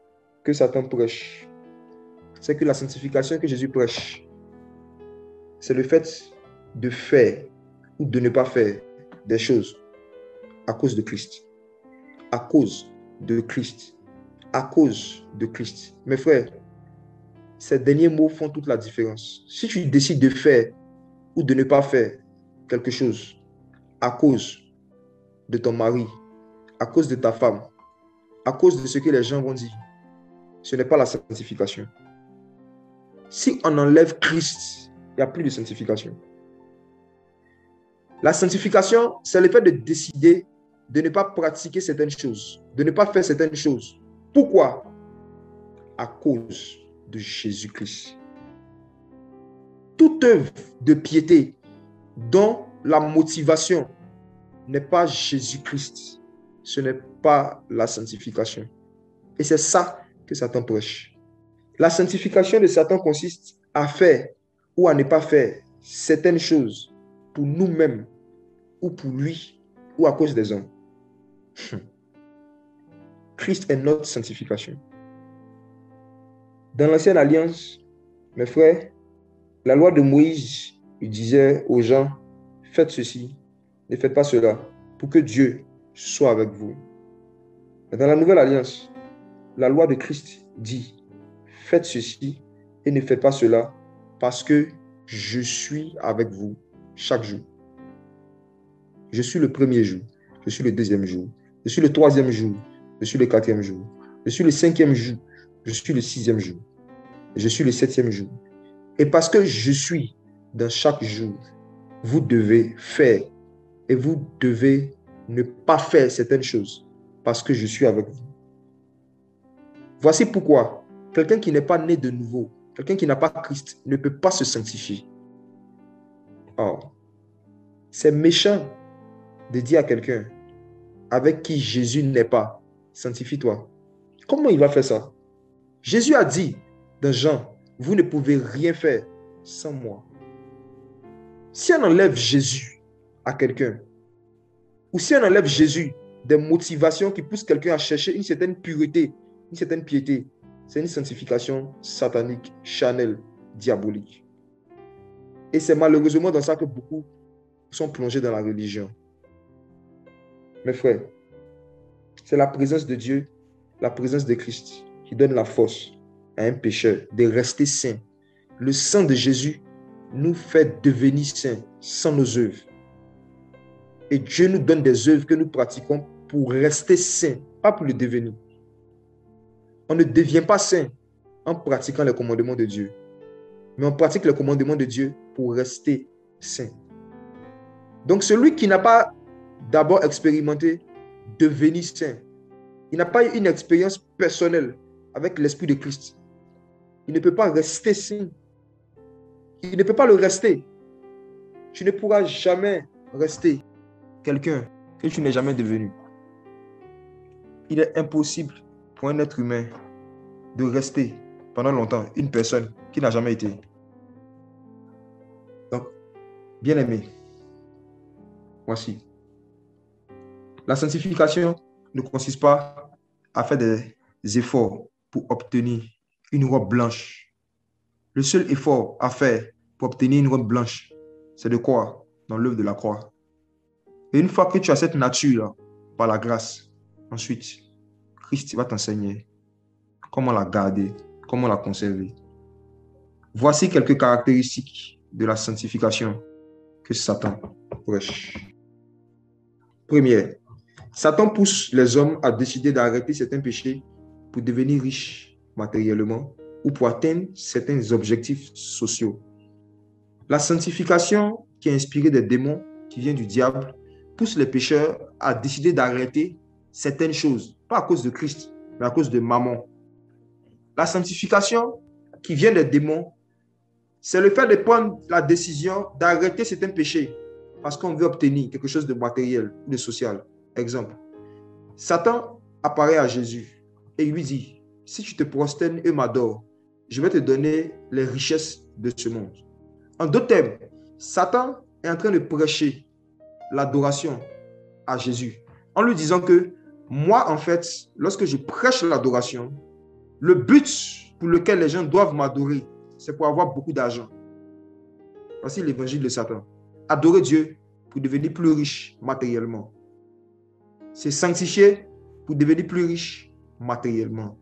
que Satan prêche. C'est que la sanctification que Jésus prêche, c'est le fait de faire ou de ne pas faire des choses à cause de Christ. À cause de Christ. À cause de Christ. Mes frères, ces derniers mots font toute la différence. Si tu décides de faire ou de ne pas faire quelque chose à cause de ton mari, à cause de ta femme, à cause de ce que les gens vont dire, ce n'est pas la sanctification. Si on enlève Christ, il n'y a plus de sanctification. La sanctification, c'est le fait de décider de ne pas pratiquer certaines choses, de ne pas faire certaines choses. Pourquoi? À cause de Jésus-Christ. Toute œuvre de piété dont la motivation n'est pas Jésus-Christ, ce n'est pas la sanctification. Et c'est ça que Satan prêche. La sanctification de Satan consiste à faire ou à ne pas faire certaines choses pour nous-mêmes ou pour lui ou à cause des hommes. Christ est notre sanctification. Dans l'ancienne alliance, mes frères, la loi de Moïse, il disait aux gens, faites ceci, ne faites pas cela, pour que Dieu soit avec vous. Dans la nouvelle alliance, la loi de Christ dit, faites ceci et ne faites pas cela, parce que je suis avec vous chaque jour. Je suis le premier jour, je suis le deuxième jour, je suis le troisième jour, je suis le quatrième jour, je suis le cinquième jour, je suis le sixième jour, je suis le septième jour. Et parce que je suis dans chaque jour, vous devez faire et vous devez ne pas faire certaines choses parce que je suis avec vous. Voici pourquoi quelqu'un qui n'est pas né de nouveau, quelqu'un qui n'a pas Christ, ne peut pas se sanctifier. Or, c'est méchant de dire à quelqu'un avec qui Jésus n'est pas, sanctifie-toi. Comment il va faire ça? Jésus a dit dans Jean, vous ne pouvez rien faire sans moi. Si on enlève Jésus à quelqu'un, ou si on enlève Jésus des motivations qui poussent quelqu'un à chercher une certaine pureté, une certaine piété, c'est une sanctification satanique, chanel, diabolique. Et c'est malheureusement dans ça que beaucoup sont plongés dans la religion. Mes frères, c'est la présence de Dieu, la présence de Christ qui donne la force à un pécheur de rester saint. Le sang de Jésus nous fait devenir saints sans nos œuvres. Et Dieu nous donne des œuvres que nous pratiquons pour rester saints, pas pour le devenir. On ne devient pas saint en pratiquant les commandements de Dieu, mais on pratique les commandements de Dieu pour rester saint. Donc celui qui n'a pas d'abord expérimenté devenir saint, il n'a pas eu une expérience personnelle avec l'Esprit de Christ, il ne peut pas rester saint. Il ne peut pas le rester. Tu ne pourras jamais rester quelqu'un que tu n'es jamais devenu. Il est impossible pour un être humain de rester pendant longtemps une personne qui n'a jamais été. Donc, bien aimé, voici. La sanctification ne consiste pas à faire des efforts pour obtenir une robe blanche. Le seul effort à faire pour obtenir une robe blanche, c'est de quoi Dans l'œuvre de la croix. Et une fois que tu as cette nature par la grâce, ensuite, Christ va t'enseigner comment la garder, comment la conserver. Voici quelques caractéristiques de la sanctification que Satan prêche. Première, Satan pousse les hommes à décider d'arrêter certains péchés pour devenir riches matériellement ou pour atteindre certains objectifs sociaux. La sanctification qui est inspirée des démons, qui vient du diable, pousse les pécheurs à décider d'arrêter certaines choses, pas à cause de Christ, mais à cause de maman. La sanctification qui vient des démons, c'est le fait de prendre la décision d'arrêter certains péchés parce qu'on veut obtenir quelque chose de matériel, de social. Exemple, Satan apparaît à Jésus et lui dit, si tu te prosternes et m'adores, je vais te donner les richesses de ce monde. En d'autres termes, Satan est en train de prêcher l'adoration à Jésus en lui disant que moi, en fait, lorsque je prêche l'adoration, le but pour lequel les gens doivent m'adorer, c'est pour avoir beaucoup d'argent. Voici l'évangile de Satan. Adorer Dieu pour devenir plus riche matériellement. C'est sanctifier pour devenir plus riche matériellement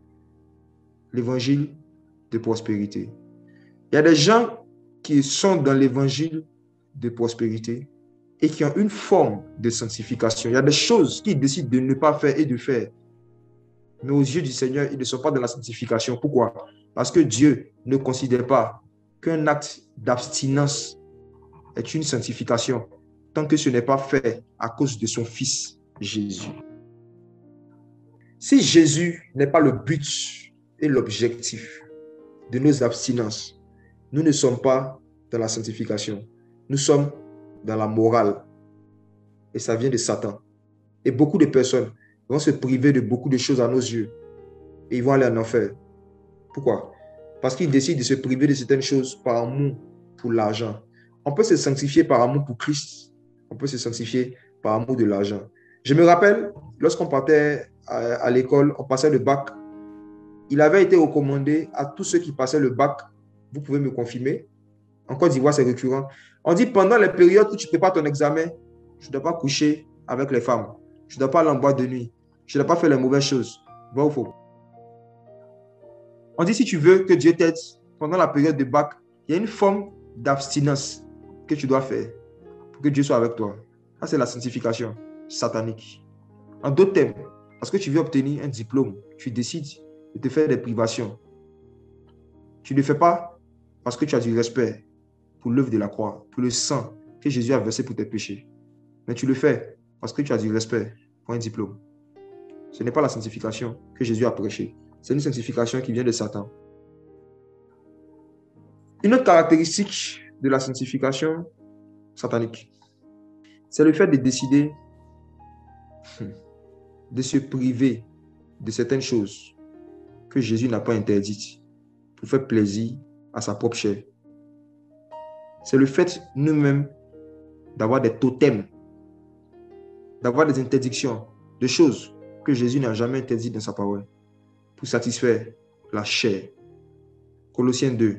l'évangile de prospérité. Il y a des gens qui sont dans l'évangile de prospérité et qui ont une forme de sanctification. Il y a des choses qu'ils décident de ne pas faire et de faire. Mais aux yeux du Seigneur, ils ne sont pas dans la sanctification. Pourquoi? Parce que Dieu ne considère pas qu'un acte d'abstinence est une sanctification tant que ce n'est pas fait à cause de son Fils Jésus. Si Jésus n'est pas le but et l'objectif de nos abstinences. Nous ne sommes pas dans la sanctification. Nous sommes dans la morale. Et ça vient de Satan. Et beaucoup de personnes vont se priver de beaucoup de choses à nos yeux. Et ils vont aller en enfer. Pourquoi? Parce qu'ils décident de se priver de certaines choses par amour pour l'argent. On peut se sanctifier par amour pour Christ. On peut se sanctifier par amour de l'argent. Je me rappelle, lorsqu'on partait à, l'école, on passait le bac. Il avait été recommandé à tous ceux qui passaient le bac, vous pouvez me confirmer, en Côte d'Ivoire, c'est récurrent. On dit pendant les périodes où tu prépares ton examen, je ne dois pas coucher avec les femmes. Je ne dois pas aller en boîte de nuit. Je ne dois pas faire les mauvaises choses. Bon ou faux? On dit si tu veux que Dieu t'aide pendant la période de bac, il y a une forme d'abstinence que tu dois faire pour que Dieu soit avec toi. Ça, c'est la sanctification satanique. En d'autres termes, parce que tu veux obtenir un diplôme, tu décides de te faire des privations. Tu ne le fais pas parce que tu as du respect pour l'œuvre de la croix, pour le sang que Jésus a versé pour tes péchés. Mais tu le fais parce que tu as du respect pour un diplôme. Ce n'est pas la sanctification que Jésus a prêché. C'est une sanctification qui vient de Satan. Une autre caractéristique de la sanctification satanique, c'est le fait de décider [laughs] de se priver de certaines choses que Jésus n'a pas interdites pour faire plaisir à sa propre chair. C'est le fait nous-mêmes d'avoir des totems, d'avoir des interdictions, de choses que Jésus n'a jamais interdites dans sa parole pour satisfaire la chair. Colossiens 2,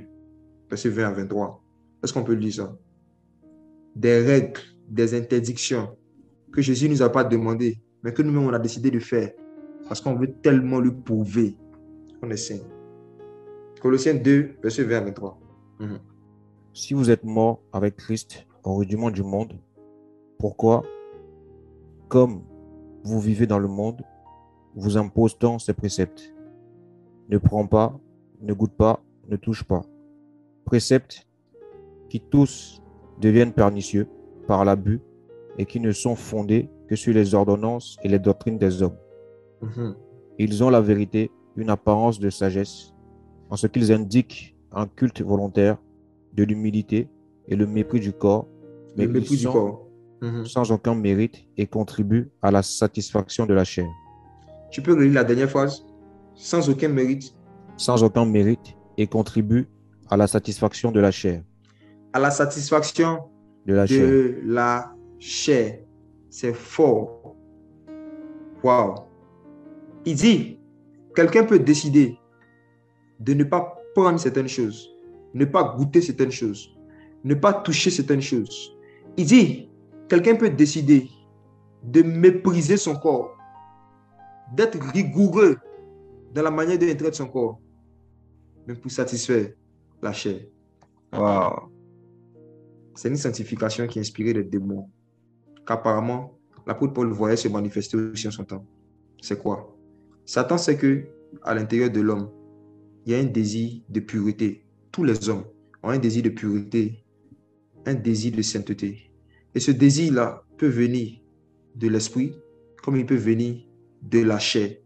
verset 20 à 23. Est-ce qu'on peut dire ça? Des règles, des interdictions que Jésus ne nous a pas demandé, mais que nous-mêmes on a décidé de faire parce qu'on veut tellement lui prouver qu'on est saint. Colossiens 2, verset 20 à 23. Mhm. Si vous êtes mort avec Christ au rudiment du monde, pourquoi, comme vous vivez dans le monde, vous impose-t-on ces préceptes? Ne prends pas, ne goûte pas, ne touche pas. Préceptes qui tous deviennent pernicieux par l'abus et qui ne sont fondés que sur les ordonnances et les doctrines des hommes. Mhm. Ils ont la vérité, une apparence de sagesse, en ce qu'ils indiquent un culte volontaire, de l'humilité et le mépris du corps, mais le mépris du corps. Mhm. sans aucun mérite et contribuent à la satisfaction de la chair. Tu peux relire la dernière phrase Sans aucun mérite. Sans aucun mérite et contribuent à la satisfaction de la chair. À la satisfaction de la chair. C'est fort. Wow. Il dit, quelqu'un peut décider de ne pas prendre certaines choses, ne pas goûter certaines choses, ne pas toucher certaines choses. Il dit, quelqu'un peut décider de mépriser son corps, d'être rigoureux dans la manière de traiter son corps, mais pour satisfaire la chair. Wow. C'est une sanctification qui est inspirée des démons. Qu'apparemment, l'apôtre Paul voyait se manifester aussi en son temps. C'est quoi? Satan sait que à l'intérieur de l'homme, il y a un désir de pureté. Tous les hommes ont un désir de pureté, un désir de sainteté. Et ce désir-là peut venir de l'esprit, comme il peut venir de la chair.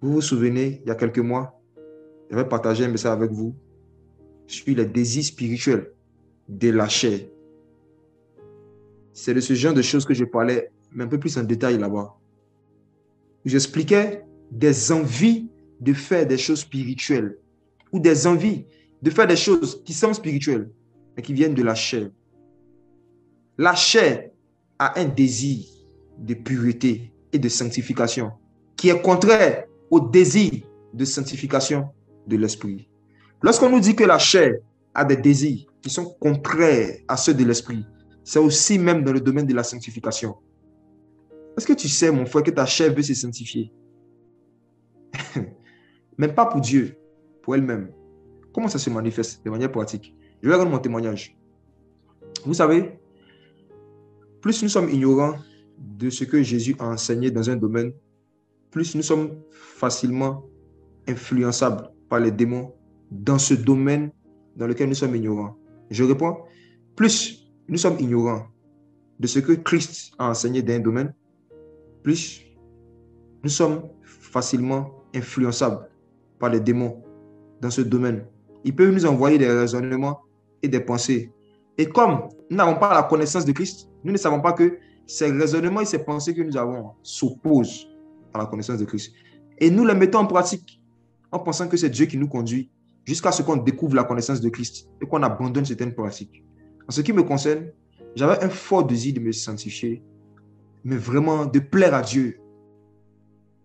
Vous vous souvenez, il y a quelques mois, j'avais partagé un message avec vous sur les désirs spirituels de la chair. C'est de ce genre de choses que je parlais, mais un peu plus en détail là-bas. J'expliquais des envies de faire des choses spirituelles ou des envies de faire des choses qui sont spirituelles, mais qui viennent de la chair. La chair a un désir de pureté et de sanctification qui est contraire au désir de sanctification de l'esprit. Lorsqu'on nous dit que la chair a des désirs qui sont contraires à ceux de l'esprit, c'est aussi même dans le domaine de la sanctification. Est-ce que tu sais, mon frère, que ta chair veut se sanctifier? [laughs] Même pas pour Dieu, pour elle-même. Comment ça se manifeste de manière pratique Je vais rendre mon témoignage. Vous savez, plus nous sommes ignorants de ce que Jésus a enseigné dans un domaine, plus nous sommes facilement influençables par les démons dans ce domaine dans lequel nous sommes ignorants. Je réponds, plus nous sommes ignorants de ce que Christ a enseigné dans un domaine, plus nous sommes facilement influençables par les démons dans ce domaine. Ils peuvent nous envoyer des raisonnements et des pensées. Et comme nous n'avons pas la connaissance de Christ, nous ne savons pas que ces raisonnements et ces pensées que nous avons s'opposent à la connaissance de Christ. Et nous les mettons en pratique en pensant que c'est Dieu qui nous conduit jusqu'à ce qu'on découvre la connaissance de Christ et qu'on abandonne certaines pratiques. En ce qui me concerne, j'avais un fort désir de me sanctifier, mais vraiment de plaire à Dieu.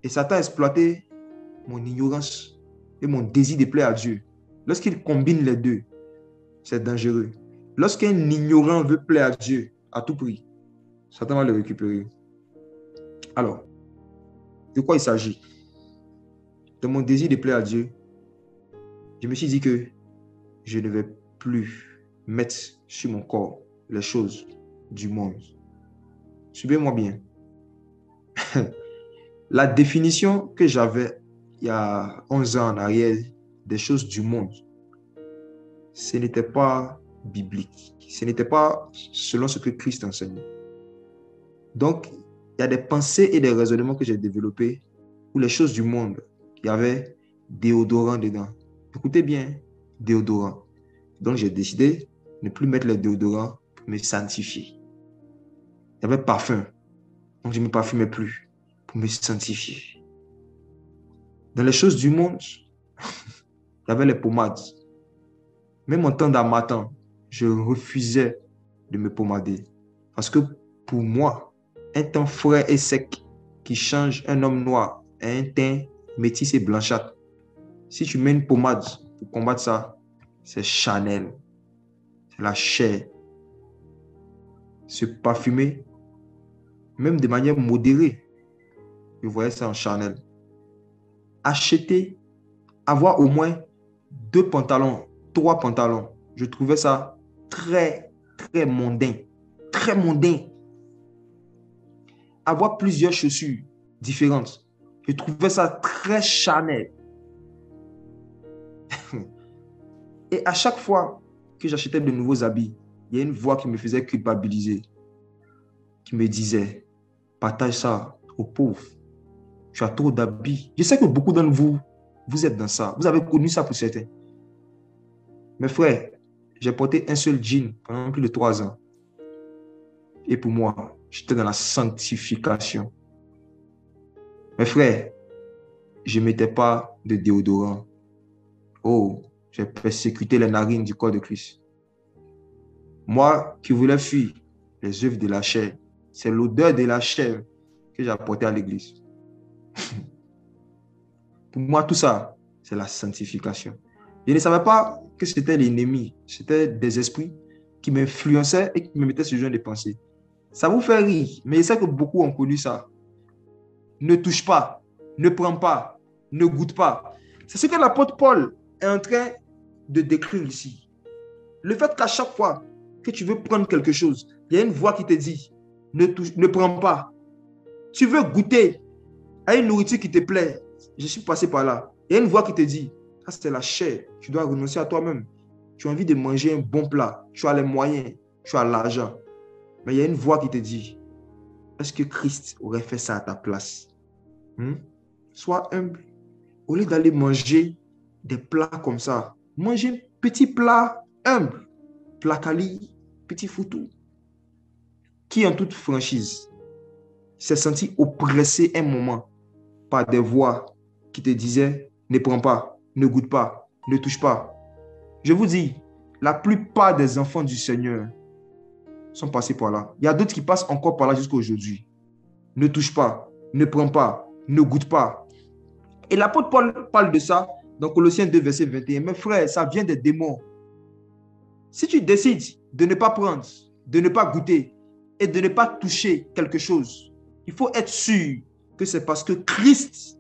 Et Satan a exploité mon ignorance et mon désir de plaire à Dieu. Lorsqu'il combine les deux, c'est dangereux. Lorsqu'un ignorant veut plaire à Dieu à tout prix, Satan va le récupérer. Alors, de quoi il s'agit? De mon désir de plaire à Dieu, je me suis dit que je ne vais plus mettre sur mon corps les choses du monde. Suivez-moi bien. [laughs] La définition que j'avais il y a 11 ans en arrière des choses du monde, ce n'était pas biblique. Ce n'était pas selon ce que Christ enseignait. Donc, il y a des pensées et des raisonnements que j'ai développés où les choses du monde, il y avait déodorant dedans. Écoutez bien, déodorant. Donc, j'ai décidé de ne plus mettre le déodorant pour me sanctifier. Il y avait parfum. Donc, je ne me parfumais plus pour me sanctifier. Dans les choses du monde, avait les pommades. Même en temps d'amatin, je refusais de me pommader. Parce que pour moi, un teint frais et sec qui change un homme noir à un teint métis et blanchâtre. Si tu mets une pommade pour combattre ça, c'est Chanel. C'est la chair. Se parfumer, même de manière modérée. Je voyais ça en Chanel. Acheter, avoir au moins deux pantalons, trois pantalons. Je trouvais ça très, très mondain. Très mondain avoir plusieurs chaussures différentes. Je trouvais ça très Chanel. Et à chaque fois que j'achetais de nouveaux habits, il y a une voix qui me faisait culpabiliser, qui me disait, partage ça aux pauvres. Tu as trop d'habits. Je sais que beaucoup d'entre vous, vous êtes dans ça. Vous avez connu ça pour certains. Mes frères, j'ai porté un seul jean pendant plus de trois ans. Et pour moi, J'étais dans la sanctification. Mes frères, je ne mettais pas de déodorant. Oh, j'ai persécuté les narines du corps de Christ. Moi qui voulais fuir les œuvres de la chair, c'est l'odeur de la chair que j'ai apporté à l'église. [laughs] Pour moi, tout ça, c'est la sanctification. Je ne savais pas c'était l'ennemi, c'était des esprits qui m'influençaient et qui me mettaient le genre de pensée. Ça vous fait rire, mais je sais que beaucoup ont connu ça. Ne touche pas, ne prends pas, ne goûte pas. C'est ce que l'apôtre Paul est en train de décrire ici. Le fait qu'à chaque fois que tu veux prendre quelque chose, il y a une voix qui te dit, ne, touche, ne prends pas. Tu veux goûter à une nourriture qui te plaît. Je suis passé par là. Il y a une voix qui te dit, ça c'est la chair, tu dois renoncer à toi-même. Tu as envie de manger un bon plat, tu as les moyens, tu as l'argent. Mais il y a une voix qui te dit, est-ce que Christ aurait fait ça à ta place? Hmm? Sois humble. Au lieu d'aller manger des plats comme ça, mangez un petit plat humble. Plat quali, petit foutou. Qui en toute franchise s'est senti oppressé un moment par des voix qui te disaient, ne prends pas, ne goûte pas, ne touche pas. Je vous dis, la plupart des enfants du Seigneur sont passés par là. Il y a d'autres qui passent encore par là jusqu'à aujourd'hui. Ne touche pas, ne prends pas, ne goûte pas. Et l'apôtre Paul parle de ça dans Colossiens 2, verset 21. Mais frère, ça vient des démons. Si tu décides de ne pas prendre, de ne pas goûter et de ne pas toucher quelque chose, il faut être sûr que c'est parce que Christ,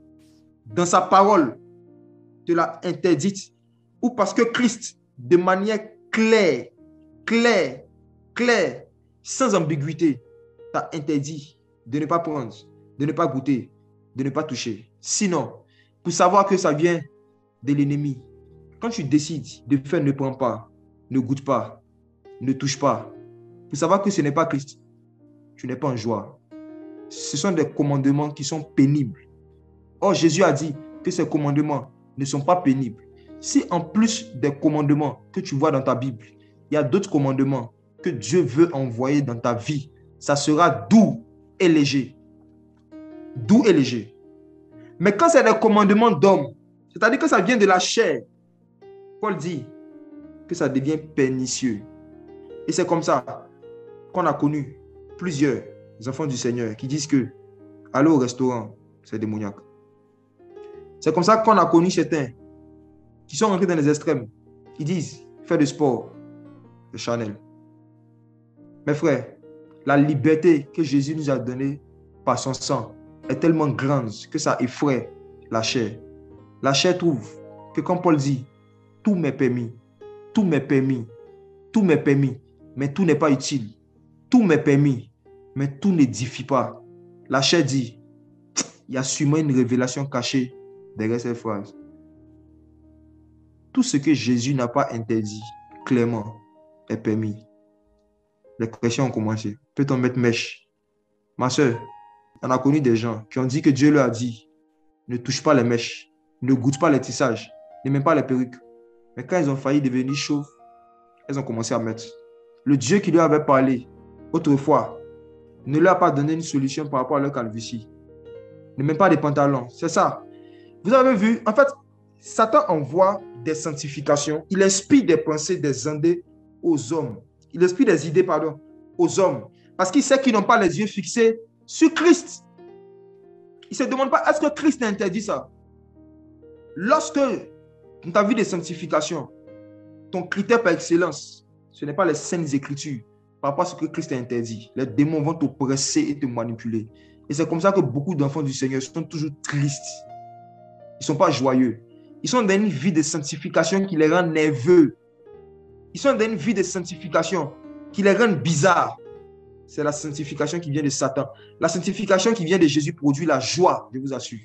dans sa parole, te l'a interdite ou parce que Christ, de manière claire, claire, claire, sans ambiguïté, t'a interdit de ne pas prendre, de ne pas goûter, de ne pas toucher. Sinon, pour savoir que ça vient de l'ennemi, quand tu décides de faire ne prends pas, ne goûte pas, ne touche pas, pour savoir que ce n'est pas Christ, tu n'es pas en joie. Ce sont des commandements qui sont pénibles. Or, Jésus a dit que ces commandements ne sont pas pénibles. Si en plus des commandements que tu vois dans ta Bible, il y a d'autres commandements que Dieu veut envoyer dans ta vie, ça sera doux et léger. Doux et léger. Mais quand c'est des commandements d'homme, c'est-à-dire que ça vient de la chair, Paul dit que ça devient pernicieux. Et c'est comme ça qu'on a connu plusieurs enfants du Seigneur qui disent que aller au restaurant, c'est démoniaque. C'est comme ça qu'on a connu certains qui sont rentrés dans les extrêmes, qui disent faire du sport, c'est charnel. Mes frères, la liberté que Jésus nous a donnée par son sang est tellement grande que ça effraie la chair. La chair trouve que comme Paul dit, tout m'est permis, tout m'est permis, tout m'est permis, mais tout n'est pas utile. Tout m'est permis, mais tout n'édifie pas. La chair dit, il y a sûrement une révélation cachée derrière cette phrase. Tout ce que Jésus n'a pas interdit, clairement, est permis. Les chrétiens ont commencé. Peut-on mettre mèche? Ma soeur, on a connu des gens qui ont dit que Dieu leur a dit, ne touche pas les mèches, ne goûte pas les tissages, ne même pas les perruques. Mais quand ils ont failli devenir chauves, elles ont commencé à mettre. Le Dieu qui leur avait parlé autrefois ne leur a pas donné une solution par rapport à leur calvitie. Ne même pas des pantalons. C'est ça. Vous avez vu, en fait, Satan envoie des sanctifications. Il inspire des pensées des Indés aux hommes. Il inspire des idées, pardon, aux hommes. Parce qu'il sait qu'ils n'ont pas les yeux fixés sur Christ. Il ne se demande pas, est-ce que Christ a interdit ça? Lorsque, dans ta vie de sanctification, ton critère par excellence, ce n'est pas les saintes écritures, par rapport à ce que Christ a interdit. Les démons vont t'oppresser et te manipuler. Et c'est comme ça que beaucoup d'enfants du Seigneur sont toujours tristes. Ils sont pas joyeux. Ils sont dans une vie de sanctification qui les rend nerveux. Ils sont dans une vie de sanctification qui les rend bizarres. C'est la sanctification qui vient de Satan. La sanctification qui vient de Jésus produit la joie, je vous assure.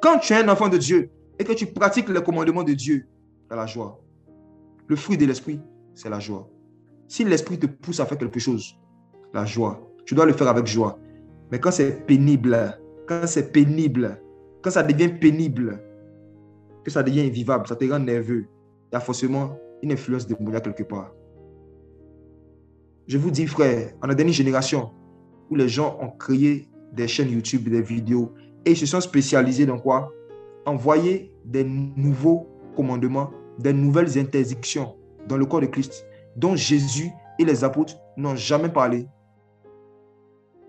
Quand tu es un enfant de Dieu et que tu pratiques les commandements de Dieu, tu as la joie. Le fruit de l'esprit, c'est la joie. Si l'esprit te pousse à faire quelque chose, la joie, tu dois le faire avec joie. Mais quand c'est pénible, quand c'est pénible, quand ça devient pénible, que ça devient invivable, ça te rend nerveux, il y a forcément une influence démoniaque quelque part. Je vous dis, frère, en la dernière génération, où les gens ont créé des chaînes YouTube, des vidéos, et ils se sont spécialisés dans quoi? Envoyer des nouveaux commandements, des nouvelles interdictions dans le corps de Christ, dont Jésus et les apôtres n'ont jamais parlé.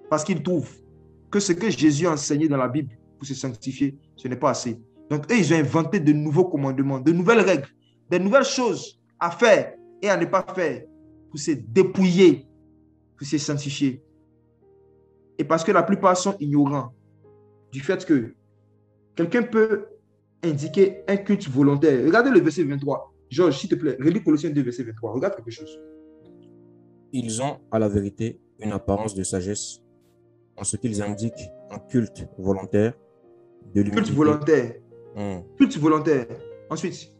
Parce qu'ils trouvent que ce que Jésus a enseigné dans la Bible pour se sanctifier, ce n'est pas assez. Donc, eux, ils ont inventé de nouveaux commandements, de nouvelles règles, de nouvelles choses à faire et à ne pas faire pour se dépouiller, pour se sanctifier. Et parce que la plupart sont ignorants du fait que quelqu'un peut indiquer un culte volontaire. Regardez le verset 23. Georges, s'il te plaît, relis Colossiens 2, verset 23. Regarde quelque chose. Ils ont, à la vérité, une apparence de sagesse en ce qu'ils indiquent un culte volontaire de l'humilité. Culte volontaire. Hmm. Culte volontaire. Ensuite.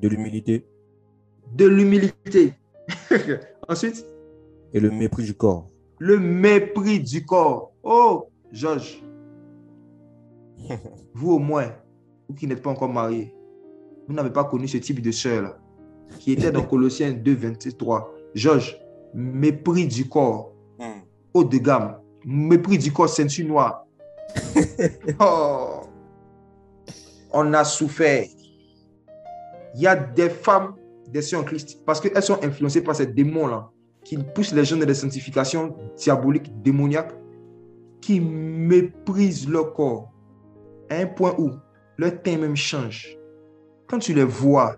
De l'humilité. De l'humilité. [laughs] Ensuite. Et le mépris du corps. Le mépris du corps. Oh, Georges. [laughs] vous au moins, vous qui n'êtes pas encore marié, vous n'avez pas connu ce type de soeur-là, qui était dans [laughs] Colossiens 2, 23. Georges, mépris du corps, hmm. haut de gamme, mépris du corps, ceinture noire. oh on a souffert. Il y a des femmes, des sœurs en Christ, parce qu'elles sont influencées par ces démons-là, qui poussent les gens dans des sanctifications diaboliques, démoniaques, qui méprisent leur corps à un point où leur teint même change. Quand tu les vois,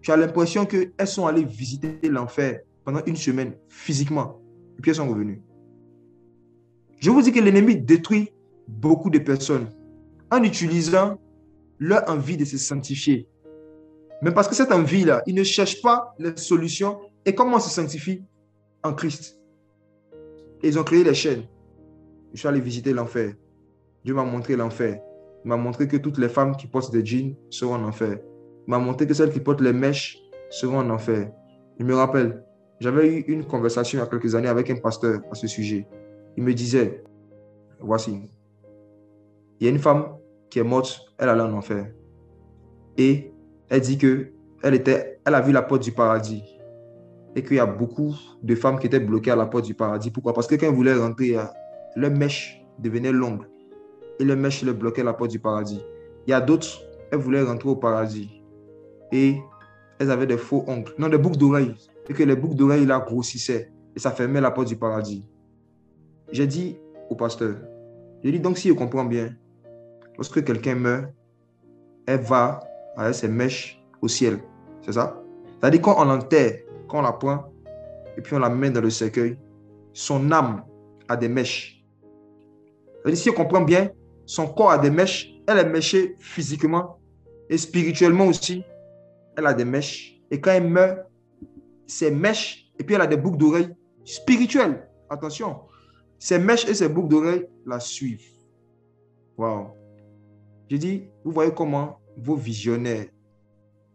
tu as l'impression qu'elles sont allées visiter l'enfer pendant une semaine physiquement, et puis elles sont revenues. Je vous dis que l'ennemi détruit beaucoup de personnes en utilisant leur envie de se sanctifier. Mais parce que cette envie-là, ils ne cherchent pas les solutions. Et comment se sanctifie En Christ? ils ont créé les chaînes. Je suis allé visiter l'enfer. Dieu m'a montré l'enfer. Il m'a montré que toutes les femmes qui portent des jeans seront en enfer. Il m'a montré que celles qui portent les mèches seront en enfer. Je me rappelle, j'avais eu une conversation il y a quelques années avec un pasteur à ce sujet. Il me disait, voici, il y a une femme qui est morte, elle allait en enfer. Et elle dit que elle, était, elle a vu la porte du paradis. Et qu'il y a beaucoup de femmes qui étaient bloquées à la porte du paradis. Pourquoi? Parce que quand elles voulaient rentrer, leur mèche devenait longue. Et leur mèche leur bloquait la porte du paradis. Il y a d'autres, elles voulaient rentrer au paradis. Et elles avaient des faux ongles, non, des boucles d'oreilles, et que les boucles d'oreilles là grossissaient et ça fermait la porte du paradis. J'ai dit au pasteur, j'ai dit donc si je comprends bien, lorsque quelqu'un meurt, elle va avec ses mèches au ciel. C'est ça? C'est-à-dire quand on l'enterre, quand on la prend, et puis on la met dans le cercueil, son âme a des mèches. C'est-à-dire si je comprends bien, son corps a des mèches, elle est méchée physiquement et spirituellement aussi. Elle a des mèches. Et quand elle meurt, ses mèches, et puis elle a des boucles d'oreilles spirituelles. Attention, ses mèches et ses boucles d'oreilles la suivent. Wow. Je dis, vous voyez comment vos visionnaires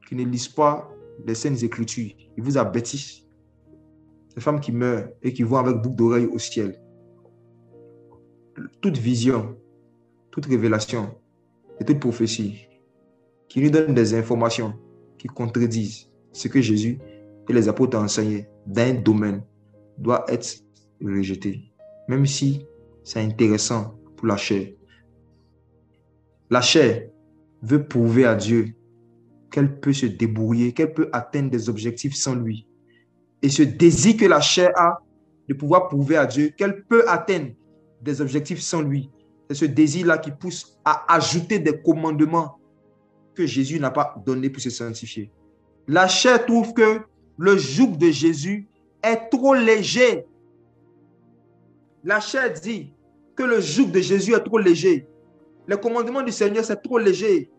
qui ne lisent pas les Saintes Écritures, ils vous abêtissent. Ces femmes qui meurent et qui vont avec boucle d'oreilles au ciel. Toute vision, toute révélation et toute prophétie qui nous donne des informations qui contredisent ce que Jésus et les apôtres ont enseigné dans un domaine doit être rejeté, même si c'est intéressant pour la chair. La chair veut prouver à Dieu qu'elle peut se débrouiller, qu'elle peut atteindre des objectifs sans lui. Et ce désir que la chair a de pouvoir prouver à Dieu qu'elle peut atteindre des objectifs sans lui, c'est ce désir-là qui pousse à ajouter des commandements que Jésus n'a pas donnés pour se sanctifier. La chair trouve que le joug de Jésus est trop léger. La chair dit que le joug de Jésus est trop léger. Les commandements du Seigneur, c'est trop léger.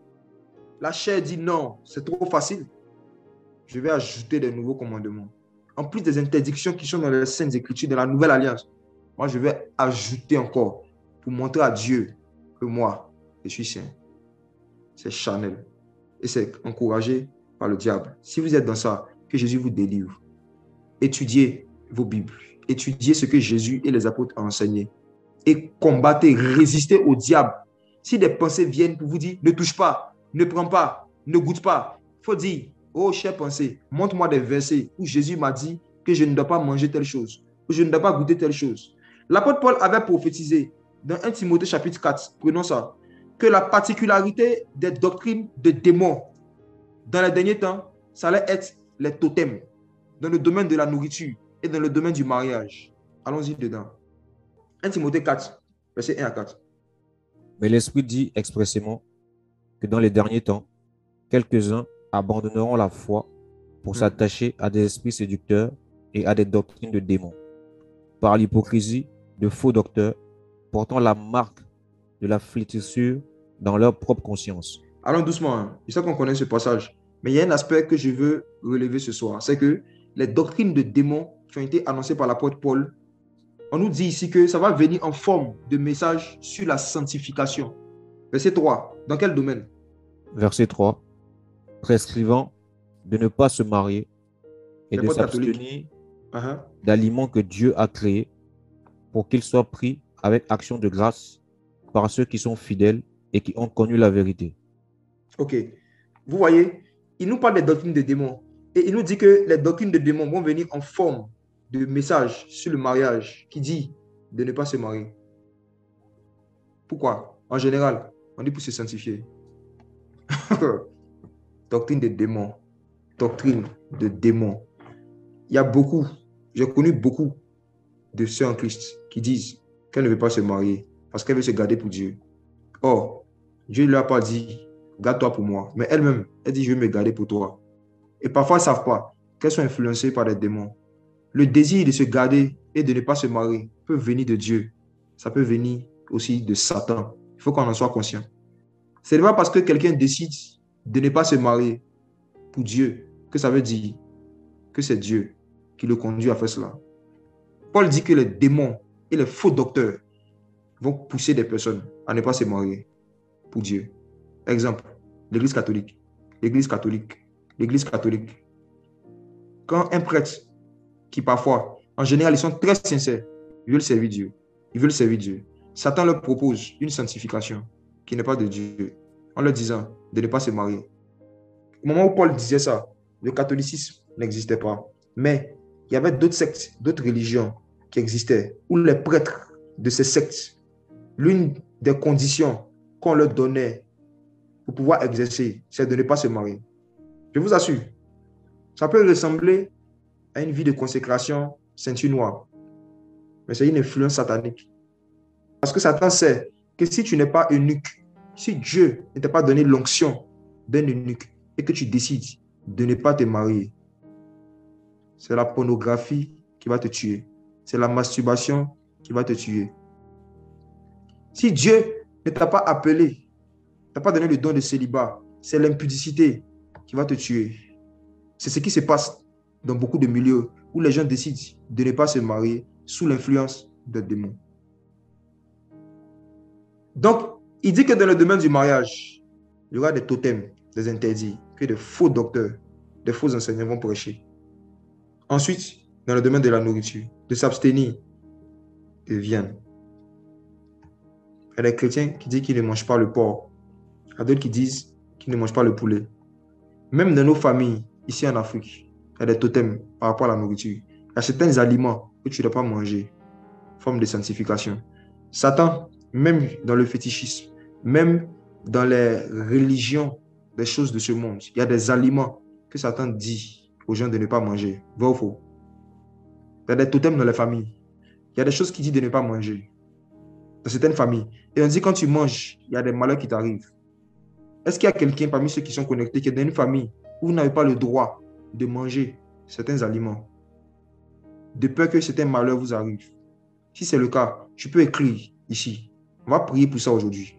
La chair dit non, c'est trop facile. Je vais ajouter des nouveaux commandements. En plus des interdictions qui sont dans les Saintes Écritures de la Nouvelle Alliance, moi, je vais ajouter encore pour montrer à Dieu que moi, je suis saint. C'est Chanel. Et c'est encouragé par le diable. Si vous êtes dans ça, que Jésus vous délivre. Étudiez vos Bibles. Étudiez ce que Jésus et les apôtres ont enseigné. Et combattez, résistez au diable. Si des pensées viennent pour vous dire, ne touche pas, ne prends pas, ne goûte pas, il faut dire, oh chère pensée, montre-moi des versets où Jésus m'a dit que je ne dois pas manger telle chose, ou je ne dois pas goûter telle chose. L'apôtre Paul avait prophétisé dans 1 Timothée chapitre 4, prenons ça, que la particularité des doctrines de démons dans les derniers temps, ça allait être les totems dans le domaine de la nourriture et dans le domaine du mariage. Allons-y dedans. 1 Timothée 4, verset 1 à 4. Mais l'Esprit dit expressément que dans les derniers temps, quelques-uns abandonneront la foi pour hmm. s'attacher à des esprits séducteurs et à des doctrines de démons, par l'hypocrisie de faux docteurs portant la marque de la flétrissure dans leur propre conscience. Allons doucement. Hein. Je sais qu'on connaît ce passage, mais il y a un aspect que je veux relever ce soir. C'est que les doctrines de démons qui ont été annoncées par l'apôtre Paul, on nous dit ici que ça va venir en forme de message sur la sanctification. Verset 3. Dans quel domaine? Verset 3. Prescrivant de ne pas se marier et de s'abstenir uh-huh. d'aliments que Dieu a créés pour qu'ils soient pris avec action de grâce par ceux qui sont fidèles et qui ont connu la vérité. Ok. Vous voyez, il nous parle des doctrines de démons. Et il nous dit que les doctrines de démons vont venir en forme de message sur le mariage qui dit de ne pas se marier. Pourquoi? En général, on dit pour se sanctifier. [laughs] doctrine de démons. Doctrine de démons. Il y a beaucoup, j'ai connu beaucoup de sœurs en Christ qui disent qu'elle ne veut pas se marier parce qu'elle veut se garder pour Dieu. Or, Dieu ne lui a pas dit, garde-toi pour moi. Mais elle-même, elle dit, je vais me garder pour toi. Et parfois, elles ne savent pas qu'elles sont influencées par des démons. Le désir de se garder et de ne pas se marier peut venir de Dieu. Ça peut venir aussi de Satan. Il faut qu'on en soit conscient. Ce n'est pas parce que quelqu'un décide de ne pas se marier pour Dieu que ça veut dire que c'est Dieu qui le conduit à faire cela. Paul dit que les démons et les faux docteurs vont pousser des personnes à ne pas se marier pour Dieu. Exemple, l'Église catholique. L'Église catholique. L'Église catholique. Quand un prêtre, qui parfois, en général, ils sont très sincères, ils veulent servir Dieu. Ils veulent servir Dieu. Satan leur propose une sanctification qui n'est pas de Dieu, en leur disant de ne pas se marier. Au moment où Paul disait ça, le catholicisme n'existait pas. Mais il y avait d'autres sectes, d'autres religions qui existaient, où les prêtres de ces sectes, l'une des conditions qu'on leur donnait pour pouvoir exercer, c'est de ne pas se marier. Je vous assure, Ça peut ressembler à une vie de consécration ceinture noire. Mais c'est une influence satanique. Parce que Satan sait que si tu n'es pas eunuque, si Dieu ne t'a pas donné l'onction d'un eunuque et que tu décides de ne pas te marier, c'est la pornographie qui va te tuer. C'est la masturbation qui va te tuer. Si Dieu ne t'a pas appelé, ne t'a pas donné le don de célibat, c'est l'impudicité qui va te tuer. C'est ce qui se passe dans beaucoup de milieux où les gens décident de ne pas se marier sous l'influence des démons. Donc, il dit que dans le domaine du mariage, il y aura des totems, des interdits, que de faux docteurs, des faux enseignants vont prêcher. Ensuite, dans le domaine de la nourriture, de s'abstenir de viande. Il y a des chrétiens qui disent qu'ils ne mangent pas le porc. Il y a d'autres qui disent qu'ils ne mangent pas le poulet. Même dans nos familles, ici en Afrique, y a des totems par rapport à la nourriture. Il y a certains aliments que tu ne dois pas manger. Forme de sanctification. Satan, même dans le fétichisme, même dans les religions des choses de ce monde, il y a des aliments que Satan dit aux gens de ne pas manger. Vrai ou faux? Il y a des totems dans les familles. Il y a des choses qui disent de ne pas manger. Dans certaines familles. Et on dit quand tu manges, il y a des malheurs qui t'arrivent. Est-ce qu'il y a quelqu'un parmi ceux qui sont connectés qui est dans une famille où vous n'avez pas le droit de manger certains aliments de peur que certains malheurs vous arrivent Si c'est le cas, tu peux écrire ici. On va prier pour ça aujourd'hui.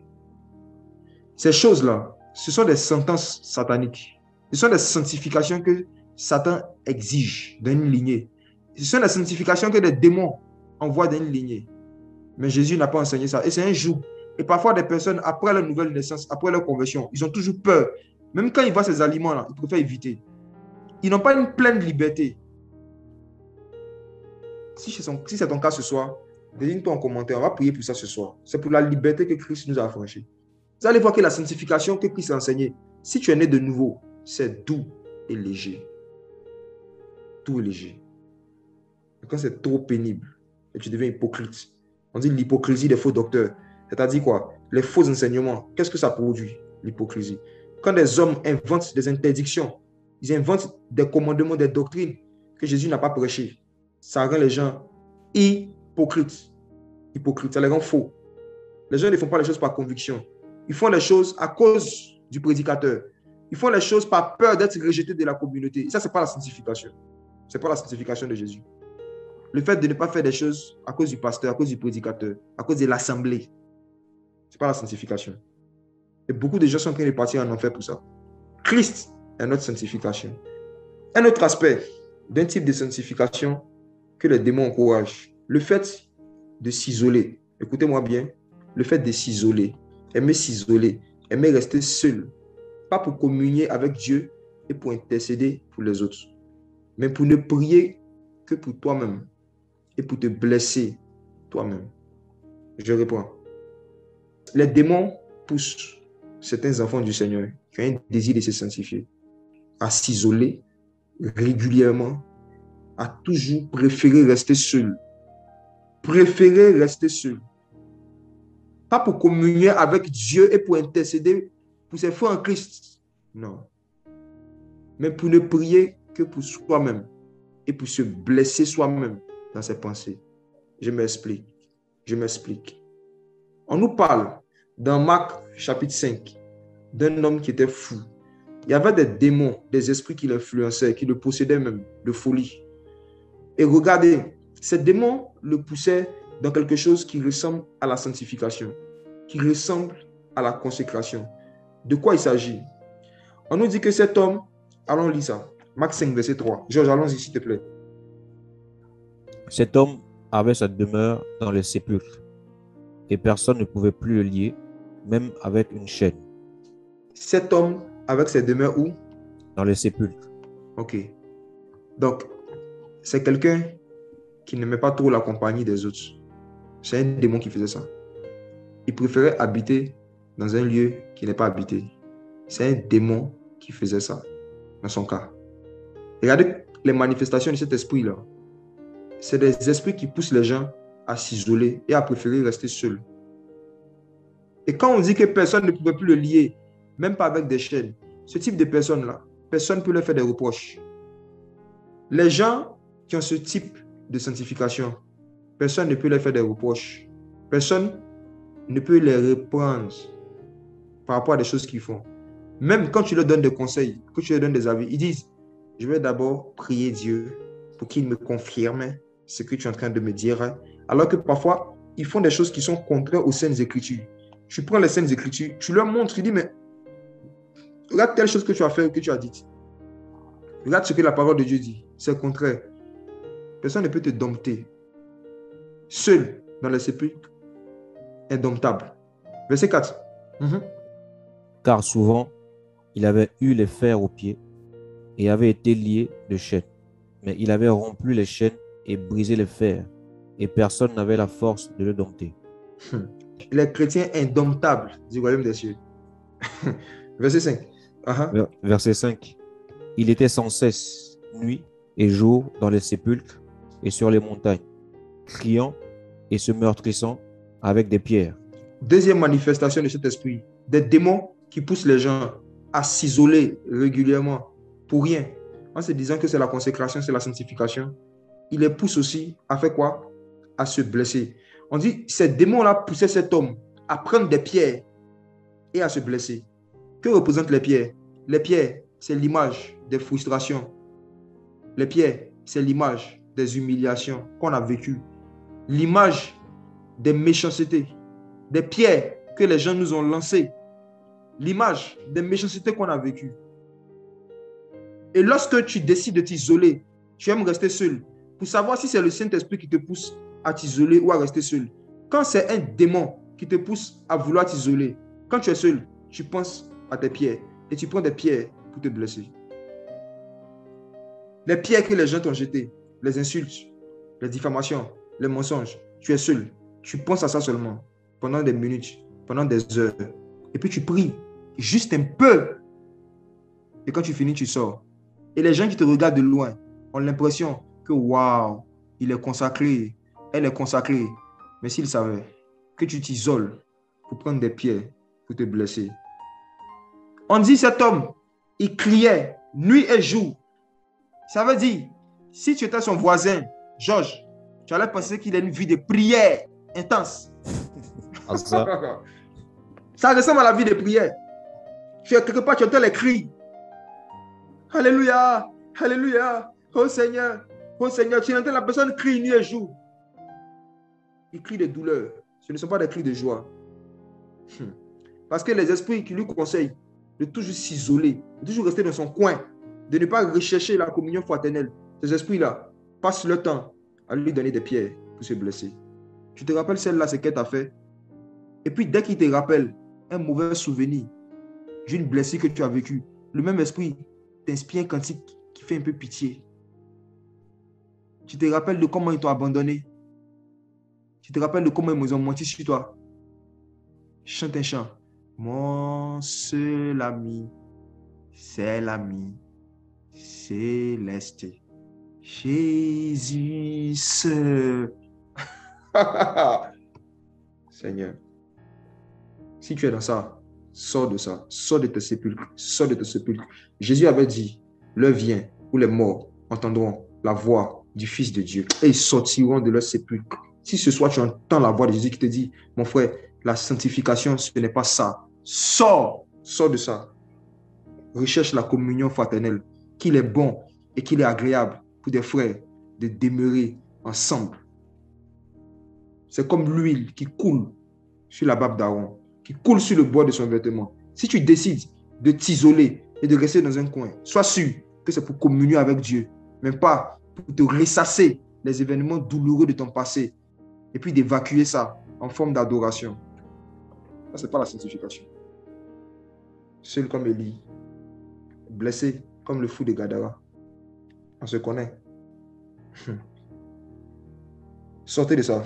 Ces choses-là, ce sont des sentences sataniques. Ce sont des sanctifications que Satan exige dans une lignée. Ce sont des sanctifications que des démons envoient dans une lignée. Mais Jésus n'a pas enseigné ça. Et c'est un jour. Et parfois, des personnes, après leur nouvelle naissance, après leur conversion, ils ont toujours peur. Même quand ils voient ces aliments-là, ils préfèrent éviter. Ils n'ont pas une pleine liberté. Si c'est ton cas ce soir, désigne-toi en commentaire. On va prier pour ça ce soir. C'est pour la liberté que Christ nous a affranchis. Vous allez voir que la sanctification que Christ a enseignée, si tu es né de nouveau, c'est doux et léger. Doux et léger. quand c'est trop pénible, et tu deviens hypocrite, on dit l'hypocrisie des faux docteurs. C'est-à-dire quoi? Les faux enseignements. Qu'est-ce que ça produit L'hypocrisie? Quand des hommes inventent des interdictions, ils inventent des commandements, des doctrines que Jésus n'a pas prêchées, ça rend les gens hypocrites. Hypocrites, ça les rend faux. Les gens ne font pas les choses par conviction. Ils font les choses à cause du prédicateur. Ils font les choses par peur d'être rejetés de la communauté. Ça, ce n'est pas la sanctification. Ce n'est pas la sanctification de Jésus. Le fait de ne pas faire des choses à cause du pasteur, à cause du prédicateur, à cause de l'assemblée, ce n'est pas la sanctification. Et beaucoup de gens sont en train de partir en enfer pour ça. Christ est notre sanctification. Un autre aspect d'un type de sanctification que les démons encouragent, le fait de s'isoler. Écoutez-moi bien, le fait de s'isoler, aimer s'isoler, aimer rester seul, pas pour communier avec Dieu et pour intercéder pour les autres, mais pour ne prier que pour toi-même et pour te blesser toi-même. Je réponds. Les démons poussent certains enfants du Seigneur qui ont un désir de se sanctifier à s'isoler régulièrement, à toujours préférer rester seul. Préférer rester seul. Pas pour communier avec Dieu et pour intercéder pour ses frères en Christ. Non. Mais pour ne prier que pour soi-même et pour se blesser soi-même dans ses pensées. Je m'explique. Je m'explique. On nous parle dans Marc chapitre 5 d'un homme qui était fou. Il y avait des démons, des esprits qui l'influençaient, qui le possédaient même de folie. Et regardez, ces démons le poussaient dans quelque chose qui ressemble à la sanctification, qui ressemble à la consécration. De quoi il s'agit? On nous dit que cet homme, allons lire ça, Marc 5, verset 3. Georges, allons-y, s'il te plaît. Cet homme avait sa demeure dans les sépulcres, et personne ne pouvait plus le lier, même avec une chaîne. Cet homme avec sa demeure où? Dans les sépulcres. Ok. Donc, c'est quelqu'un qui n'aimait pas trop la compagnie des autres. C'est un démon qui faisait ça. Il préférait habiter dans un lieu qui n'est pas habité. C'est un démon qui faisait ça, dans son cas. Regardez les manifestations de cet esprit-là c'est des esprits qui poussent les gens à s'isoler et à préférer rester seuls. Et quand on dit que personne ne pouvait plus le lier, même pas avec des chaînes, ce type de personnes-là, personne ne peut leur faire des reproches. Les gens qui ont ce type de sanctification, personne ne peut leur faire des reproches. Personne ne peut les reprendre par rapport à des choses qu'ils font. Même quand tu leur donnes des conseils, que tu leur donnes des avis, ils disent, je vais d'abord prier Dieu pour qu'il me confirme ce que tu es en train de me dire. Alors que parfois, ils font des choses qui sont contraires aux Saintes Écritures. Tu prends les Saintes Écritures, tu leur montres, tu dis, mais regarde telle chose que tu as fait ou que tu as dit. Regarde ce que la parole de Dieu dit. C'est le contraire. Personne ne peut te dompter. Seul dans les sépulcres, indomptable. Verset 4. Mhm. Car souvent, il avait eu les fers aux pieds et avait été lié de chaînes. Mais il avait rompu les chaînes et brisé les fers, et personne n'avait la force de le dompter. Les chrétiens indomptables du royaume des cieux. [laughs] Verset 5. Verset 5. Il était sans cesse, nuit et jour, dans les sépulcres et sur les montagnes, criant et se meurtrissant avec des pierres. Deuxième manifestation de cet esprit, des démons qui poussent les gens à s'isoler régulièrement pour rien, en se disant que c'est la consécration, c'est la sanctification. Il les pousse aussi à faire quoi? À se blesser. On dit, ces démons-là poussaient cet homme à prendre des pierres et à se blesser. Que représentent les pierres? Les pierres, c'est l'image des frustrations. Les pierres, c'est l'image des humiliations qu'on a vécues. L'image des méchancetés, des pierres que les gens nous ont lancées. L'image des méchancetés qu'on a vécues. Et lorsque tu décides de t'isoler, tu aimes rester seul pour savoir si c'est le Saint-Esprit qui te pousse à t'isoler ou à rester seul. Quand c'est un démon qui te pousse à vouloir t'isoler, quand tu es seul, tu penses tes pierres et tu prends des pierres pour te blesser. Les pierres que les gens t'ont jetées, les insultes, les diffamations, les mensonges, tu es seul. Tu penses à ça seulement pendant des minutes, pendant des heures. Et puis tu pries juste un peu. Et quand tu finis, tu sors. Et les gens qui te regardent de loin ont l'impression que waouh, il est consacré, elle est consacrée. Mais s'ils savaient que tu t'isoles pour prendre des pierres pour te blesser. On dit cet homme, il criait nuit et jour. Ça veut dire, si tu étais son voisin, Georges, tu allais penser qu'il a une vie de prière intense. Ah, [laughs] ça. ressemble à la vie de prière. Tu es quelque part, tu entends les cris. Alléluia, Alléluia, oh Seigneur, oh Seigneur, tu entends la personne crier nuit et jour. Il crie de douleur. Ce ne sont pas des cris de joie. Hmm. Parce que les esprits qui lui conseillent de toujours s'isoler, de toujours rester dans son coin, de ne pas rechercher la communion fraternelle, ces esprits-là passent le temps à lui donner des pierres pour se blesser. Tu te rappelles celle-là, ce qu'elle t'a fait. Et puis, dès qu'il te rappelle un mauvais souvenir d'une blessure que tu as vécue, le même esprit t'inspire un cantique qui fait un peu pitié. Tu te rappelles de comment ils t'ont abandonné. Tu te rappelles de comment ils ont menti sur toi. Chante un chant. Mon seul ami, c'est l'ami céleste. Jésus. [laughs] Seigneur, si tu es dans ça, sors de ça, sors de tes sépulcres, sors de tes sépulcres. Jésus avait dit, le vient où les morts entendront la voix du Fils de Dieu et ils sortiront de leur sépulcre. Si ce soir tu entends la voix de Jésus qui te dit, mon frère, la sanctification, ce n'est pas ça. Sors, sors de ça. Recherche la communion fraternelle, qu'il est bon et qu'il est agréable pour des frères de demeurer ensemble. C'est comme l'huile qui coule sur la barbe d'Aaron, qui coule sur le bois de son vêtement. Si tu décides de t'isoler et de rester dans un coin, sois sûr que c'est pour communier avec Dieu, mais pas pour te ressasser les événements douloureux de ton passé et puis d'évacuer ça en forme d'adoration. Ce n'est pas la sanctification. Seul comme Élie, blessé comme le fou de Gadara. On se connaît. [laughs] Sortez de ça.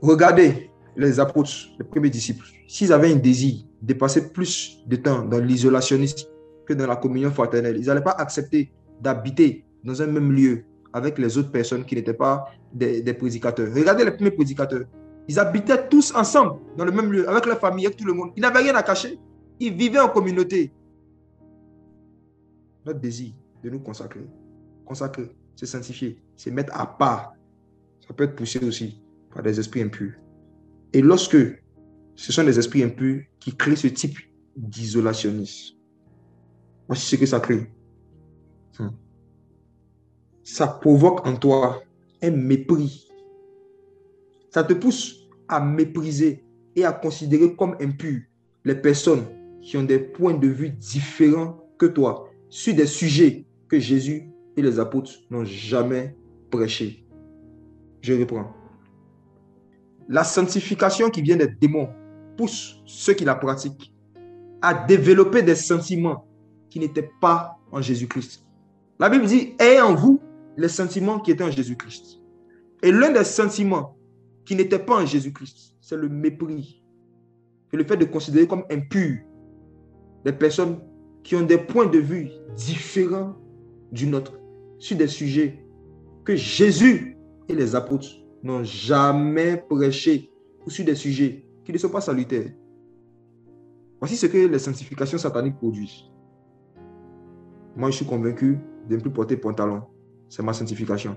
Regardez les apôtres, les premiers disciples. S'ils avaient un désir de passer plus de temps dans l'isolationnisme que dans la communion fraternelle, ils n'allaient pas accepter d'habiter dans un même lieu avec les autres personnes qui n'étaient pas des, des, prédicateurs. Regardez les premiers prédicateurs. Ils habitaient tous ensemble dans le même lieu, avec leur famille, avec tout le monde. Ils n'avaient rien à cacher. Ils vivaient en communauté. Notre désir de nous consacrer. Consacrer, c'est sanctifier, c'est mettre à part. Ça peut être poussé aussi par des esprits impurs. Et lorsque ce sont des esprits impurs qui créent ce type d'isolationnisme, voici ce que ça crée. Hmm. Ça provoque en toi un mépris. Ça te pousse à mépriser et à considérer comme impurs les personnes qui ont des points de vue différents que toi sur des sujets que Jésus et les apôtres n'ont jamais prêché. Je reprends. La sanctification qui vient des démons pousse ceux qui la pratiquent à développer des sentiments qui n'étaient pas en Jésus-Christ. La Bible dit, ayez en vous les sentiments qui étaient en Jésus-Christ. Et l'un des sentiments qui n'étaient pas en Jésus-Christ, c'est le mépris. Et le fait de considérer comme impur des personnes qui ont des points de vue différents du nôtre sur des sujets que Jésus et les apôtres n'ont jamais prêché ou sur des sujets qui ne sont pas salutaires. Voici ce que les sanctifications sataniques produisent. Moi, je suis convaincu de ne plus porter pantalon. C'est ma sanctification.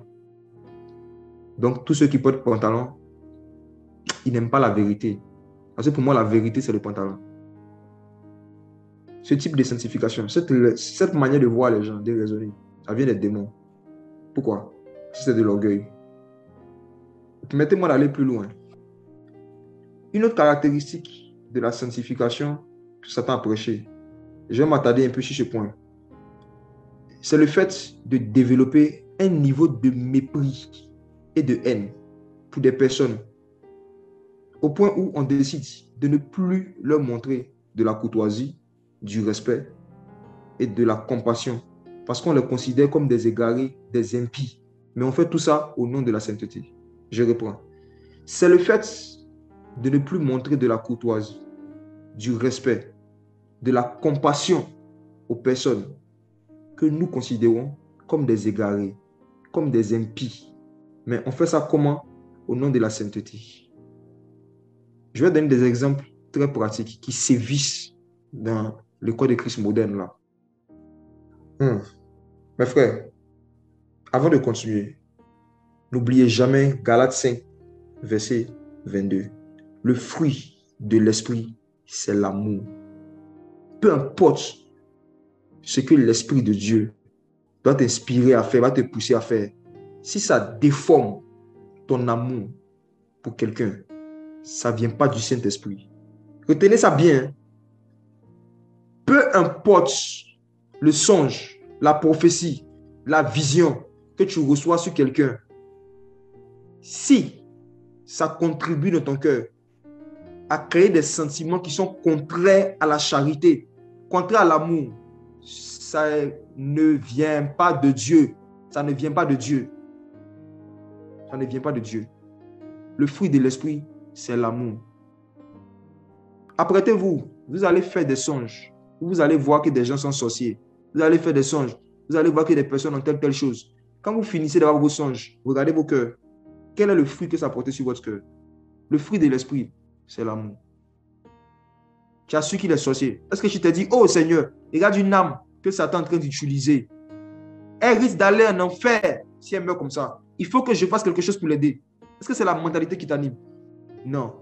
Donc, tous ceux qui portent pantalon, ils n'aiment pas la vérité. Parce que pour moi, la vérité, c'est le pantalon. Ce type de sanctification, cette, cette manière de voir les gens, de raisonner, ça vient des démons. Pourquoi? C'est de l'orgueil. Permettez-moi d'aller plus loin. Une autre caractéristique de la sanctification que Satan a prêché, je vais m'attarder un peu sur ce point, c'est le fait de développer un niveau de mépris et de haine pour des personnes au point où on décide de ne plus leur montrer de la courtoisie, du respect et de la compassion parce qu'on les considère comme des égarés, des impies. Mais on fait tout ça au nom de la sainteté. Je reprends. C'est le fait de ne plus montrer de la courtoisie, du respect, de la compassion aux personnes que nous considérons comme des égarés, comme des impies. Mais on fait ça comment? Au nom de la sainteté. Je vais donner des exemples très pratiques qui sévissent dans le corps de Christ moderne là. Hmm. Mes frères, avant de continuer, n'oubliez jamais Galates 5, verset 22. Le fruit de l'esprit, c'est l'amour. Peu importe ce que l'esprit de Dieu doit t'inspirer à faire, va te pousser à faire, si ça déforme ton amour pour quelqu'un, ça ne vient pas du Saint-Esprit. Retenez ça bien. Peu importe le songe, la prophétie, la vision que tu reçois sur quelqu'un, si ça contribue dans ton cœur à créer des sentiments qui sont contraires à la charité, contraires à l'amour, ça ne vient pas de Dieu. Ça ne vient pas de Dieu. Ça ne vient pas de Dieu. Le fruit de l'esprit, c'est l'amour. Apprêtez-vous, vous allez faire des songes. Vous allez voir que des gens sont sorciers. Vous allez faire des songes. Vous allez voir que des personnes ont telle, telle chose. Quand vous finissez d'avoir vos songes, regardez vos cœurs. Quel est le fruit que ça porte sur votre cœur? Le fruit de l'esprit, c'est l'amour. Tu as su qu'il est sorcier. Est-ce que tu t'es dit, oh Seigneur, regarde une âme que Satan est en train d'utiliser. Elle risque d'aller en enfer si elle meurt comme ça. Il faut que je fasse quelque chose pour l'aider. Est-ce que c'est la mentalité qui t'anime? Non.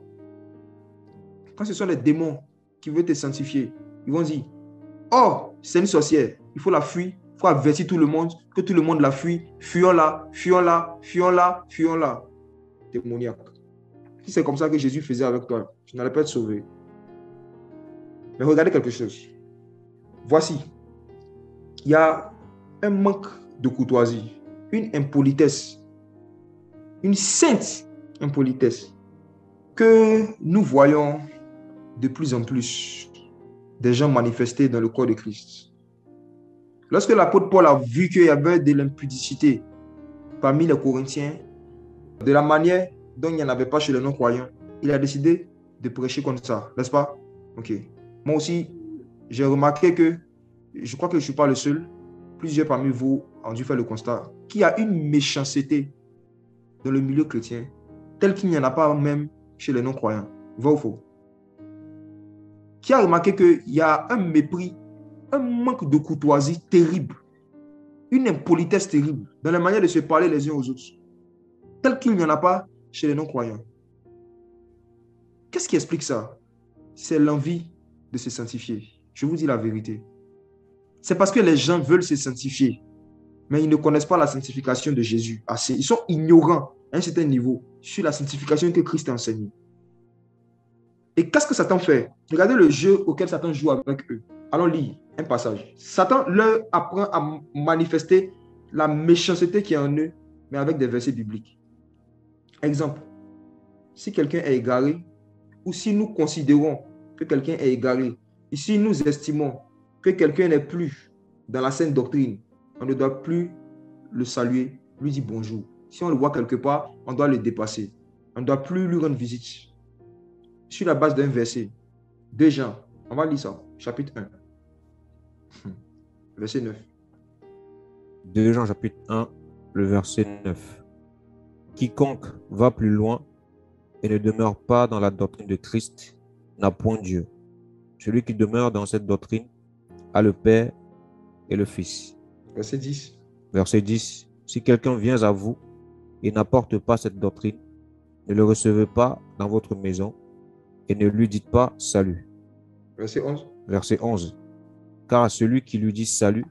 Quand ce sont les démons qui veulent te sanctifier, ils vont dire, oh, c'est une sorcière, il faut la fuir, il faut avertir tout le monde, que tout le monde la fuit, fuyons-la, fuyons-la, fuyons-la, fuyons-la. Démoniaque. Si c'est comme ça que Jésus faisait avec toi, tu n'allais pas être sauvé. Mais regardez quelque chose. Voici, il y a un manque de courtoisie, une impolitesse, une sainte impolitesse que nous voyons de plus en plus des gens manifestés dans le corps de Christ. Lorsque l'apôtre Paul a vu qu'il y avait de l'impudicité parmi les Corinthiens, de la manière dont il n'y en avait pas chez les non-croyants, il a décidé de prêcher contre ça, n'est-ce pas? Ok. Moi aussi, j'ai remarqué que, je crois que je ne suis pas le seul, plusieurs parmi vous ont dû faire le constat, qu'il y a une méchanceté dans le milieu chrétien, telle qu'il n'y en a pas même chez les non-croyants. Va ou faux? Qui a remarqué qu'il y a un mépris, un manque de courtoisie terrible une impolitesse terrible dans la manière de se parler les uns aux autres, tel qu'il n'y en a pas chez les non-croyants? Qu'est-ce qui explique ça? C'est l'envie de se sanctifier. Je vous dis la vérité. C'est parce que les gens veulent se sanctifier, mais ils ne connaissent pas la sanctification de Jésus assez. Ils sont ignorants un certain niveau sur la sanctification que Christ a enseignée. Et qu'est-ce que Satan fait? Regardez le jeu auquel Satan joue avec eux. Allons lire un passage. Satan leur apprend à manifester la méchanceté qui est en eux, mais avec des versets bibliques. Exemple, si quelqu'un est égaré, ou si nous considérons que quelqu'un est égaré, et si nous estimons que quelqu'un n'est plus dans la sainte doctrine, on ne doit plus le saluer, lui dire bonjour. Si on le voit quelque part, on doit le dépasser. On ne doit plus lui rendre visite. Sur la base d'un verset. Deux Jean, on va lire ça, chapitre 1. [laughs] Verset 9. 2 Jean chapitre 1, le verset 9. Quiconque va plus loin et ne demeure pas dans la doctrine de Christ n'a point Dieu. Celui qui demeure dans cette doctrine a le Père et le Fils. Verset 10. Verset 10. Si quelqu'un vient à vous et n'apporte pas cette doctrine, ne le recevez pas dans votre maison et ne lui dites pas salut. Verset 11. Verset 11 car celui qui lui dit salut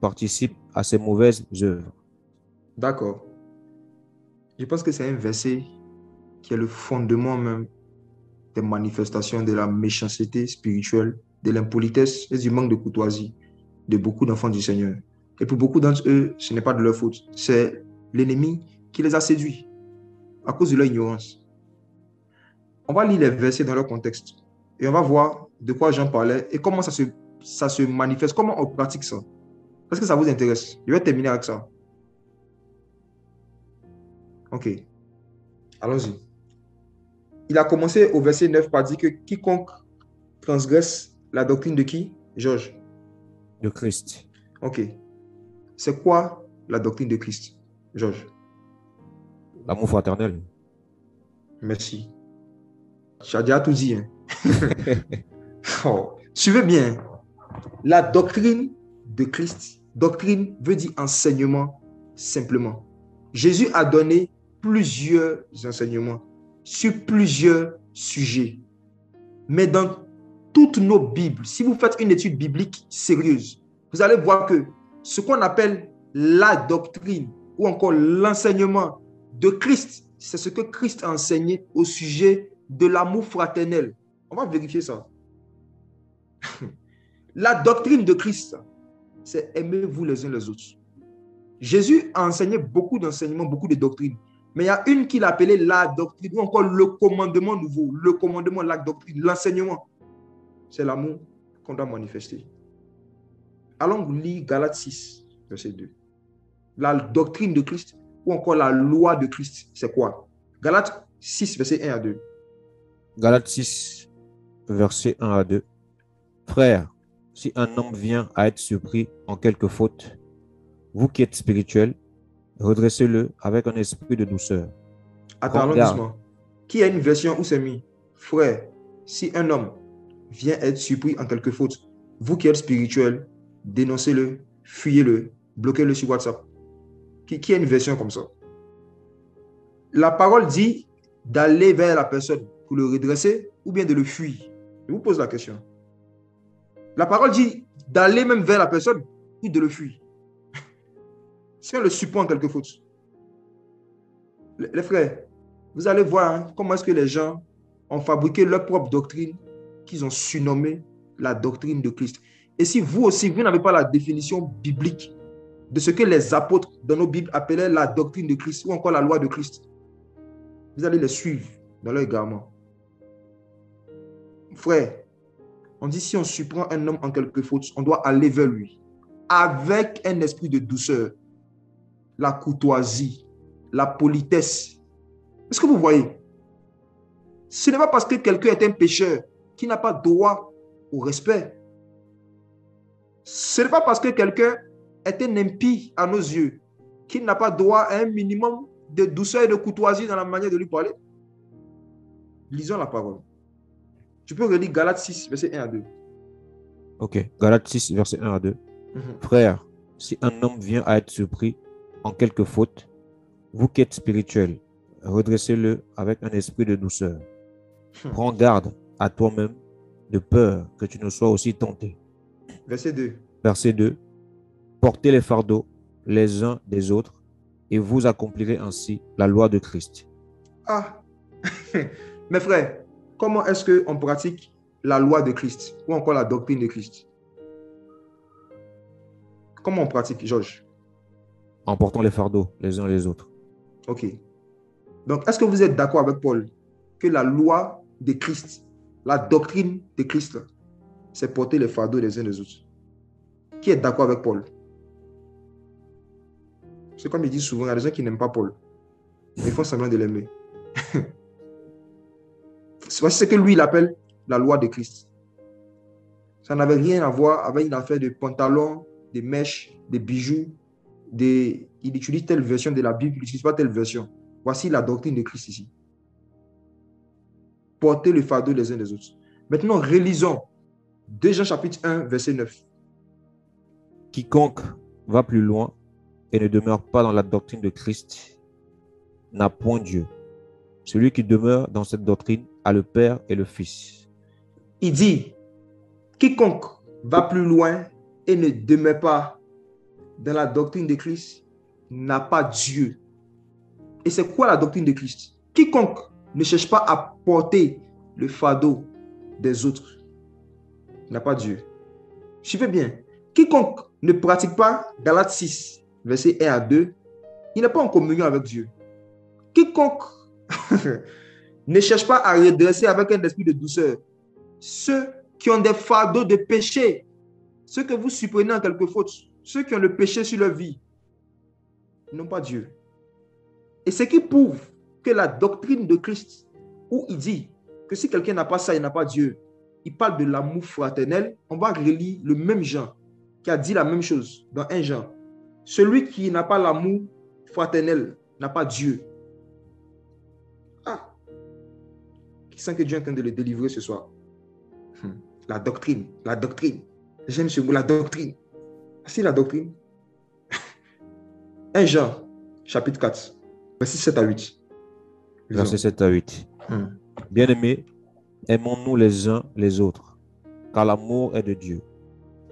participe à ses mauvaises œuvres. D'accord. Je pense que c'est un verset qui est le fondement même des manifestations de la méchanceté spirituelle, de l'impolitesse et du manque de courtoisie de beaucoup d'enfants du Seigneur. Et pour beaucoup d'entre eux, ce n'est pas de leur faute. C'est l'ennemi qui les a séduits à cause de leur ignorance. On va lire les versets dans leur contexte et on va voir de quoi Jean parlait et comment ça se ça se manifeste Comment on pratique ça Est-ce que ça vous intéresse? Je vais terminer avec ça. Ok. Allons-y. Il a commencé au verset 9 par dire que quiconque transgresse la doctrine de qui? Georges De Christ. Ok. C'est quoi la doctrine de Christ Georges? L'amour fraternel. Merci. Tu as déjà tout dit. Hein? [laughs] oh. Suivez bien. La doctrine de Christ, doctrine veut dire enseignement simplement. Jésus a donné plusieurs enseignements sur plusieurs sujets. Mais dans toutes nos Bibles, si vous faites une étude biblique sérieuse, vous allez voir que ce qu'on appelle la doctrine ou encore l'enseignement de Christ, c'est ce que Christ a enseigné au sujet de l'amour fraternel. On va vérifier ça. [laughs] La doctrine de Christ, c'est aimez-vous les uns les autres. Jésus a enseigné beaucoup d'enseignements, beaucoup de doctrines. Mais il y a une qu'il appelait la doctrine, ou encore le commandement nouveau, le commandement, la doctrine, l'enseignement. C'est l'amour qu'on doit manifester. Allons lire Galates 6, verset 2. La doctrine de Christ, ou encore la loi de Christ, c'est quoi? Galates 6, verset 1 à 2. Galates 6, verset 1 à 2. Frères, si un homme vient à être surpris en quelque faute, vous qui êtes spirituel, redressez-le avec un esprit de douceur. Attends, doucement. Qui a une version où c'est mis? Frère, si un homme vient être surpris en quelque faute, vous qui êtes spirituel, dénoncez-le, fuyez-le, bloquez-le sur WhatsApp. Qui, qui a une version comme ça La parole dit d'aller vers la personne pour le redresser ou bien de le fuir. Je vous pose la question. La parole dit d'aller même vers la personne ou de le fuir. [laughs] Si on le suppose en quelque faute. Les frères, vous allez voir hein, comment est-ce que les gens ont fabriqué leur propre doctrine qu'ils ont surnommée la doctrine de Christ. Et si vous aussi, vous n'avez pas la définition biblique de ce que les apôtres dans nos Bibles appelaient la doctrine de Christ ou encore la loi de Christ, vous allez les suivre dans leur égarement. Frère, on dit si on surprend un homme en quelque faute, on doit aller vers lui avec un esprit de douceur, la courtoisie, la politesse. Est-ce que vous voyez? Ce n'est pas parce que quelqu'un est un pécheur qui n'a pas droit au respect. Ce n'est pas parce que quelqu'un est un impie à nos yeux qu'il n'a pas droit à un minimum de douceur et de courtoisie dans la manière de lui parler. Lisons la parole. Tu peux relire Galates 6, verset 1 à 2. Ok, Galates 6, verset 1 à 2. Mhm. Frère, si un homme vient à être surpris en quelque faute, vous qui êtes spirituel, redressez-le avec un esprit de douceur. Hmm. Prends garde à toi-même de peur que tu ne sois aussi tenté. Verset 2. Verset 2. Portez les fardeaux les uns des autres et vous accomplirez ainsi la loi de Christ. Ah, [laughs] mes frères, comment est-ce qu'on pratique la loi de Christ ou encore la doctrine de Christ? Comment on pratique, Georges? En portant les fardeaux les uns les autres. Ok. Donc, est-ce que vous êtes d'accord avec Paul que la loi de Christ, la doctrine de Christ, c'est porter les fardeaux les uns des autres? Qui est d'accord avec Paul? C'est comme il dit souvent, il y a des gens qui n'aiment pas Paul. Ils font semblant de l'aimer. [laughs] Voici ce que lui, il appelle la loi de Christ. Ça n'avait rien à voir avec une affaire de pantalons, des mèches, des bijoux. Il utilise telle version de la Bible, il n'utilise pas telle version. Voici la doctrine de Christ ici. Porter le fardeau les uns des autres. Maintenant, relisons 2 Jean chapitre 1, verset 9. Quiconque va plus loin et ne demeure pas dans la doctrine de Christ n'a point Dieu. Celui qui demeure dans cette doctrine a le Père et le Fils. Il dit, quiconque va plus loin et ne demeure pas dans la doctrine de Christ n'a pas Dieu. Et c'est quoi la doctrine de Christ? Quiconque ne cherche pas à porter le fardeau des autres n'a pas Dieu. Suivez bien. Quiconque ne pratique pas Galates 6, verset 1 à 2, il n'est pas en communion avec Dieu. Quiconque [laughs] ne cherche pas à redresser avec un esprit de douceur ceux qui ont des fardeaux de péché, ceux que vous supprenez en quelque faute, ceux qui ont le péché sur leur vie, n'ont pas Dieu. Et ce qui prouve que la doctrine de Christ, où il dit que si quelqu'un n'a pas ça, il n'a pas Dieu, il parle de l'amour fraternel, on va relire le même Jean qui a dit la même chose dans un Jean. Celui qui n'a pas l'amour fraternel n'a pas Dieu. Ah, qui sent que Dieu est en train de le délivrer ce soir? Hmm. La doctrine, la doctrine. J'aime ce mot, la doctrine. C'est la doctrine. [laughs] 1 Jean, chapitre 4, verset 7 à 8. Verset 7 à 8. Hmm. Bien-aimés, aimons-nous les uns les autres, car l'amour est de Dieu.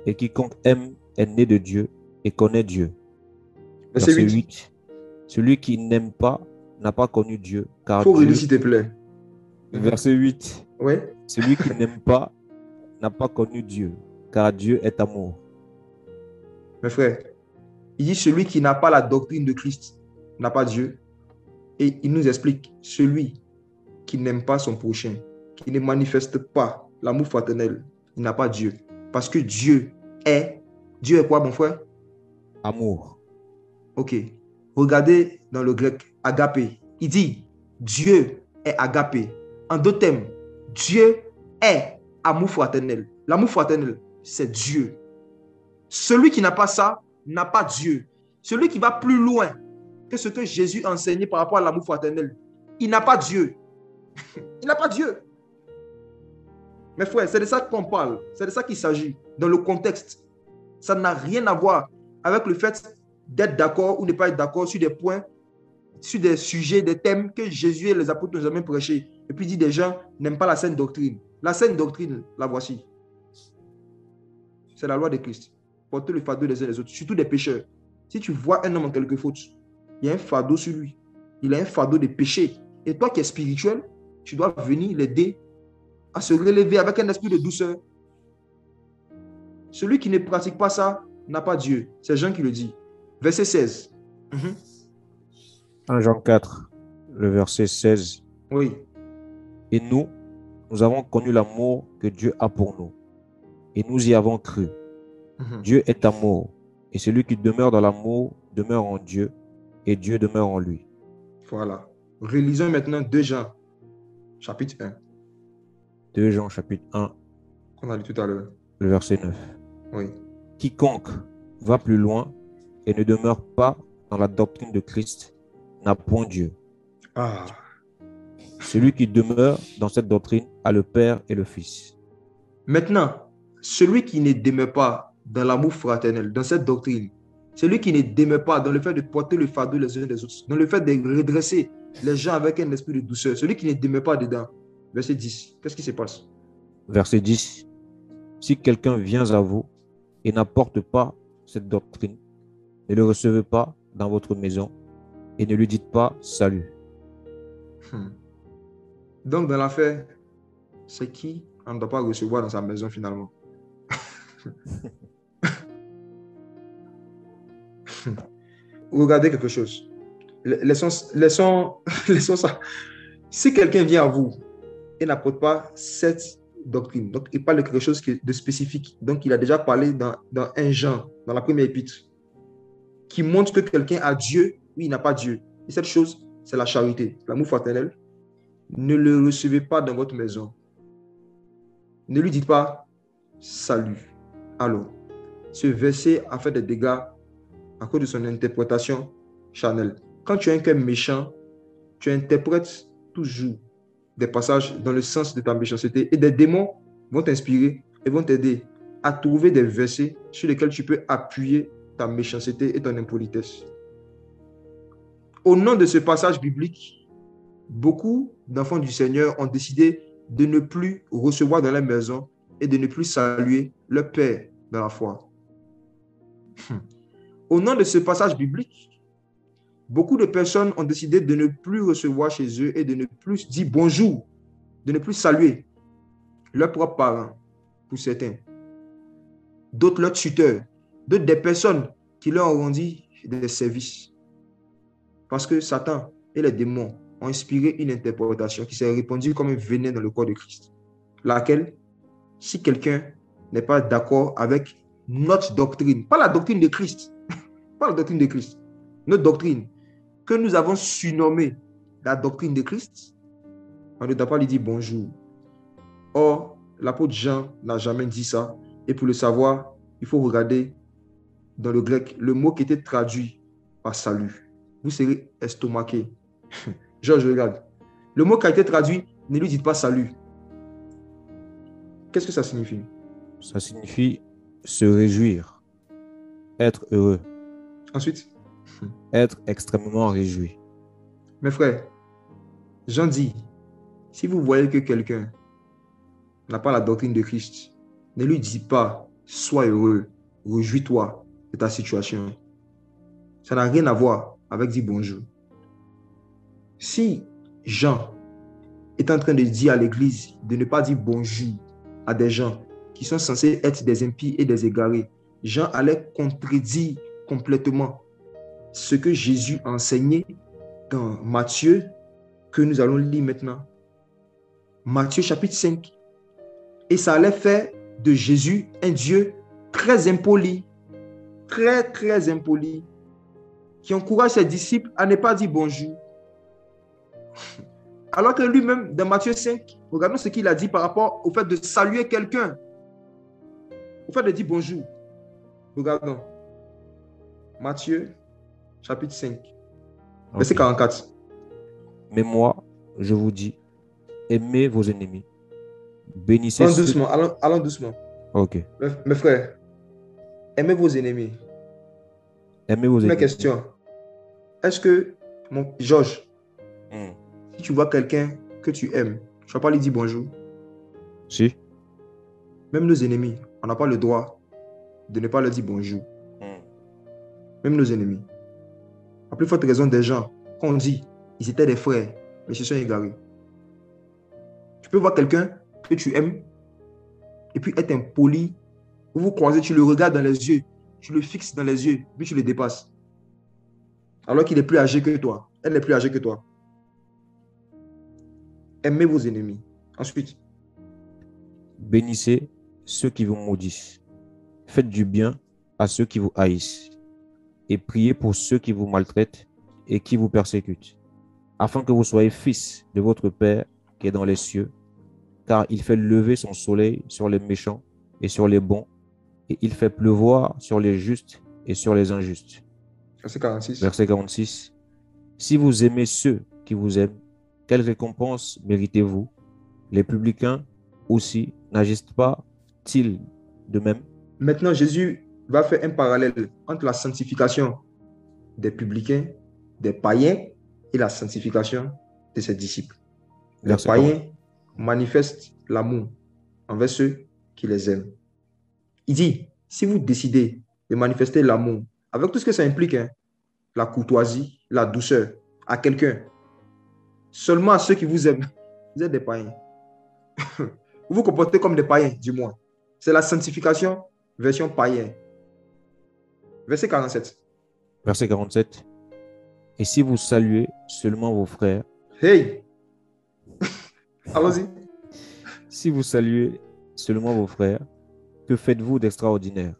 Et quiconque aime est né de Dieu et connaît Dieu. Verset 8. Celui qui n'aime pas n'a pas connu Dieu, car Dieu- s'il te plaît. Verset 8. Oui. Celui qui n'aime pas n'a pas connu Dieu, car Dieu est amour. Mes frères, il dit celui qui n'a pas la doctrine de Christ n'a pas Dieu. Et il nous explique celui qui n'aime pas son prochain, qui ne manifeste pas l'amour fraternel, il n'a pas Dieu. Parce que Dieu est. Dieu est quoi, mon frère? Amour. Ok. Regardez dans le grec, agapé. Il dit Dieu est agapé. En deux thèmes, Dieu est amour fraternel. L'amour fraternel, c'est Dieu. Celui qui n'a pas ça n'a pas Dieu. Celui qui va plus loin que ce que Jésus a enseigné par rapport à l'amour fraternel, il n'a pas Dieu. [laughs] il n'a pas Dieu. Mes frères, c'est de ça qu'on parle. C'est de ça qu'il s'agit dans le contexte. Ça n'a rien à voir avec le fait d'être d'accord ou ne pas être d'accord sur des points, sur des sujets, des thèmes que Jésus et les apôtres n'ont jamais prêchés. Et puis dit des gens n'aiment pas la saine doctrine. La saine doctrine, la voici. C'est la loi de Christ. Portez le fardeau des uns des autres, surtout des pécheurs. Si tu vois un homme en quelque faute, il y a un fardeau sur lui. Il a un fardeau de péché. Et toi qui es spirituel, tu dois venir l'aider à se relever avec un esprit de douceur. Celui qui ne pratique pas ça n'a pas Dieu. C'est Jean qui le dit. Verset 16. Mhm. 1 Jean 4, le verset 16. Oui. Et nous, nous avons connu l'amour que Dieu a pour nous. Et nous y avons cru. Mhm. Dieu est amour. Et celui qui demeure dans l'amour demeure en Dieu. Et Dieu demeure en lui. Voilà. Relisons maintenant 2 Jean, chapitre 1, 2 Jean chapitre 1, qu'on a lu tout à l'heure. le verset 9. Oui. Quiconque va plus loin et ne demeure pas dans la doctrine de Christ n'a point Dieu. Ah, Celui qui demeure dans cette doctrine a le Père et le Fils. Maintenant, celui qui ne demeure pas dans l'amour fraternel, dans cette doctrine, Celui qui ne demeure pas dans le fait de porter le fardeau les uns des autres, dans le fait de redresser les gens avec un esprit de douceur, celui qui ne demeure pas dedans. Verset 10. Qu'est-ce qui se passe? Verset 10. Si quelqu'un vient à vous et n'apporte pas cette doctrine, ne le recevez pas dans votre maison et ne lui dites pas salut. Hmm. Donc, dans l'affaire, c'est qui on ne doit pas recevoir dans sa maison finalement? [laughs] Regardez quelque chose. Laissons, laissons, [laughs] laissons ça. Si quelqu'un vient à vous et n'apporte pas cette doctrine, donc il parle de quelque chose de spécifique, donc il a déjà parlé dans, dans un genre, dans la première épître, qui montre que quelqu'un a Dieu, oui, il n'a pas Dieu. Et cette chose, c'est la charité, l'amour fraternel. Ne le recevez pas dans votre maison. Ne lui dites pas salut. Alors, ce verset a fait des dégâts à cause de son interprétation charnelle. Quand tu as un cœur méchant, tu interprètes toujours des passages dans le sens de ta méchanceté et des démons vont t'inspirer et vont t'aider à trouver des versets sur lesquels tu peux appuyer ta méchanceté et ton impolitesse. Au nom de ce passage biblique, beaucoup d'enfants du Seigneur ont décidé de ne plus recevoir dans la maison et de ne plus saluer leur Père dans la foi. Hmm. Au nom de ce passage biblique, beaucoup de personnes ont décidé de ne plus recevoir chez eux et de ne plus dire bonjour, de ne plus saluer leurs propres parents, pour certains. D'autres, leurs tuteurs, d'autres, des personnes qui leur ont rendu des services. Parce que Satan et les démons ont inspiré une interprétation qui s'est répandue comme un venin dans le corps de Christ. Laquelle, si quelqu'un n'est pas d'accord avec notre doctrine, pas la doctrine de Christ, [laughs] pas la doctrine de Christ, notre doctrine, que nous avons surnommée la doctrine de Christ, on ne doit pas lui dire bonjour. Or, l'apôtre Jean n'a jamais dit ça. Et pour le savoir, il faut regarder dans le grec le mot qui était traduit par salut. Vous serez estomaqué. [laughs] Georges, regarde. Le mot qui a été traduit, ne lui dites pas salut. Qu'est-ce que ça signifie? Ça signifie se réjouir, être heureux. Ensuite? [laughs] Être extrêmement réjoui. Mes frères, Jean dit, si vous voyez que quelqu'un n'a pas la doctrine de Christ, ne lui dites pas, sois heureux, réjouis-toi de ta situation. Ça n'a rien à voir avec dire bonjour. Si Jean est en train de dire à l'Église de ne pas dire bonjour à des gens qui sont censés être des impies et des égarés, Jean allait contredire complètement ce que Jésus a enseigné dans Matthieu, que nous allons lire maintenant. Matthieu chapitre 5. Et ça allait faire de Jésus un Dieu très impoli, très, très impoli, qui encourage ses disciples à ne pas dire bonjour. [laughs] Alors que lui-même, dans Matthieu 5, regardons ce qu'il a dit par rapport au fait de saluer quelqu'un, au fait de dire bonjour. Regardons. Matthieu chapitre 5, verset 44. Mais moi, je vous dis, aimez vos ennemis. Bénissez Allons doucement, allons, doucement. Ok. Mes, frères, aimez vos ennemis. Aimez vos ennemis. Ma question. Est-ce que, mon Georges, hmm. si tu vois quelqu'un que tu aimes, tu vas pas lui dire bonjour? Si. Même nos ennemis, on n'a pas le droit de ne pas leur dire bonjour. Hmm. Même nos ennemis. La plus forte raison des gens, qu'on dit, ils étaient des frères, mais ils se sont égarés. Tu peux voir quelqu'un que tu aimes et puis être impoli. Vous vous croisez, tu le regardes dans les yeux, tu le fixes dans les yeux, puis tu le dépasses. Alors qu'il est plus âgé que toi. Elle est plus âgée que toi. Aimez vos ennemis. Ensuite. Bénissez ceux qui vous maudissent. Faites du bien à ceux qui vous haïssent et priez pour ceux qui vous maltraitent et qui vous persécutent, afin que vous soyez fils de votre Père qui est dans les cieux, car il fait lever son soleil sur les méchants et sur les bons, et il fait pleuvoir sur les justes et sur les injustes. Verset 46. Verset 46. Si vous aimez ceux qui vous aiment, quelle récompense méritez-vous? Les publicains aussi n'agissent pas-ils de même? Maintenant, Jésus va faire un parallèle entre la sanctification des publicains, des païens et la sanctification de ses disciples. Les païens manifestent l'amour envers ceux qui les aiment. Il dit, si vous décidez de manifester l'amour, avec tout ce que ça implique, hein, la courtoisie, la douceur, à quelqu'un, seulement à ceux qui vous aiment, vous êtes des païens. [laughs] vous vous comportez comme des païens, du moins. C'est la sanctification version païen. Verset 47. Verset 47. Et si vous saluez seulement vos frères. Hey! [laughs] Allons-y. Si vous saluez seulement vos frères, que faites-vous d'extraordinaire?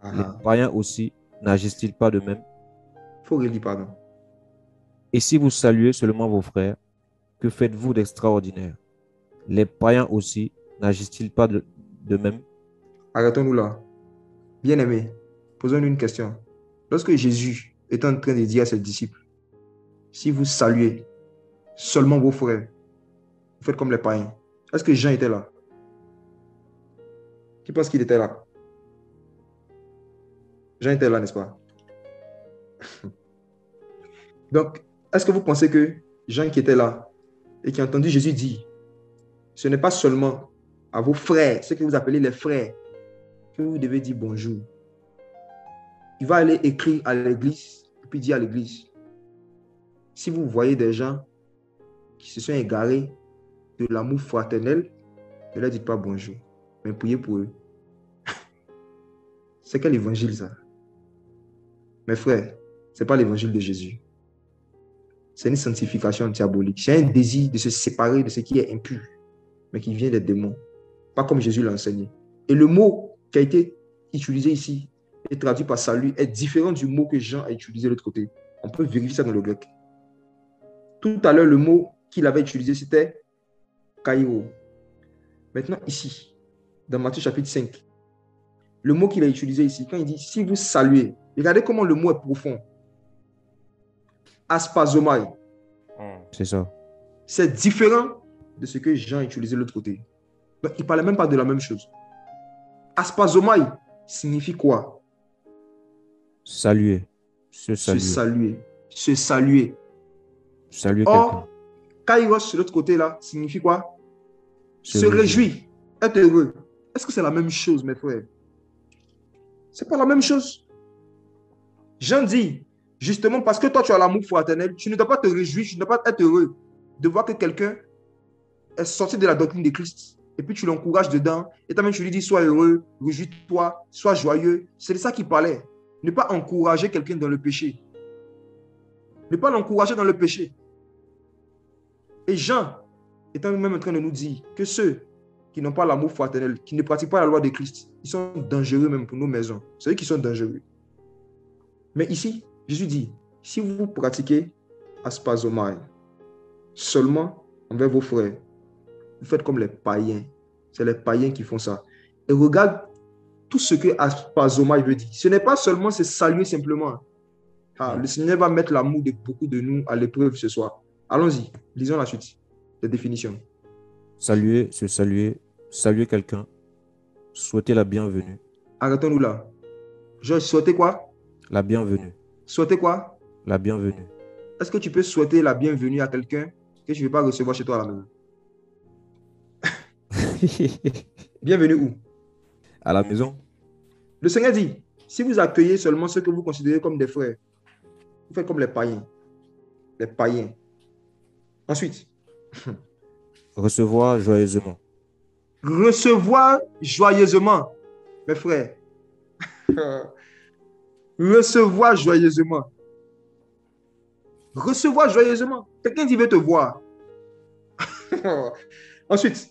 Ah Les ah. païens aussi n'agissent-ils pas de même Faut pardon. Et si vous saluez seulement vos frères, que faites-vous d'extraordinaire? Les païens aussi n'agissent-ils pas de, de même Arrêtons-nous là. Bien-aimé, posons-nous une question. Lorsque Jésus est en train de dire à ses disciples, si vous saluez seulement vos frères, vous faites comme les païens. Est-ce que Jean était là? Qui pense qu'il était là? Jean était là, n'est-ce pas? [laughs] Donc, est-ce que vous pensez que Jean qui était là et qui a entendu Jésus dire, ce n'est pas seulement à vos frères, ce que vous appelez les frères, que vous devez dire bonjour? Il va aller écrire à l'église et puis dire à l'église, si vous voyez des gens qui se sont égarés de l'amour fraternel, ne leur dites pas bonjour, mais priez pour eux. C'est quel évangile ça? Mes frères, ce n'est pas l'évangile de Jésus. C'est une sanctification diabolique. C'est un désir de se séparer de ce qui est impur, mais qui vient des démons. Pas comme Jésus l'a enseigné. Et le mot qui a été utilisé ici et traduit par salut est différent du mot que Jean a utilisé de l'autre côté. On peut vérifier ça dans le grec. Tout à l'heure, le mot qu'il avait utilisé, c'était kairo. Maintenant, ici, dans Matthieu chapitre 5, le mot qu'il a utilisé ici, quand il dit si vous saluez, regardez comment le mot est profond. Aspazomai. Hmm. C'est ça. C'est différent de ce que Jean a utilisé de l'autre côté. il ne parlait même pas de la même chose. Aspazomai signifie quoi? Saluer. Se saluer. Se saluer. Se saluer. Saluer Or, kairos, sur l'autre côté là, signifie quoi? Se, réjouir. Être heureux. Est-ce que c'est la même chose, mes frères? C'est pas la même chose. Jean dit, justement parce que toi tu as l'amour fraternel, tu ne dois pas te réjouir, tu ne dois pas être heureux de voir que quelqu'un est sorti de la doctrine de Christ et puis tu l'encourages dedans, et toi-même tu lui dis sois heureux, réjouis-toi, sois joyeux. C'est de ça qu'il parlait. Ne pas encourager quelqu'un dans le péché. Ne pas l'encourager dans le péché. Et Jean est même en train de nous dire que ceux qui n'ont pas l'amour fraternel, qui ne pratiquent pas la loi de Christ, ils sont dangereux même pour nos maisons. C'est eux qui sont dangereux. Mais ici, Jésus dit, si vous pratiquez aspazomai seulement envers vos frères, vous faites comme les païens. C'est les païens qui font ça. Et regarde tout ce que Aspazoma veut dire. Ce n'est pas seulement se saluer simplement. Ah, le Seigneur va mettre l'amour de beaucoup de nous à l'épreuve ce soir. Allons-y, lisons la suite. Les définitions. Saluer, se saluer, saluer quelqu'un, souhaiter la bienvenue. Arrêtons-nous là. Je souhaiter quoi? La bienvenue. Souhaiter quoi? La bienvenue. Est-ce que tu peux souhaiter la bienvenue à quelqu'un que tu ne veux pas recevoir chez toi à la maison? [laughs] Bienvenue où? À la maison. Le Seigneur dit, si vous accueillez seulement ceux que vous considérez comme des frères, vous faites comme les païens. Les païens. Ensuite. Recevoir joyeusement. Recevoir joyeusement, mes frères. Recevoir joyeusement. Recevoir joyeusement. Quelqu'un dit veut te voir. [laughs] Ensuite,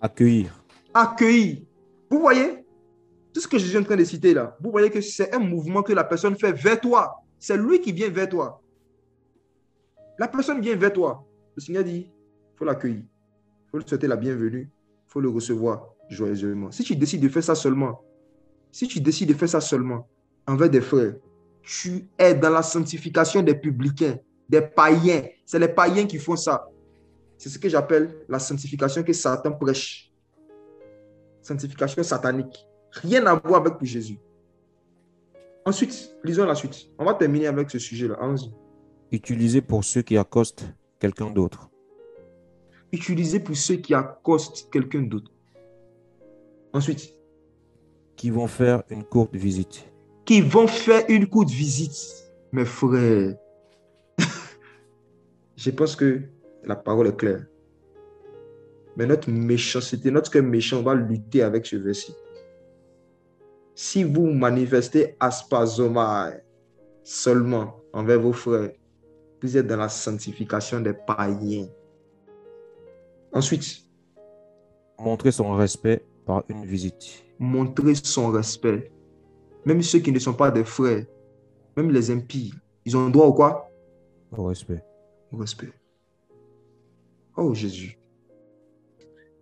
Accueillir. Accueillir. Vous voyez tout ce que je suis en train de citer là, vous voyez que c'est un mouvement que la personne fait vers toi. C'est lui qui vient vers toi. La personne vient vers toi. Le Seigneur dit, il faut l'accueillir. Il faut lui souhaiter la bienvenue. Il faut le recevoir joyeusement. Si tu décides de faire ça seulement, si tu décides de faire ça seulement envers des frères, tu es dans la sanctification des publicains, des païens. C'est les païens qui font ça. C'est ce que j'appelle la sanctification que Satan prêche. Sanctification satanique. Rien à voir avec Jésus. Ensuite, lisons la suite. On va terminer avec ce sujet-là. Allons-y. Utilisé pour ceux qui accostent quelqu'un d'autre. Utilisé pour ceux qui accostent quelqu'un d'autre. Ensuite, Qui vont faire une courte visite. qui vont faire une courte visite. Mes frères, [laughs] je pense que la parole est claire. Mais notre méchanceté, notre cœur méchant va lutter avec ce verset. Si vous manifestez aspasoma seulement envers vos frères, vous êtes dans la sanctification des païens. Ensuite, Montrer son respect par une visite. montrer son respect. Même ceux qui ne sont pas des frères, même les impies, ils ont droit au quoi? Au respect. Au respect. Oh Jésus.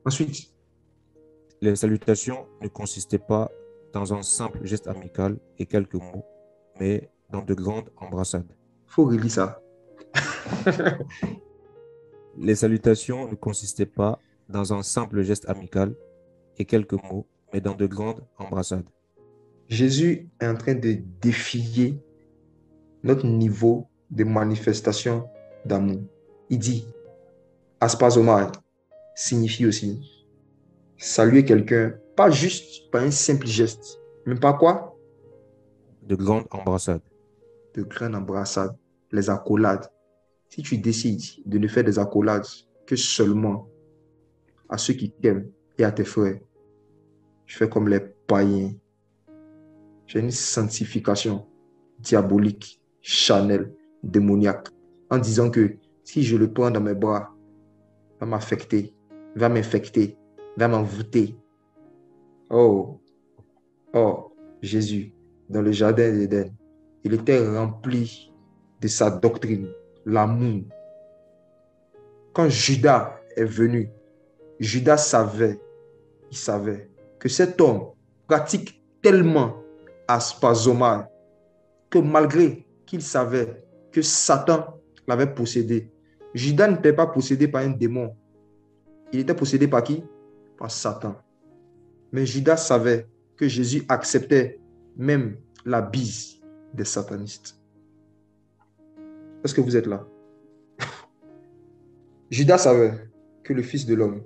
Ensuite, Les salutations ne consistaient pas dans un simple geste amical et quelques mots, mais dans de grandes embrassades. faut relire ça. [laughs] Les salutations ne consistaient pas dans un simple geste amical et quelques mots, mais dans de grandes embrassades. Jésus est en train de défier notre niveau de manifestation d'amour. Il dit, aspasomai signifie aussi saluer quelqu'un, pas juste par un simple geste, mais par quoi? De grandes embrassades. De grandes embrassades, les accolades. Si tu décides de ne faire des accolades que seulement à ceux qui t'aiment et à tes frères, tu fais comme les païens. J'ai une sanctification diabolique, chanel, démoniaque, en disant que si je le prends dans mes bras, va m'affecter, va m'infecter, va m'envoûter. Oh, oh, Jésus, dans le jardin d'Éden, il était rempli de sa doctrine, l'amour. Quand Judas est venu, Judas savait, il savait que cet homme pratique tellement aspasoma que malgré qu'il savait que Satan l'avait possédé, Judas n'était pas possédé par un démon. Il était possédé par qui? Par Satan. Mais Judas savait que Jésus acceptait même la bise des satanistes. Est-ce que vous êtes là? Judas savait que le Fils de l'homme,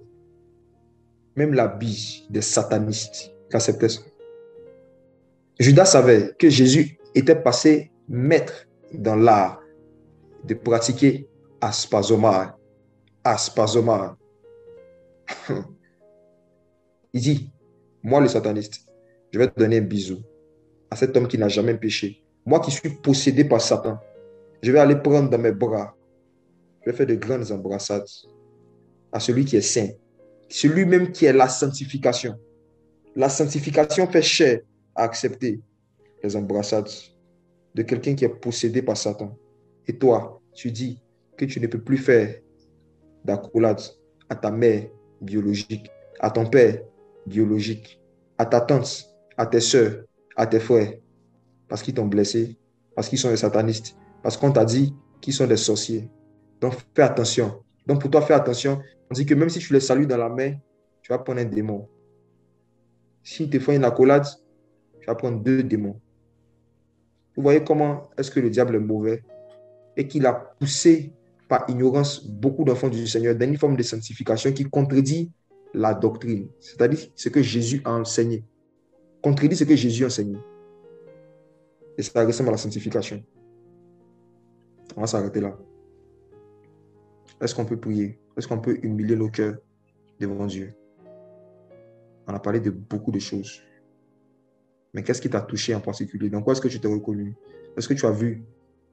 même la bise des satanistes, acceptait ça. Judas savait que Jésus était passé maître dans l'art de pratiquer aspasoma. Aspasoma. [laughs] Il dit, moi le sataniste, je vais te donner un bisou à cet homme qui n'a jamais péché. Moi qui suis possédé par Satan, je vais aller prendre dans mes bras, je vais faire de grandes embrassades à celui qui est saint, celui même qui est la sanctification. La sanctification fait cher à accepter les embrassades de quelqu'un qui est possédé par Satan. Et toi, tu dis que tu ne peux plus faire d'accolade à ta mère biologique, à ton père biologique, à ta tante, à tes soeurs, à tes frères, parce qu'ils t'ont blessé, parce qu'ils sont des satanistes, parce qu'on t'a dit qu'ils sont des sorciers. Donc fais attention. Donc pour toi, fais attention. On dit que même si tu les salues dans la main, tu vas prendre un démon. S'ils te font une accolade, tu vas prendre deux démons. Vous voyez comment est-ce que le diable est mauvais et qu'il a poussé par ignorance beaucoup d'enfants du Seigneur dans une forme de sanctification qui contredit la doctrine, c'est-à-dire ce que Jésus a enseigné. Contredit ce que Jésus a enseigné. Et ça ressemble à la sanctification. On va s'arrêter là. Est-ce qu'on peut prier? Est-ce qu'on peut humilier nos cœurs devant Dieu? On a parlé de beaucoup de choses. Mais qu'est-ce qui t'a touché en particulier? Dans quoi est-ce que tu t'es reconnu? Est-ce que tu as vu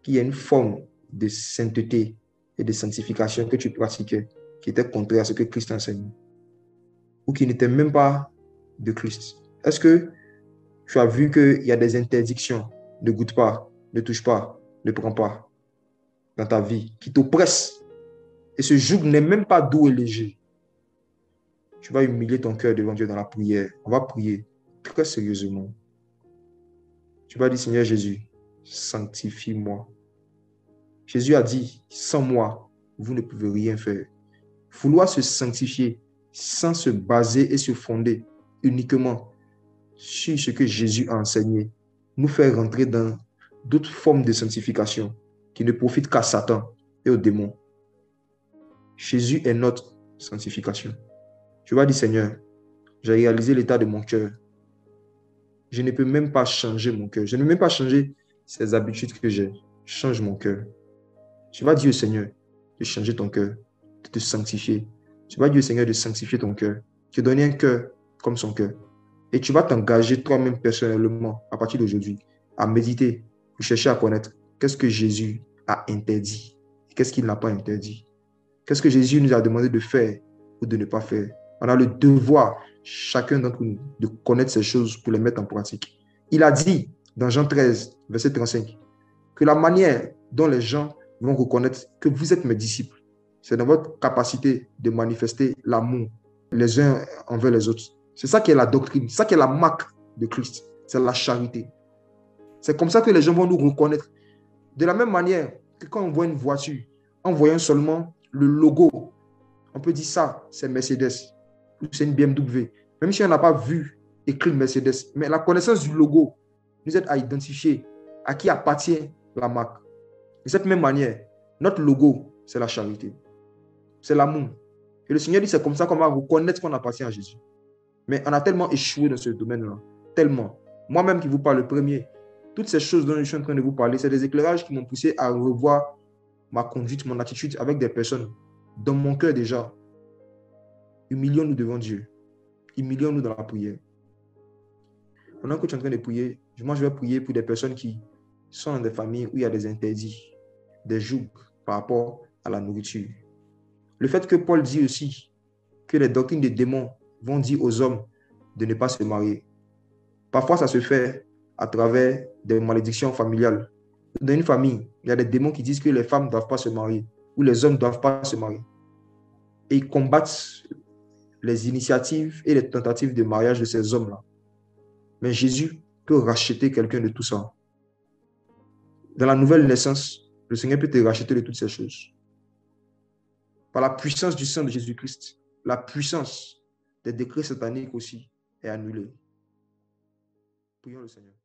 qu'il y a une forme de sainteté et de sanctification que tu pratiquais qui était contraire à ce que Christ enseigne? Ou qui n'était même pas de Christ? Est-ce que tu as vu qu'il y a des interdictions? Ne goûte pas, ne touche pas, ne prends pas dans ta vie qui t'oppressent et ce joug n'est même pas doux et léger. Tu vas humilier ton cœur devant Dieu dans la prière. On va prier très sérieusement. Tu vas dire, Seigneur Jésus, sanctifie-moi. Jésus a dit, sans moi, vous ne pouvez rien faire. Vouloir se sanctifier sans se baser et se fonder uniquement sur ce que Jésus a enseigné nous faire rentrer dans d'autres formes de sanctification qui ne profitent qu'à Satan et aux démons. Jésus est notre sanctification. Tu vas dire, Seigneur, j'ai réalisé l'état de mon cœur. Je ne peux même pas changer mon cœur. Je ne peux même pas changer ces habitudes que j'ai. Change mon cœur. Tu vas dire au Seigneur de changer ton cœur, de te sanctifier. Tu vas dire au Seigneur de sanctifier ton cœur, de donner un cœur comme son cœur. Et tu vas t'engager toi-même personnellement à partir d'aujourd'hui à méditer, à chercher à connaître qu'est-ce que Jésus a interdit, qu'est-ce qu'il n'a pas interdit, qu'est-ce que Jésus nous a demandé de faire ou de ne pas faire? On a le devoir, chacun d'entre nous, de connaître ces choses pour les mettre en pratique. Il a dit dans Jean 13, verset 35, que la manière dont les gens vont reconnaître que vous êtes mes disciples, c'est dans votre capacité de manifester l'amour les uns envers les autres. C'est ça qui est la doctrine, c'est ça qui est la marque de Christ, c'est la charité. C'est comme ça que les gens vont nous reconnaître. De la même manière que quand on voit une voiture, en voyant seulement le logo, on peut dire ça, c'est Mercedes ou c'est une BMW. Même si on n'a pas vu écrit Mercedes, mais la connaissance du logo nous aide à identifier à qui appartient la marque. De cette même manière, notre logo, c'est la charité. C'est l'amour. Et le Seigneur dit, c'est comme ça qu'on va reconnaître qu'on appartient à Jésus. Mais on a tellement échoué dans ce domaine-là. Tellement. Moi-même qui vous parle le premier, toutes ces choses dont je suis en train de vous parler, c'est des éclairages qui m'ont poussé à revoir ma conduite, mon attitude avec des personnes. Dans mon cœur déjà, humilions-nous devant Dieu. Humilions-nous dans la prière. Pendant que tu es en train de prier, moi je vais prier pour des personnes qui sont dans des familles où il y a des interdits, des jougs par rapport à la nourriture. Le fait que Paul dit aussi que les doctrines des démons vont dire aux hommes de ne pas se marier. Parfois, ça se fait à travers des malédictions familiales. Dans une famille, il y a des démons qui disent que les femmes ne doivent pas se marier ou les hommes ne doivent pas se marier. Et ils combattent les initiatives et les tentatives de mariage de ces hommes-là. Mais Jésus peut racheter quelqu'un de tout ça. Dans la nouvelle naissance, le Seigneur peut te racheter de toutes ces choses. Par la puissance du sang de Jésus-Christ, la puissance des décrets sataniques aussi est annulée. Prions le Seigneur.